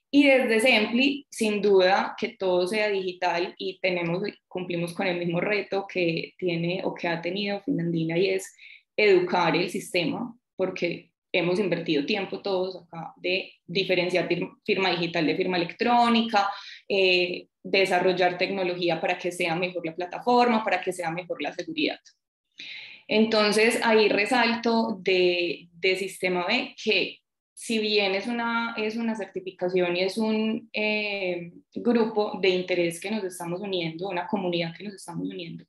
Y desde Sempli, sin duda que todo sea digital y tenemos, cumplimos con el mismo reto que tiene o que ha tenido Finlandina y es educar el sistema, porque hemos invertido tiempo todos acá de diferenciar firma digital de firma electrónica, eh, desarrollar tecnología para que sea mejor la plataforma, para que sea mejor la seguridad. Entonces, ahí resalto de, de Sistema B que si bien es una, es una certificación y es un eh, grupo de interés que nos estamos uniendo, una comunidad que nos estamos uniendo,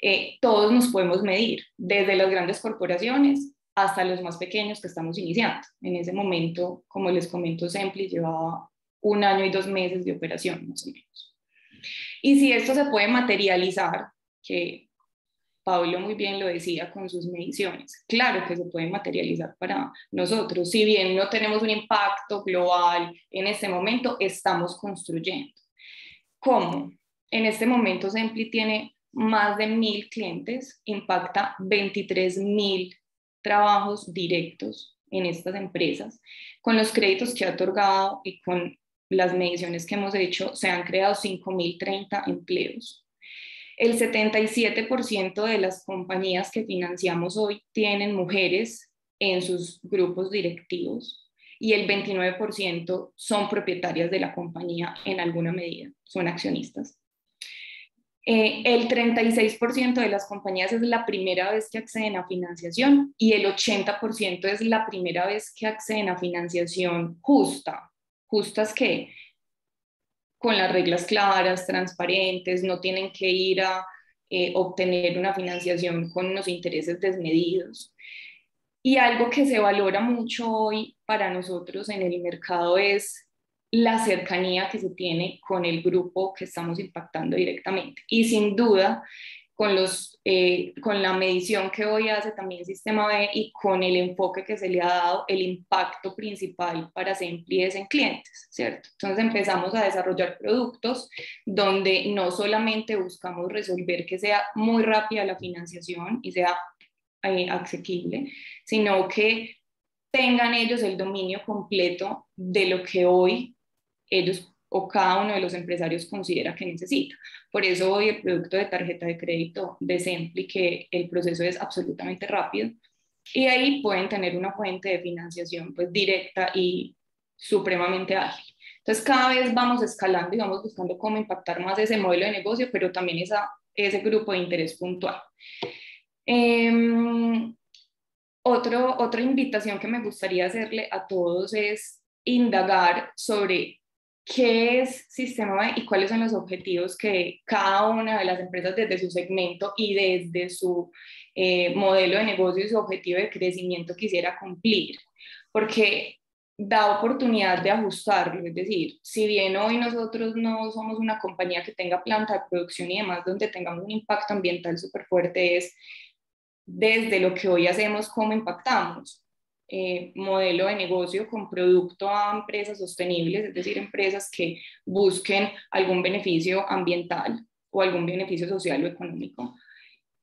eh, todos nos podemos medir, desde las grandes corporaciones hasta los más pequeños que estamos iniciando. En ese momento, como les comento, Sempli llevaba un año y dos meses de operación, más o menos. Y si esto se puede materializar, que Pablo muy bien lo decía con sus mediciones. Claro que se puede materializar para nosotros. Si bien no tenemos un impacto global en este momento, estamos construyendo. ¿Cómo? En este momento Sempli tiene más de mil clientes, impacta 23 mil trabajos directos en estas empresas. Con los créditos que ha otorgado y con las mediciones que hemos hecho, se han creado 5.030 empleos el 77% de las compañías que financiamos hoy tienen mujeres en sus grupos directivos y el 29% son propietarias de la compañía en alguna medida, son accionistas. Eh, el 36% de las compañías es la primera vez que acceden a financiación y el 80% es la primera vez que acceden a financiación justa. ¿Justas que con las reglas claras, transparentes, no tienen que ir a eh, obtener una financiación con unos intereses desmedidos. Y algo que se valora mucho hoy para nosotros en el mercado es la cercanía que se tiene con el grupo que estamos impactando directamente. Y sin duda, con, los, eh, con la medición que hoy hace también el Sistema B y con el enfoque que se le ha dado, el impacto principal para Sempli es en clientes, ¿cierto? Entonces empezamos a desarrollar productos donde no solamente buscamos resolver que sea muy rápida la financiación y sea eh, asequible, sino que tengan ellos el dominio completo de lo que hoy ellos o cada uno de los empresarios considera que necesita. Por eso hoy el producto de tarjeta de crédito de Sempli, que el proceso es absolutamente rápido, y ahí pueden tener una fuente de financiación pues directa y supremamente ágil. Entonces cada vez vamos escalando y vamos buscando cómo impactar más ese modelo de negocio, pero también esa, ese grupo de interés puntual. Em, otro, otra invitación que me gustaría hacerle a todos es indagar sobre qué es Sistema y cuáles son los objetivos que cada una de las empresas desde su segmento y desde su eh, modelo de negocio y su objetivo de crecimiento quisiera cumplir. Porque da oportunidad de ajustarlo, es decir, si bien hoy nosotros no somos una compañía que tenga planta de producción y demás donde tengamos un impacto ambiental súper fuerte, es desde lo que hoy hacemos, cómo impactamos. Eh, modelo de negocio con producto a empresas sostenibles, es decir, empresas que busquen algún beneficio ambiental o algún beneficio social o económico.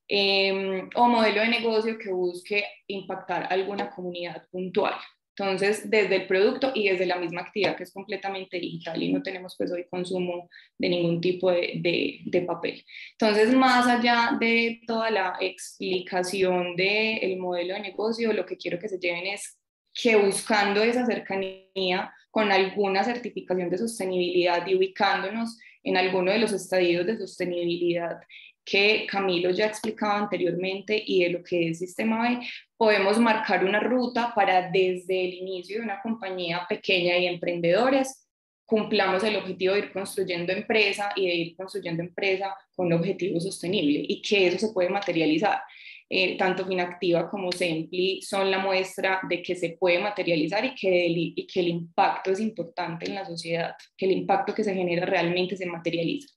em, o modelo de negocio que busque impactar alguna comunidad puntual. Entonces, desde el producto y desde la misma actividad que es completamente digital y no tenemos pues hoy consumo de ningún tipo de, de, papel. Entonces, más allá de toda la explicación del modelo de negocio, lo que quiero que se lleven es que buscando esa cercanía con alguna certificación de sostenibilidad y ubicándonos en alguno de los estadios de sostenibilidad que Camilo ya explicaba anteriormente y de lo que es Sistema B, podemos marcar una ruta para desde el inicio de una compañía pequeña y emprendedores cumplamos el objetivo de ir construyendo empresa y de ir construyendo empresa con un objetivo sostenible y que eso se puede materializar. Eh, tanto Finactiva como Sempli son la muestra de que se puede materializar y que, y que el impacto es importante en la sociedad, que el impacto que se genera realmente se materializa.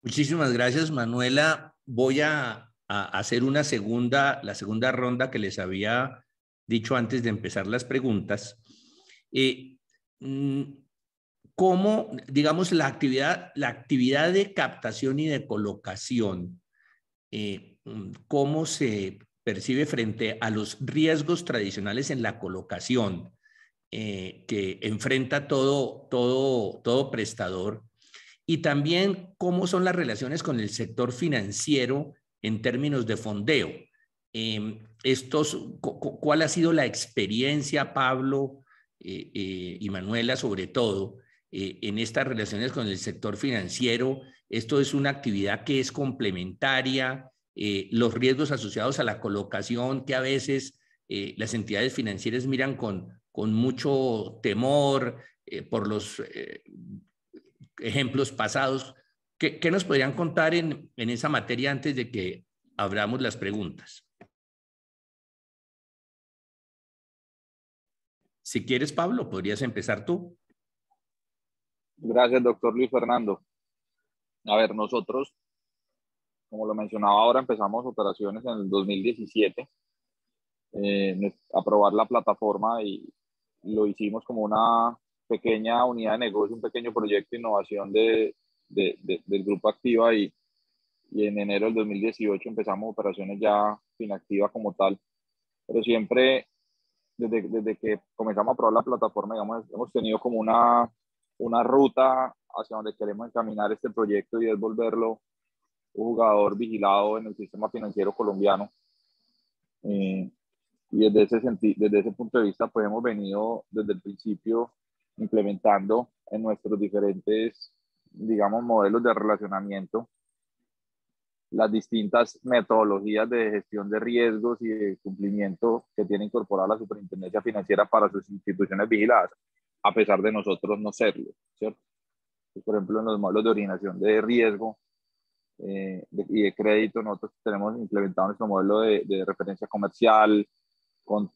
Muchísimas gracias, Manuela. Voy a, hacer una segunda, la segunda ronda que les había dicho antes de empezar las preguntas. Eh, mm, ¿Cómo, digamos, la actividad, la actividad de captación y de colocación, eh, mm, cómo se percibe frente a los riesgos tradicionales en la colocación eh, que enfrenta todo, todo, todo prestador y también cómo son las relaciones con el sector financiero en términos de fondeo. Em, estos, ¿Cuál ha sido la experiencia, Pablo eh, eh, y Manuela, sobre todo, eh, en estas relaciones con el sector financiero? Esto es una actividad que es complementaria, los riesgos asociados a la colocación que a veces las entidades financieras miran con, con mucho temor por los ejemplos pasados. ¿Qué, nos podrían contar en, esa materia antes de que abramos las preguntas? Si quieres, Pablo, podrías empezar tú. Gracias, doctor Luis Fernando. A ver, nosotros, como lo mencionaba ahora, empezamos operaciones en el 2017, eh, aprobar la plataforma y lo hicimos como una pequeña unidad de negocio, un pequeño proyecto de innovación de, de, del Grupo Activa y, y, en enero del 2018 empezamos operaciones ya inactivas como tal. Pero siempre, desde, desde que comenzamos a probar la plataforma, digamos, hemos tenido como una, una ruta hacia donde queremos encaminar este proyecto y es volverlo un jugador vigilado en el sistema financiero colombiano. Eh, y desde ese, desde ese punto de vista, pues hemos venido desde el principio implementando en nuestros diferentes, digamos, modelos de relacionamiento las distintas metodologías de gestión de riesgos y de cumplimiento que tiene incorporada la Superintendencia Financiera para sus instituciones vigiladas, a pesar de nosotros no serlo, ¿cierto? Por ejemplo, en los modelos de originación de riesgo eh, y de crédito, nosotros tenemos implementado nuestro modelo de, de referencia comercial, con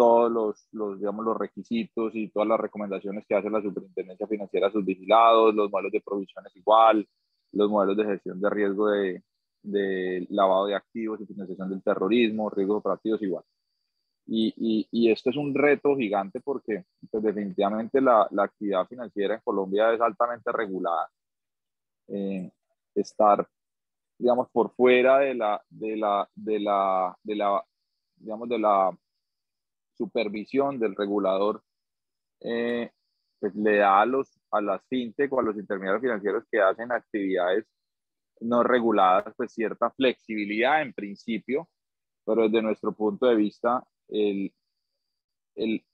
todos los, los, digamos, los requisitos y todas las recomendaciones que hace la Superintendencia Financiera a sus vigilados, los modelos de provisiones igual, los modelos de gestión de riesgo de, de lavado de activos y financiación del terrorismo, riesgos operativos igual. Y, y, y esto es un reto gigante porque pues, definitivamente la, la, actividad financiera en Colombia es altamente regulada. Eh, estar, digamos, por fuera de la, de la, de la, de la, digamos, de la supervisión del regulador eh, pues le da a, los, a las fintech o a los intermediarios financieros que hacen actividades no reguladas, pues cierta flexibilidad en principio, pero desde nuestro punto de vista, el, el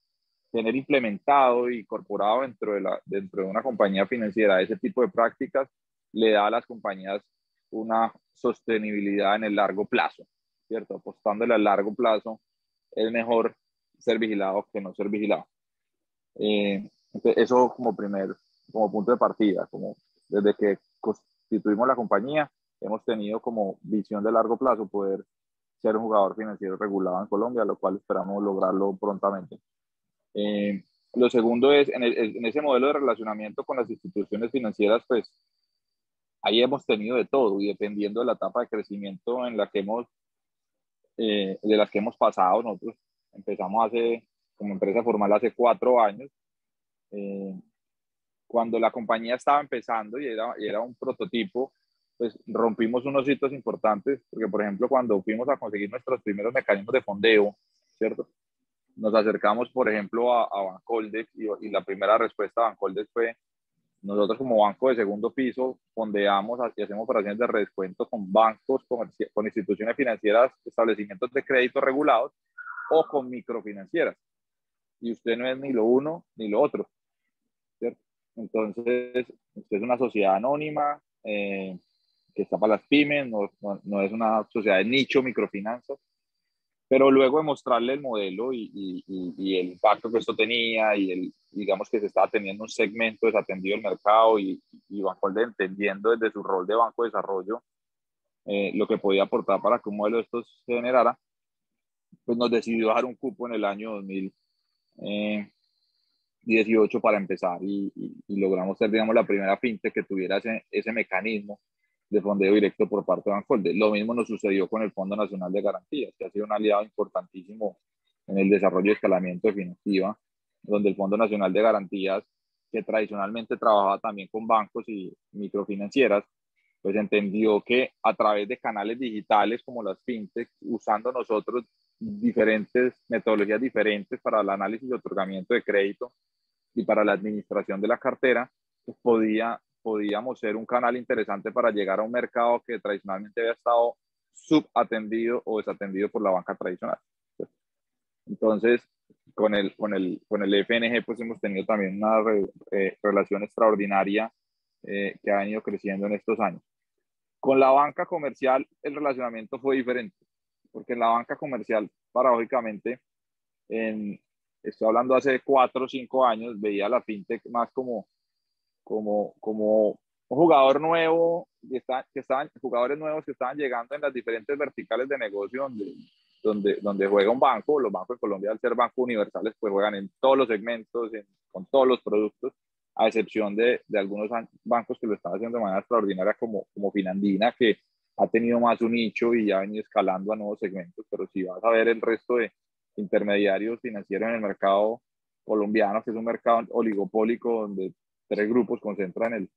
tener implementado y incorporado dentro de, la, dentro de una compañía financiera ese tipo de prácticas le da a las compañías una sostenibilidad en el largo plazo, ¿cierto? Apostándole a largo plazo es mejor ser vigilado que no ser vigilado. Eh, eso como primer, como punto de partida, como desde que constituimos la compañía, hemos tenido como visión de largo plazo poder ser un jugador financiero regulado en Colombia, lo cual esperamos lograrlo prontamente. Eh, lo segundo es, en, en, ese modelo de relacionamiento con las instituciones financieras, pues ahí hemos tenido de todo y dependiendo de la etapa de crecimiento en la que hemos, eh, de las que hemos pasado, nosotros Empezamos hace, como empresa formal hace cuatro años. Eh, cuando la compañía estaba empezando y era, y era un prototipo, pues rompimos unos hitos importantes, porque por ejemplo cuando fuimos a conseguir nuestros primeros mecanismos de fondeo, ¿cierto? Nos acercamos, por ejemplo, a, a Bancoldex y, y, la primera respuesta a Bancoldex fue, nosotros como banco de segundo piso fondeamos y hacemos operaciones de redescuento con bancos, con instituciones financieras, establecimientos de crédito regulados o con microfinancieras. Y usted no es ni lo uno ni lo otro, ¿cierto? Entonces, usted es una sociedad anónima, eh, que está para las pymes, no, no, es una sociedad de nicho, microfinanzas, pero luego de mostrarle el modelo y, y, y, el impacto que esto tenía y el, digamos que se estaba teniendo un segmento desatendido del mercado y, y Bancolde entendiendo desde su rol de banco de desarrollo eh, lo que podía aportar para que un modelo de estos se generara, pues nos decidió dejar un cupo en el año 2018 eh, para empezar y, logramos ser, digamos, la primera fintech que tuviera ese, ese mecanismo de fondeo directo por parte de Bancolde. Lo mismo nos sucedió con el Fondo Nacional de Garantías, que ha sido un aliado importantísimo en el desarrollo y escalamiento de Financiva, donde el Fondo Nacional de Garantías, que tradicionalmente trabajaba también con bancos y microfinancieras, pues entendió que a través de canales digitales como las fintech, usando nosotros diferentes metodologías diferentes para el análisis y otorgamiento de crédito y para la administración de la cartera, pues podía podíamos ser un canal interesante para llegar a un mercado que tradicionalmente había estado subatendido o desatendido por la banca tradicional. Entonces, con el, con el, con el FNG, pues hemos tenido también una eh, relación extraordinaria eh, que ha venido creciendo en estos años. Con la banca comercial, el relacionamiento fue diferente, porque en la banca comercial, paradójicamente, en, estoy hablando hace cuatro o cinco años, veía la fintech más como como, como un jugador nuevo, que, está, que estaban, jugadores nuevos que estaban llegando en las diferentes verticales de negocio donde, donde, donde juega un banco. Los bancos de Colombia, al ser bancos universales, pues juegan en todos los segmentos, con todos los productos, a excepción de, de, algunos bancos que lo están haciendo de manera extraordinaria, como, como Finandina, que ha tenido más un nicho y ha venido escalando a nuevos segmentos. Pero si vas a ver el resto de intermediarios financieros en el mercado colombiano, que es un mercado oligopólico donde tres grupos concentran el,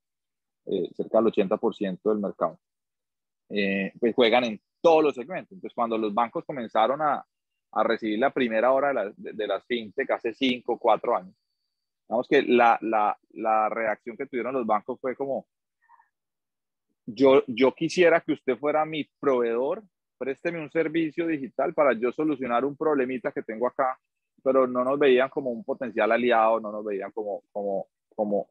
eh, cerca del 80% del mercado. Eh, pues juegan en todos los segmentos. Entonces, cuando los bancos comenzaron a, a recibir la primera hora de, la, de, las fintech hace cinco, cuatro años, vamos que la, la, la, reacción que tuvieron los bancos fue como, yo, yo quisiera que usted fuera mi proveedor, présteme un servicio digital para yo solucionar un problemita que tengo acá, pero no nos veían como un potencial aliado, no nos veían como, como, como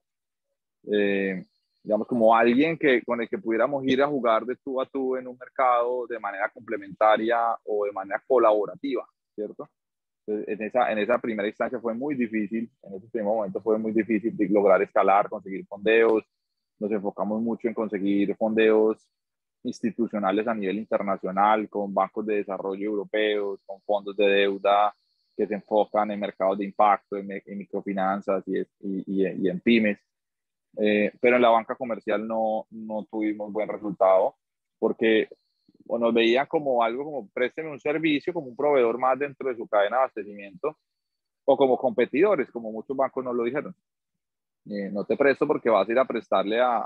eh, digamos, como alguien que, con el que pudiéramos ir a jugar de tú a tú en un mercado de manera complementaria o de manera colaborativa, ¿cierto? en esa, en esa primera instancia fue muy difícil, en ese primer momento fue muy difícil lograr escalar, conseguir fondeos. Nos enfocamos mucho en conseguir fondeos institucionales a nivel internacional, con bancos de desarrollo europeos, con fondos de deuda que se enfocan en mercados de impacto, en, microfinanzas y, y, y en pymes. Eh, pero en la banca comercial no, no tuvimos buen resultado porque o nos veían como algo como présteme un servicio, como un proveedor más dentro de su cadena de abastecimiento, o como competidores, como muchos bancos nos lo dijeron. Eh, no te presto porque vas a ir a prestarle a,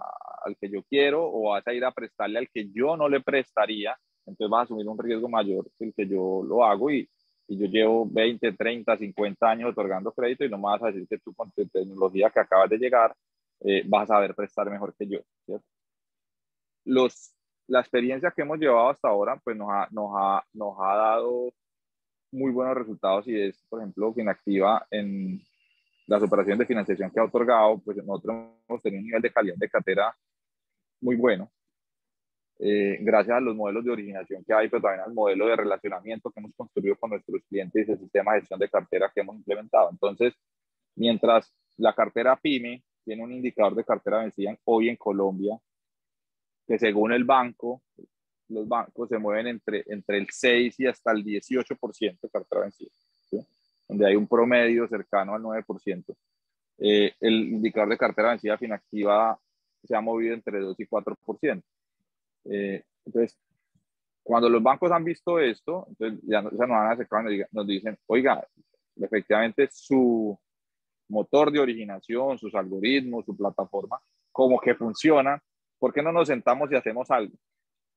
al que yo quiero o vas a ir a prestarle al que yo no le prestaría, entonces vas a asumir un riesgo mayor que el que yo lo hago y, y yo llevo 20, 30, 50 años otorgando crédito y no me vas a decir que tú con tu tecnología que acabas de llegar eh, vas a saber prestar mejor que yo. Los, la experiencia que hemos llevado hasta ahora pues nos ha, nos ha, nos ha dado muy buenos resultados y es, por ejemplo, Finactiva en las operaciones de financiación que ha otorgado, pues nosotros hemos tenido un nivel de calidad de cartera muy bueno. Eh, gracias a los modelos de originación que hay, pero también al modelo de relacionamiento que hemos construido con nuestros clientes y el sistema de gestión de cartera que hemos implementado. Entonces, mientras la cartera PYME tiene un indicador de cartera vencida hoy en Colombia, que según el banco, los bancos se mueven entre, entre el 6 y hasta el 18% de cartera vencida, donde hay un promedio cercano al 9%. Eh, el indicador de cartera vencida finactiva se ha movido entre 2 y 4%. Eh, entonces, cuando los bancos han visto esto, entonces ya, nos van a acercar y nos dicen, oiga, efectivamente su, motor de originación, sus algoritmos, su plataforma, como que funciona, ¿por qué no nos sentamos y hacemos algo?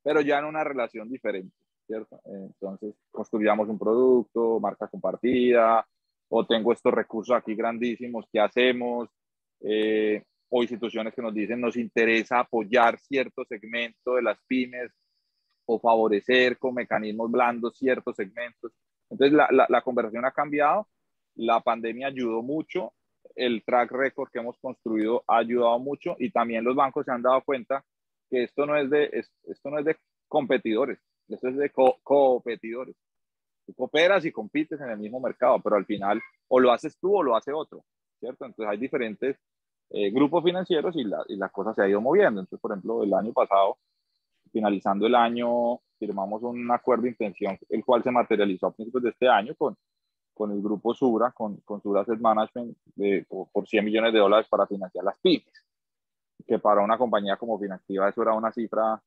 Pero ya en una relación diferente, ¿cierto? Entonces, construyamos un producto, marca compartida, o tengo estos recursos aquí grandísimos, ¿qué hacemos? Eh, o instituciones que nos dicen nos interesa apoyar cierto segmento de las pymes o favorecer con mecanismos blandos ciertos segmentos. Entonces la, la, conversación ha cambiado, la pandemia ayudó mucho, el track record que hemos construido ha ayudado mucho y también los bancos se han dado cuenta que esto no es de, esto no es de competidores, esto es de competidores. Tú cooperas y compites en el mismo mercado, pero al final o lo haces tú o lo hace otro, ¿cierto? Entonces hay diferentes eh, grupos financieros y la, y la cosa se ha ido moviendo. Entonces, por ejemplo, el año pasado, finalizando el año, firmamos un acuerdo de intención, el cual se materializó a principios de este año con, con el grupo Sura, con, con Sura Asset Management, de, por, 100 millones de dólares para financiar las pymes, que para una compañía como Finactiva eso era una cifra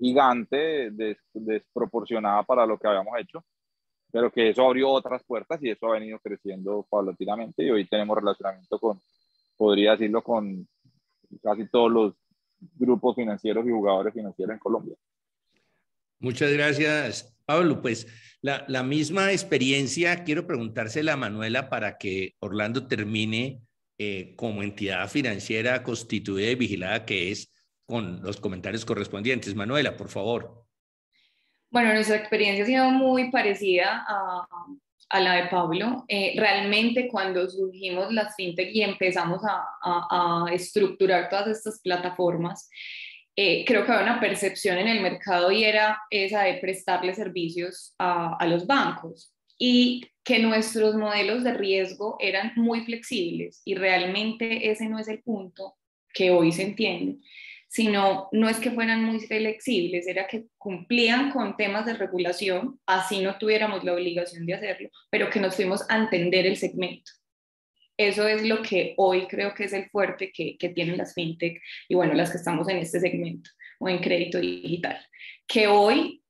gigante, desproporcionada para lo que habíamos hecho, pero que eso abrió otras puertas y eso ha venido creciendo paulatinamente y hoy tenemos relacionamiento con, podría decirlo, con casi todos los grupos financieros y jugadores financieros en Colombia. Muchas gracias, Pablo. Pues la, la misma experiencia quiero preguntársela a Manuela para que Orlando termine eh, como entidad financiera constituida y vigilada que es con los comentarios correspondientes. Manuela, por favor. Bueno, nuestra experiencia ha sido muy parecida a, a la de Pablo. Eh, realmente cuando surgimos las fintech y empezamos a, a, a estructurar todas estas plataformas, eh, creo que había una percepción en el mercado y era esa de prestarle servicios a, a los bancos y que nuestros modelos de riesgo eran muy flexibles y realmente ese no es el punto que hoy se entiende sino no es que fueran muy flexibles, era que cumplían con temas de regulación, así no tuviéramos la obligación de hacerlo, pero que nos fuimos a entender el segmento. Eso es lo que hoy creo que es el fuerte que, que tienen las fintech y bueno, las que estamos en este segmento o en crédito digital, que hoy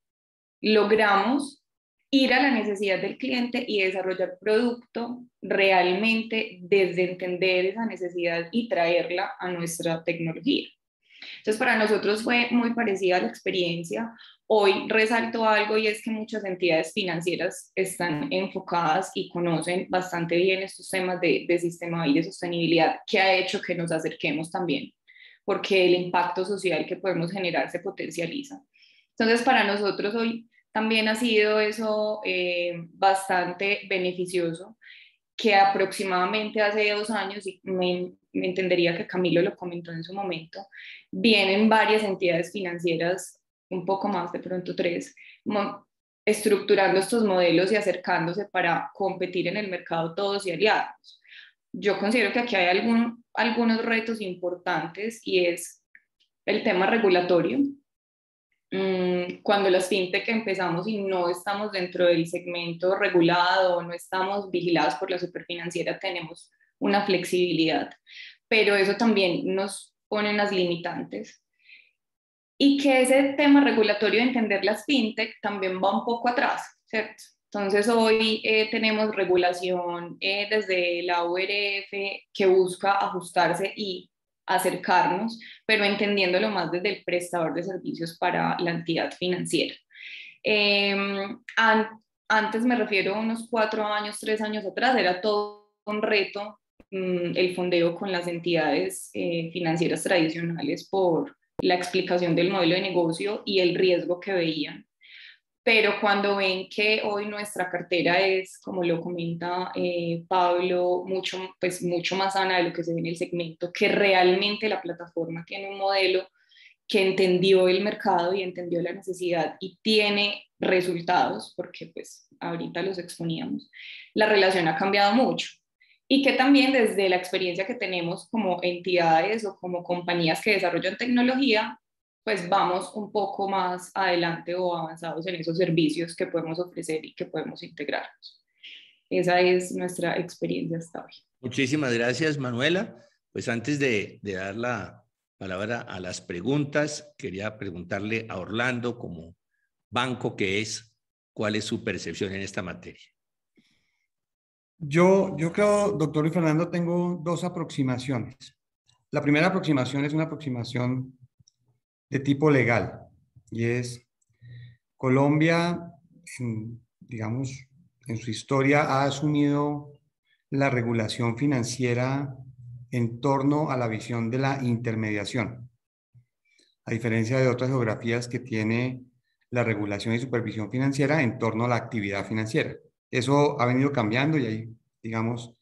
logramos ir a la necesidad del cliente y desarrollar producto realmente desde entender esa necesidad y traerla a nuestra tecnología. Entonces, para nosotros fue muy parecida la experiencia. Hoy resalto algo y es que muchas entidades financieras están enfocadas y conocen bastante bien estos temas de, de sistema y de sostenibilidad, que ha hecho que nos acerquemos también, porque el impacto social que podemos generar se potencializa. Entonces, para nosotros hoy también ha sido eso eh, bastante beneficioso, que aproximadamente hace dos años, y me, me entendería que Camilo lo comentó en su momento, vienen varias entidades financieras, un poco más de pronto tres, estructurando estos modelos y acercándose para competir en el mercado todos y aliados. Yo considero que aquí hay algún, algunos retos importantes y es el tema regulatorio. Mm, cuando las fintech empezamos y no estamos dentro del segmento regulado, no estamos vigilados por la superfinanciera, tenemos una flexibilidad, pero eso también nos pone unas limitantes. Y que ese tema regulatorio de entender las fintech también va un poco atrás, ¿cierto? Entonces hoy eh, tenemos regulación eh, desde la URF que busca ajustarse y acercarnos, pero entendiéndolo más desde el prestador de servicios para la entidad financiera. Em, antes me refiero a unos cuatro años, tres años atrás, era todo un reto Mm, el fondeo con las entidades eh, financieras tradicionales por la explicación del modelo de negocio y el riesgo que veían. Pero cuando ven que hoy nuestra cartera es, como lo comenta eh, Pablo, mucho, pues mucho más sana de lo que se ve en el segmento, que realmente la plataforma tiene un modelo que entendió el mercado y entendió la necesidad y tiene resultados, porque pues ahorita los exponíamos, la relación ha cambiado mucho. Y que también desde la experiencia que tenemos como entidades o como compañías que desarrollan tecnología, pues vamos un poco más adelante o avanzados en esos servicios que podemos ofrecer y que podemos integrarnos. Esa es nuestra experiencia hasta hoy. Muchísimas gracias, Manuela. Pues antes de, de dar la palabra a las preguntas, quería preguntarle a Orlando como banco que es, ¿cuál es su percepción en esta materia? Yo, yo creo, doctor Luis Fernando, tengo dos aproximaciones. la primera aproximación es una aproximación de tipo legal y es Colombia, digamos, en su historia ha asumido la regulación financiera en torno a la visión de la intermediación. A diferencia de otras geografías que tiene la regulación y supervisión financiera en torno a la actividad financiera. Eso ha venido cambiando y hay, digamos,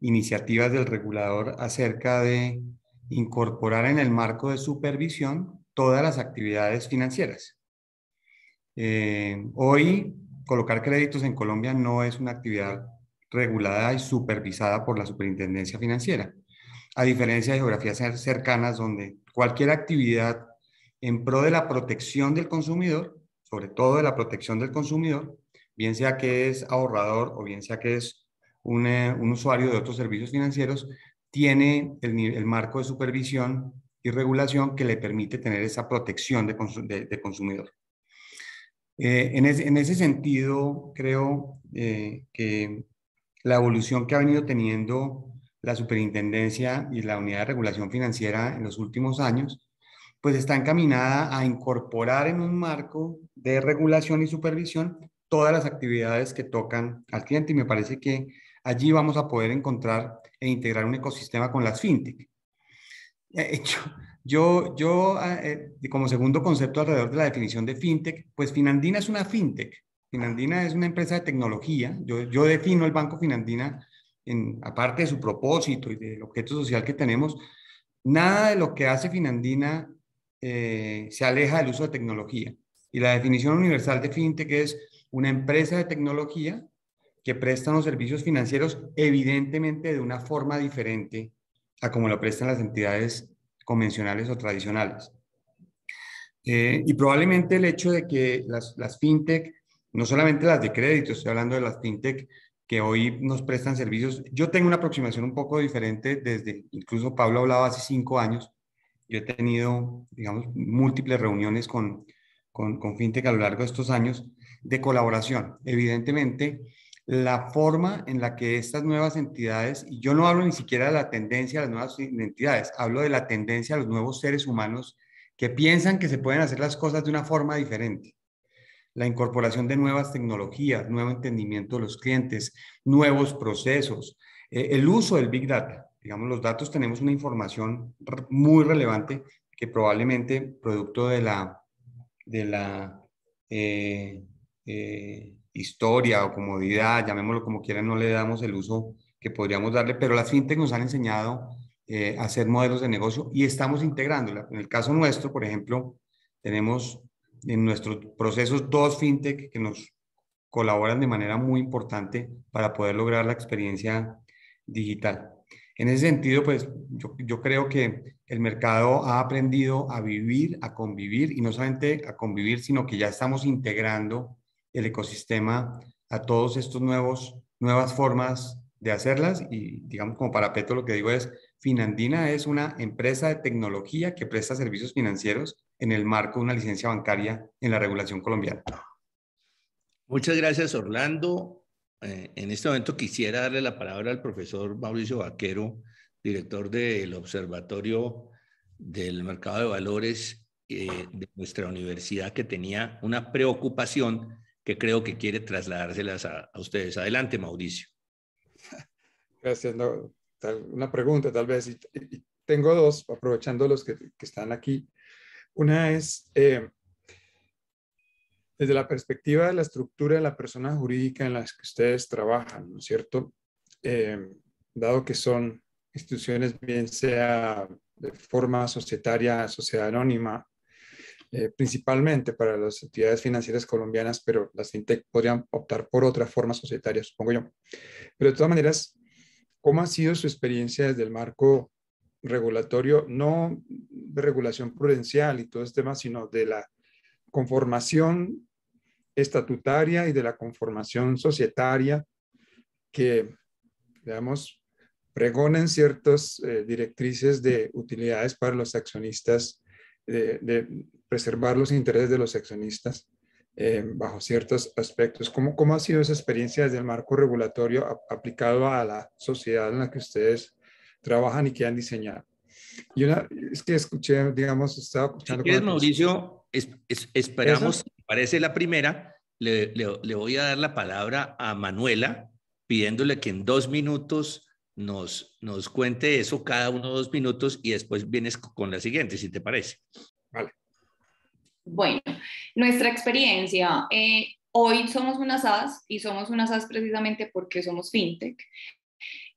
iniciativas del regulador acerca de incorporar en el marco de supervisión todas las actividades financieras. Eh, hoy, colocar créditos en Colombia no es una actividad regulada y supervisada por la Superintendencia Financiera, a diferencia de geografías cercanas donde cualquier actividad en pro de la protección del consumidor, sobre todo de la protección del consumidor, bien sea que es ahorrador o bien sea que es un, eh, usuario de otros servicios financieros, tiene el, marco de supervisión y regulación que le permite tener esa protección de, consumidor. Eh, en, ese sentido, creo eh, que la evolución que ha venido teniendo la superintendencia y la unidad de regulación financiera en los últimos años, pues está encaminada a incorporar en un marco de regulación y supervisión todas las actividades que tocan al cliente y me parece que allí vamos a poder encontrar e integrar un ecosistema con las fintech. Eh, yo, yo eh, como segundo concepto alrededor de la definición de fintech, pues Finandina es una fintech. Finandina es una empresa de tecnología. Yo, yo defino el Banco Finandina, en, aparte de su propósito y del objeto social que tenemos, nada de lo que hace Finandina eh, se aleja del uso de tecnología. Y la definición universal de fintech es una empresa de tecnología que presta los servicios financieros evidentemente de una forma diferente a como lo prestan las entidades convencionales o tradicionales. Eh, y probablemente el hecho de que las, las fintech, no solamente las de crédito, estoy hablando de las fintech que hoy nos prestan servicios, yo tengo una aproximación un poco diferente desde, incluso Pablo hablaba hace cinco años, yo he tenido, digamos, múltiples reuniones con, con, con FinTech a lo largo de estos años de colaboración. Evidentemente, la forma en la que estas nuevas entidades, y yo no hablo ni siquiera de la tendencia a las nuevas entidades, hablo de la tendencia a los nuevos seres humanos que piensan que se pueden hacer las cosas de una forma diferente. La incorporación de nuevas tecnologías, nuevo entendimiento de los clientes, nuevos procesos, eh, el uso del Big Data digamos, los datos tenemos una información muy relevante que probablemente producto de la, de la eh, eh, historia o comodidad, llamémoslo como quieran, no le damos el uso que podríamos darle, pero las fintech nos han enseñado eh, a hacer modelos de negocio y estamos integrándola. En el caso nuestro, por ejemplo, tenemos en nuestros procesos dos fintech que nos colaboran de manera muy importante para poder lograr la experiencia digital. En ese sentido, pues yo, creo que el mercado ha aprendido a vivir, a convivir y no solamente a convivir, sino que ya estamos integrando el ecosistema a todos estos nuevos, nuevas formas de hacerlas y digamos como parapeto lo que digo es, Finandina es una empresa de tecnología que presta servicios financieros en el marco de una licencia bancaria en la regulación colombiana. Muchas gracias, Orlando. Eh, en este momento quisiera darle la palabra al profesor Mauricio Vaquero, director del Observatorio del Mercado de Valores eh, de nuestra universidad, que tenía una preocupación que creo que quiere trasladárselas a, ustedes. Adelante, Mauricio. Gracias. una pregunta, tal vez. tengo dos, aprovechando los que, están aquí. Una es, eh, desde la perspectiva de la estructura de la persona jurídica en la que ustedes trabajan, ¿no es cierto? Eh, dado que son instituciones bien sea de forma societaria, sociedad anónima, eh, principalmente para las entidades financieras colombianas, pero las fintech podrían optar por otra forma societaria, supongo yo. Pero de todas maneras, ¿cómo ha sido su experiencia desde el marco regulatorio, no de regulación prudencial y todo este tema, sino de la conformación estatutaria y de la conformación societaria que, digamos, pregonen ciertas eh, directrices de utilidades para los accionistas, de, preservar los intereses de los accionistas eh, bajo ciertos aspectos. ¿Cómo, ¿Cómo ha sido esa experiencia desde el marco regulatorio aplicado a la sociedad en la que ustedes trabajan y que han diseñado? Y una, es que escuché, digamos, estaba escuchando. Si Mauricio, esperamos, parece la primera, le, le, voy a dar la palabra a Manuela, pidiéndole que en dos minutos nos, nos cuente eso, cada uno dos minutos, y después vienes con la siguiente, si te parece. Vale. Bueno, nuestra experiencia. Eh, hoy somos una SAS y somos una SAS precisamente porque somos fintech.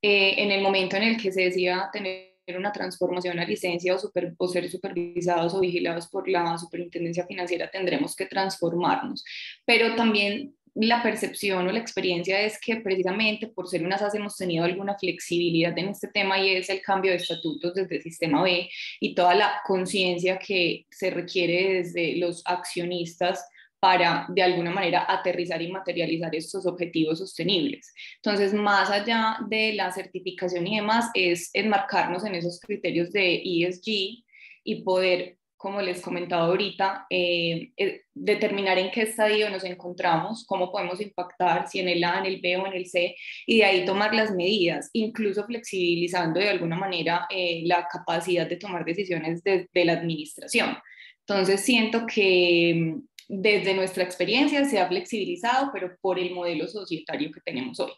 Eh, en el momento en el que se decía tener una transformación a licencia super, o, ser supervisados o vigilados por la superintendencia financiera, tendremos que transformarnos. Pero también la percepción o la experiencia es que precisamente por ser una SAS hemos tenido alguna flexibilidad en este tema y es el cambio de estatutos desde sistema B y toda la conciencia que se requiere desde los accionistas para de alguna manera aterrizar y materializar estos objetivos sostenibles. Entonces, más allá de la certificación y demás, es enmarcarnos en esos criterios de ESG y poder como les comentaba ahorita, eh, eh, determinar en qué estadio nos encontramos, cómo podemos impactar, si en el A, en el B o en el C, y de ahí tomar las medidas, incluso flexibilizando de alguna manera eh, la capacidad de tomar decisiones de, de, la administración. Entonces, siento que mm, desde nuestra experiencia se ha flexibilizado, pero por el modelo societario que tenemos hoy.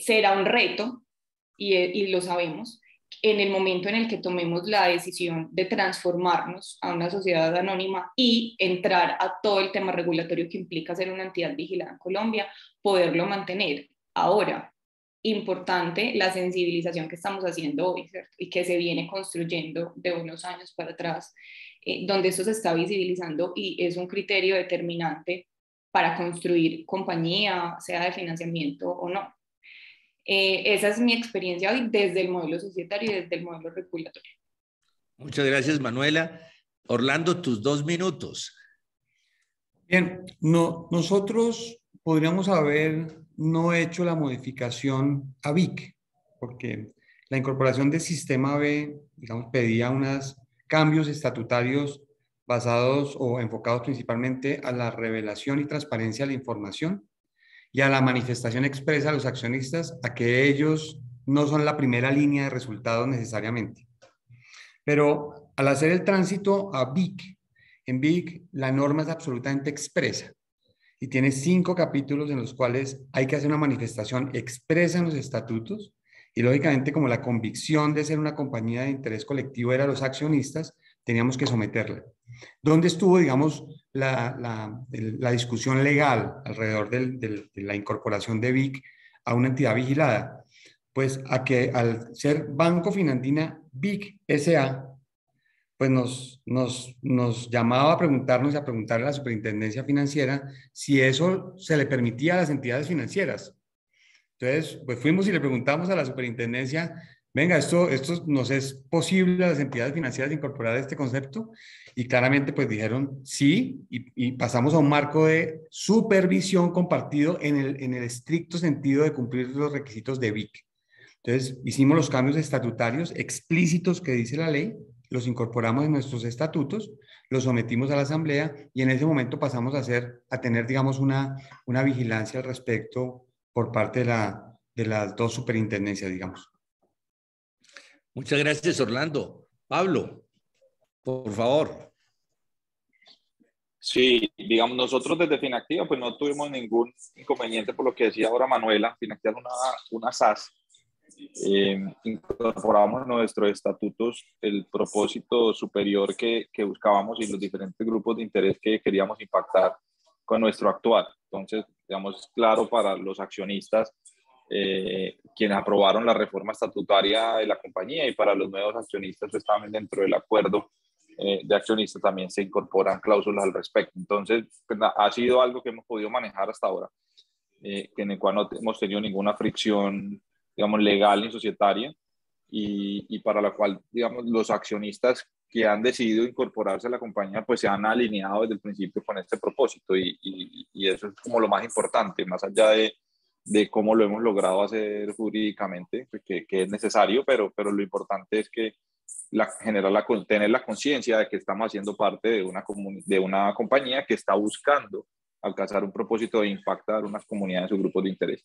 será un reto, y, y lo sabemos, en el momento en el que tomemos la decisión de transformarnos a una sociedad anónima y entrar a todo el tema regulatorio que implica ser una entidad vigilada en Colombia, poderlo mantener. Ahora, importante la sensibilización que estamos haciendo hoy y que se viene construyendo de unos años para atrás, eh, donde esto se está visibilizando y es un criterio determinante para construir compañía, sea de financiamiento o no. Eh, esa es mi experiencia hoy desde el modelo societario y desde el modelo regulatorio. Muchas gracias, Manuela. Orlando, tus dos minutos. Bien, no, nosotros podríamos haber no hecho la modificación a VIC, porque la incorporación del sistema B, digamos, pedía unos cambios estatutarios basados o enfocados principalmente a la revelación y transparencia de la información y a la manifestación expresa a los accionistas a que ellos no son la primera línea de resultados necesariamente. Pero al hacer el tránsito a BIC, en BIC la norma es absolutamente expresa y tiene cinco capítulos en los cuales hay que hacer una manifestación expresa en los estatutos y lógicamente como la convicción de ser una compañía de interés colectivo era los accionistas, teníamos que someterla. ¿Dónde estuvo, digamos, la, la, discusión legal alrededor de la incorporación de BIC a una entidad vigilada? Pues a que al ser Banco Finandina BIC SA, pues nos, nos, nos llamaba a preguntarnos y a preguntarle a la superintendencia financiera si eso se le permitía a las entidades financieras. Entonces, pues fuimos y le preguntamos a la superintendencia venga, esto, esto nos es posible a las entidades financieras incorporar este concepto y claramente pues dijeron sí y, pasamos a un marco de supervisión compartido en el, en el estricto sentido de cumplir los requisitos de BIC. Entonces hicimos los cambios estatutarios explícitos que dice la ley, los incorporamos en nuestros estatutos, los sometimos a la asamblea y en ese momento pasamos a, hacer, a tener digamos una, una vigilancia al respecto por parte de, la, de las dos superintendencias, digamos. Muchas gracias, Orlando. Pablo, por favor. Sí, digamos, nosotros desde Finactiva pues no tuvimos ningún inconveniente por lo que decía ahora Manuela. Finactiva es una, una SAS. Eh, incorporamos en nuestros estatutos el propósito superior que, que buscábamos y los diferentes grupos de interés que queríamos impactar con nuestro actual. Entonces, digamos, claro para los accionistas eh, quienes aprobaron la reforma estatutaria de la compañía y para los nuevos accionistas pues, también dentro del acuerdo eh, de accionistas también se incorporan cláusulas al respecto. Entonces, pues, ha sido algo que hemos podido manejar hasta ahora, eh, en el cual no hemos tenido ninguna fricción, digamos, legal ni societaria y, y, para la cual, digamos, los accionistas que han decidido incorporarse a la compañía, pues se han alineado desde el principio con este propósito y, y, y eso es como lo más importante, más allá de de cómo lo hemos logrado hacer jurídicamente, pues, que, que es necesario, pero, pero lo importante es que la, generar la, tener la conciencia de que estamos haciendo parte de una, de una compañía que está buscando alcanzar un propósito de impactar unas comunidades o grupos de interés.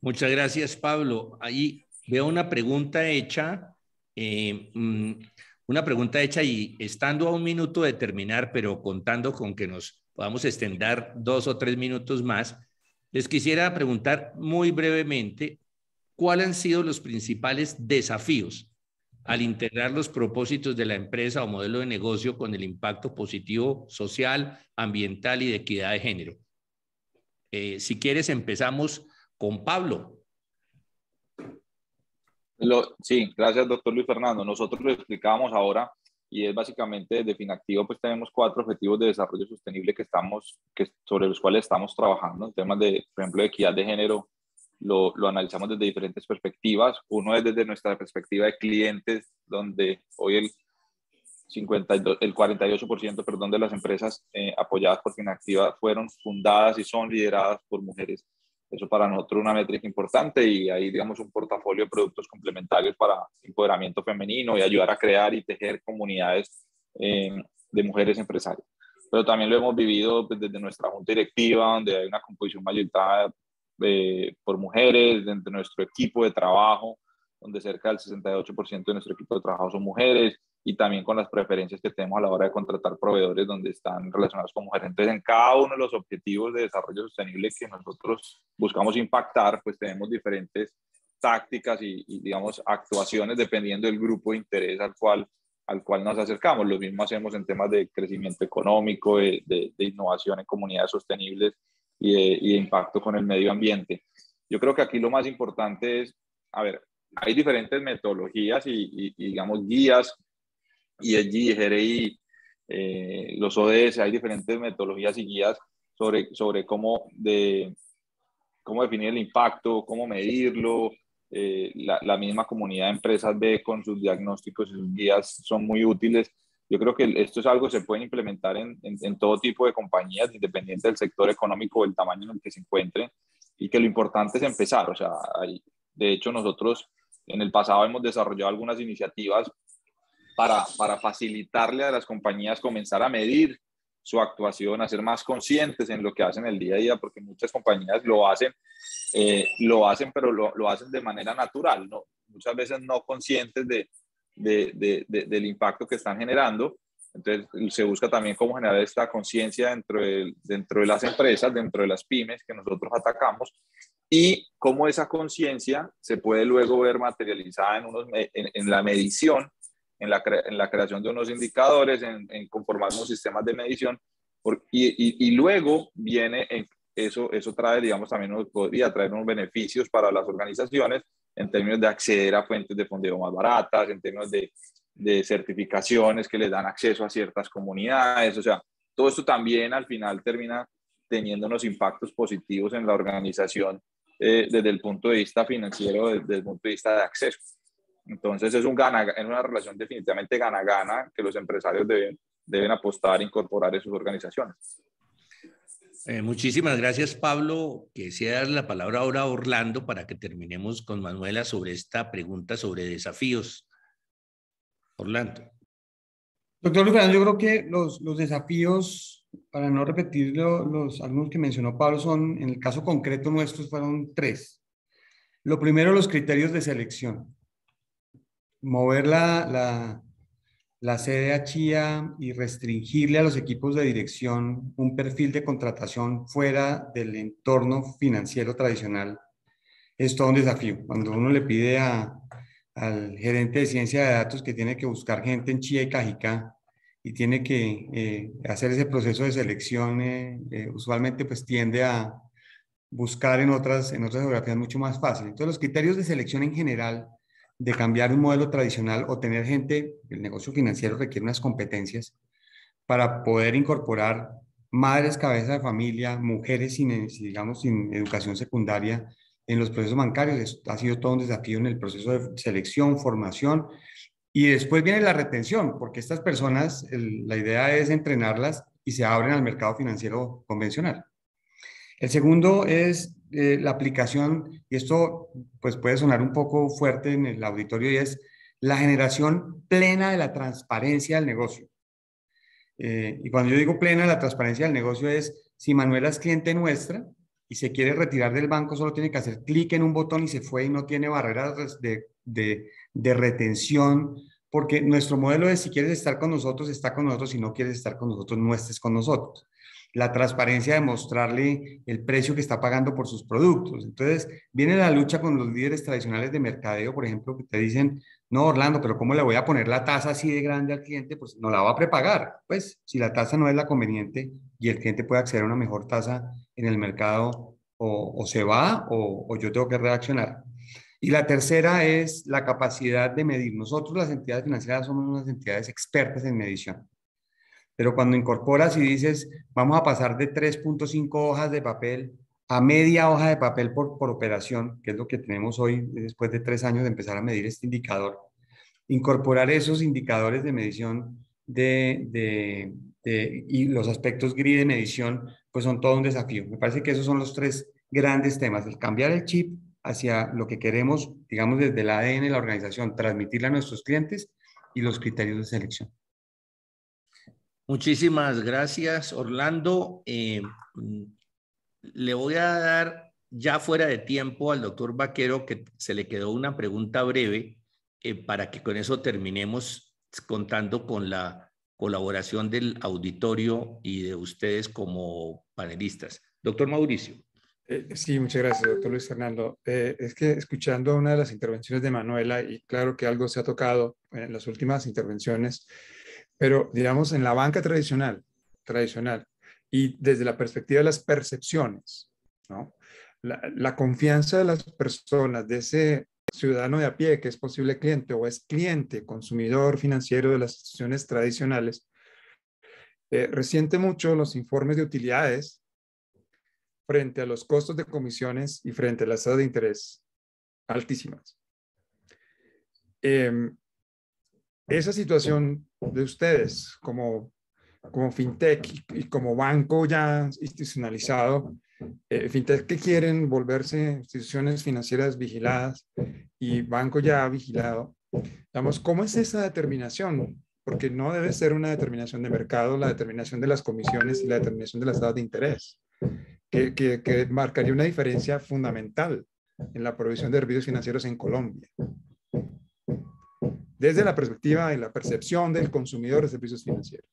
Muchas gracias, Pablo. Ahí veo una pregunta hecha Eh, mm, una pregunta hecha y estando a un minuto de terminar, pero contando con que nos podamos extender dos o tres minutos más, les quisiera preguntar muy brevemente cuáles han sido los principales desafíos al integrar los propósitos de la empresa o modelo de negocio con el impacto positivo social, ambiental y de equidad de género. Eh, si quieres, empezamos con Pablo. sí, gracias, doctor Luis Fernando. Nosotros lo explicábamos ahora y es básicamente desde Finactivo, pues tenemos cuatro objetivos de desarrollo sostenible que estamos, que, sobre los cuales estamos trabajando, en temas de, por ejemplo, de equidad de género, lo, lo, analizamos desde diferentes perspectivas. Uno es desde nuestra perspectiva de clientes, donde hoy el, 52, el 48% perdón, de las empresas eh, apoyadas por Finactiva fueron fundadas y son lideradas por mujeres. Eso para nosotros es una métrica importante y ahí, digamos, un portafolio de productos complementarios para empoderamiento femenino y ayudar a crear y tejer comunidades eh, de mujeres empresarias. Pero también lo hemos vivido pues, desde nuestra junta directiva, donde hay una composición mayoritaria eh, por mujeres, dentro de nuestro equipo de trabajo, donde cerca del 68% de nuestro equipo de trabajo son mujeres, y también con las preferencias que tenemos a la hora de contratar proveedores donde están relacionados con mujeres. Entonces, en cada uno de los objetivos de desarrollo sostenible que nosotros buscamos impactar, pues tenemos diferentes tácticas y, digamos, actuaciones dependiendo del grupo de interés al cual, al cual nos acercamos. Lo mismo hacemos en temas de crecimiento económico, de, de, innovación en comunidades sostenibles y de, y de impacto con el medio ambiente. Yo creo que aquí lo más importante es, a ver, hay diferentes metodologías y, y, digamos, guías ESG, GRI, eh, los ODS, hay diferentes metodologías y guías sobre, sobre cómo, de, cómo definir el impacto, cómo medirlo. Eh, la, la, misma comunidad de empresas ve con sus diagnósticos y sus guías son muy útiles. Yo creo que esto es algo que se puede implementar en, en, todo tipo de compañías, independiente del sector económico o el tamaño en el que se encuentren, y que lo importante es empezar. O sea, hay, de hecho, nosotros en el pasado hemos desarrollado algunas iniciativas para, para facilitarle a las compañías comenzar a medir su actuación, a ser más conscientes en lo que hacen el día a día, porque muchas compañías lo hacen, eh, lo hacen, pero lo, lo, hacen de manera natural, ¿no? muchas veces no conscientes de, de, de, del impacto que están generando. Entonces, se busca también cómo generar esta conciencia dentro de, dentro de las empresas, dentro de las pymes que nosotros atacamos, y cómo esa conciencia se puede luego ver materializada en, unos, en, en la medición en la, en la creación de unos indicadores, en, en conformar unos sistemas de medición, y, y, luego viene, eso, eso trae, digamos, también nos podría traer unos beneficios para las organizaciones en términos de acceder a fuentes de fondeo más baratas, en términos de, de certificaciones que les dan acceso a ciertas comunidades, o sea, todo esto también al final termina teniendo unos impactos positivos en la organización eh, desde el punto de vista financiero, desde el punto de vista de acceso. Entonces es un gana, en una relación definitivamente gana-gana que los empresarios deben, deben apostar e incorporar en sus organizaciones. Eh, muchísimas gracias, Pablo. Quisiera dar la palabra ahora a Orlando para que terminemos con Manuela sobre esta pregunta sobre desafíos. Orlando. Doctor Luis, yo creo que los, los desafíos, para no repetir los algunos que mencionó Pablo, son, en el caso concreto nuestro, fueron tres. Lo primero, los criterios de selección mover la, la, sede a Chía y restringirle a los equipos de dirección un perfil de contratación fuera del entorno financiero tradicional es todo un desafío. Cuando uno le pide a, al gerente de ciencia de datos que tiene que buscar gente en Chía y Cajicá y tiene que eh, hacer ese proceso de selección, eh, eh, usualmente pues tiende a buscar en otras, en otras geografías mucho más fácil. Entonces los criterios de selección en general de cambiar un modelo tradicional o tener gente, el negocio financiero requiere unas competencias para poder incorporar madres, cabeza de familia, mujeres sin, digamos, sin educación secundaria en los procesos bancarios. ha sido todo un desafío en el proceso de selección, formación y después viene la retención, porque estas personas, la idea es entrenarlas y se abren al mercado financiero convencional. El segundo es eh, la aplicación, y esto pues puede sonar un poco fuerte en el auditorio, y es la generación plena de la transparencia del negocio. Eh, y cuando yo digo plena la transparencia del negocio es, si Manuela es cliente nuestra y se quiere retirar del banco, solo tiene que hacer clic en un botón y se fue y no tiene barreras de, de, de retención, porque nuestro modelo es si quieres estar con nosotros, está con nosotros, si no quieres estar con nosotros, no estés con nosotros. La transparencia de mostrarle el precio que está pagando por sus productos. Entonces, viene la lucha con los líderes tradicionales de mercadeo, por ejemplo, que te dicen, no, Orlando, pero ¿cómo le voy a poner la tasa así de grande al cliente? Pues no la va a prepagar. Pues si la tasa no es la conveniente y el cliente puede acceder a una mejor tasa en el mercado, o, se va o, o yo tengo que reaccionar. Y la tercera es la capacidad de medir. Nosotros las entidades financieras somos unas entidades expertas en medición. Pero cuando incorporas y dices, vamos a pasar de 3.5 hojas de papel a media hoja de papel por, por operación, que es lo que tenemos hoy después de tres años de empezar a medir este indicador, incorporar esos indicadores de medición de, de, y los aspectos gris de medición, pues son todo un desafío. Me parece que esos son los tres grandes temas, el cambiar el chip, hacia lo que queremos, digamos, desde el ADN de la organización, transmitirle a nuestros clientes y los criterios de selección. Muchísimas gracias, Orlando. Eh, le voy a dar ya fuera de tiempo al doctor Vaquero que se le quedó una pregunta breve eh, para que con eso terminemos contando con la colaboración del auditorio y de ustedes como panelistas. Doctor Mauricio. Eh, sí, muchas gracias, doctor Luis Fernando. Es que escuchando una de las intervenciones de Manuela, y claro que algo se ha tocado en las últimas intervenciones, pero digamos en la banca tradicional, tradicional, y desde la perspectiva de las percepciones, ¿no? La, la confianza de las personas, de ese ciudadano de a pie que es posible cliente o es cliente, consumidor financiero de las instituciones tradicionales, eh, resiente mucho los informes de utilidades frente a los costos de comisiones y frente a las tasas de interés altísimas. Em, esa situación de ustedes como, como fintech y, como banco ya institucionalizado, eh, fintech que quieren volverse instituciones financieras vigiladas y banco ya vigilado, digamos, ¿cómo es esa determinación? Porque no debe ser una determinación de mercado, la determinación de las comisiones y la determinación de las tasas de interés que, marcaría una diferencia fundamental en la provisión de servicios financieros en Colombia. Desde la perspectiva y la percepción del consumidor de servicios financieros.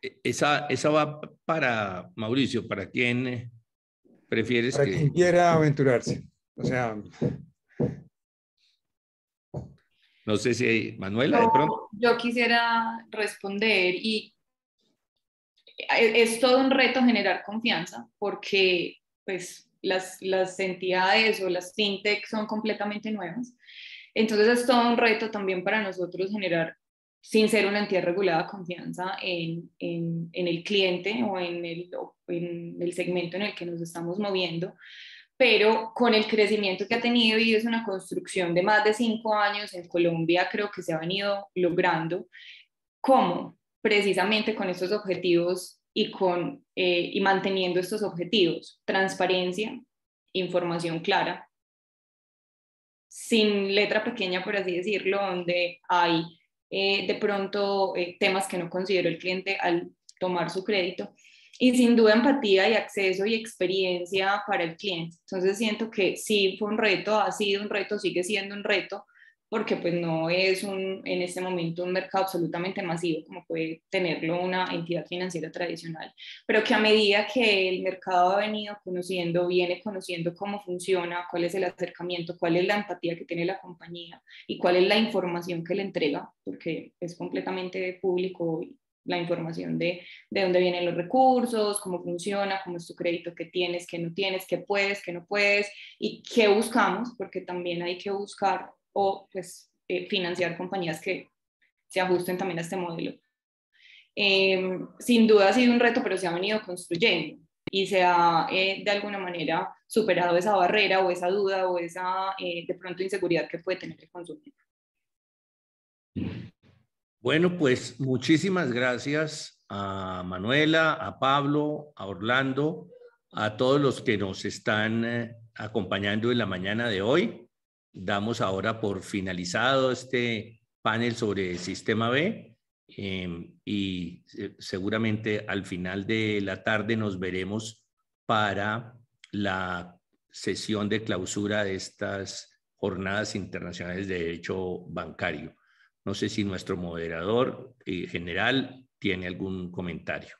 E, esa, esa va para Mauricio, para quien prefieres para quien quiera aventurarse. O sea, no sé si Manuela, de pronto. Yo quisiera responder y es todo un reto generar confianza porque pues las, las entidades o las fintech son completamente nuevas. Entonces es todo un reto también para nosotros generar, sin ser una entidad regulada, confianza en, en, el cliente o en el, en el segmento en el que nos estamos moviendo pero con el crecimiento que ha tenido y es una construcción de más de cinco años en Colombia, creo que se ha venido logrando. ¿Cómo? Precisamente con estos objetivos y, con, eh, y manteniendo estos objetivos. Transparencia, información clara, sin letra pequeña, por así decirlo, donde hay eh, de pronto eh, temas que no considero el cliente al tomar su crédito y sin duda empatía y acceso y experiencia para el cliente. Entonces siento que sí fue un reto, ha sido un reto, sigue siendo un reto, porque pues no es un, en este momento un mercado absolutamente masivo como puede tenerlo una entidad financiera tradicional, pero que a medida que el mercado ha venido conociendo, viene conociendo cómo funciona, cuál es el acercamiento, cuál es la empatía que tiene la compañía y cuál es la información que le entrega, porque es completamente público la información de, de dónde vienen los recursos, cómo funciona, cómo es tu crédito, qué tienes, qué no tienes, qué puedes, qué no puedes y qué buscamos, porque también hay que buscar o pues eh, financiar compañías que se ajusten también a este modelo. Em, sin duda ha sido un reto, pero se ha venido construyendo y se ha eh, de alguna manera superado esa barrera o esa duda o esa eh, de pronto inseguridad que puede tener el consumidor. Bueno, pues muchísimas gracias a Manuela, a Pablo, a Orlando, a todos los que nos están acompañando en la mañana de hoy. Damos ahora por finalizado este panel sobre Sistema B em, y seguramente al final de la tarde nos veremos para la sesión de clausura de estas jornadas internacionales de derecho bancario. No sé si nuestro moderador eh, general tiene algún comentario.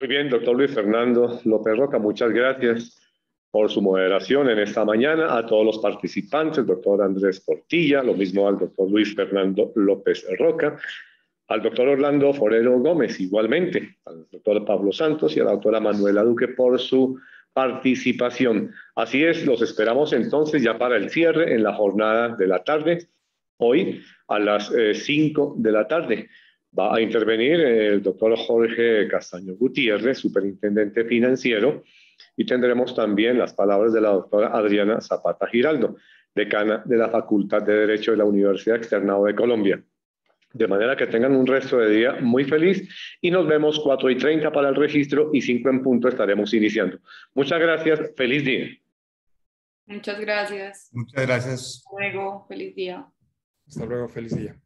Muy bien, doctor Luis Fernando López Roca, muchas gracias por su moderación en esta mañana, a todos los participantes, doctor Andrés Portilla, lo mismo al doctor Luis Fernando López Roca, al doctor Orlando Forero Gómez igualmente, al doctor Pablo Santos y a la doctora Manuela Duque por su participación. Así es, los esperamos entonces ya para el cierre en la jornada de la tarde, hoy a las 5 eh, de la tarde. Va a intervenir el doctor Jorge Castaño Gutiérrez, superintendente financiero, y tendremos también las palabras de la doctora Adriana Zapata Giraldo, decana de la Facultad de Derecho de la Universidad Externado de Colombia. De manera que tengan un resto de día muy feliz y nos vemos 4 y 30 para el registro y 5 en punto estaremos iniciando. Muchas gracias, feliz día. Muchas gracias. Muchas gracias. Hasta luego, feliz día. Hasta luego, feliz día.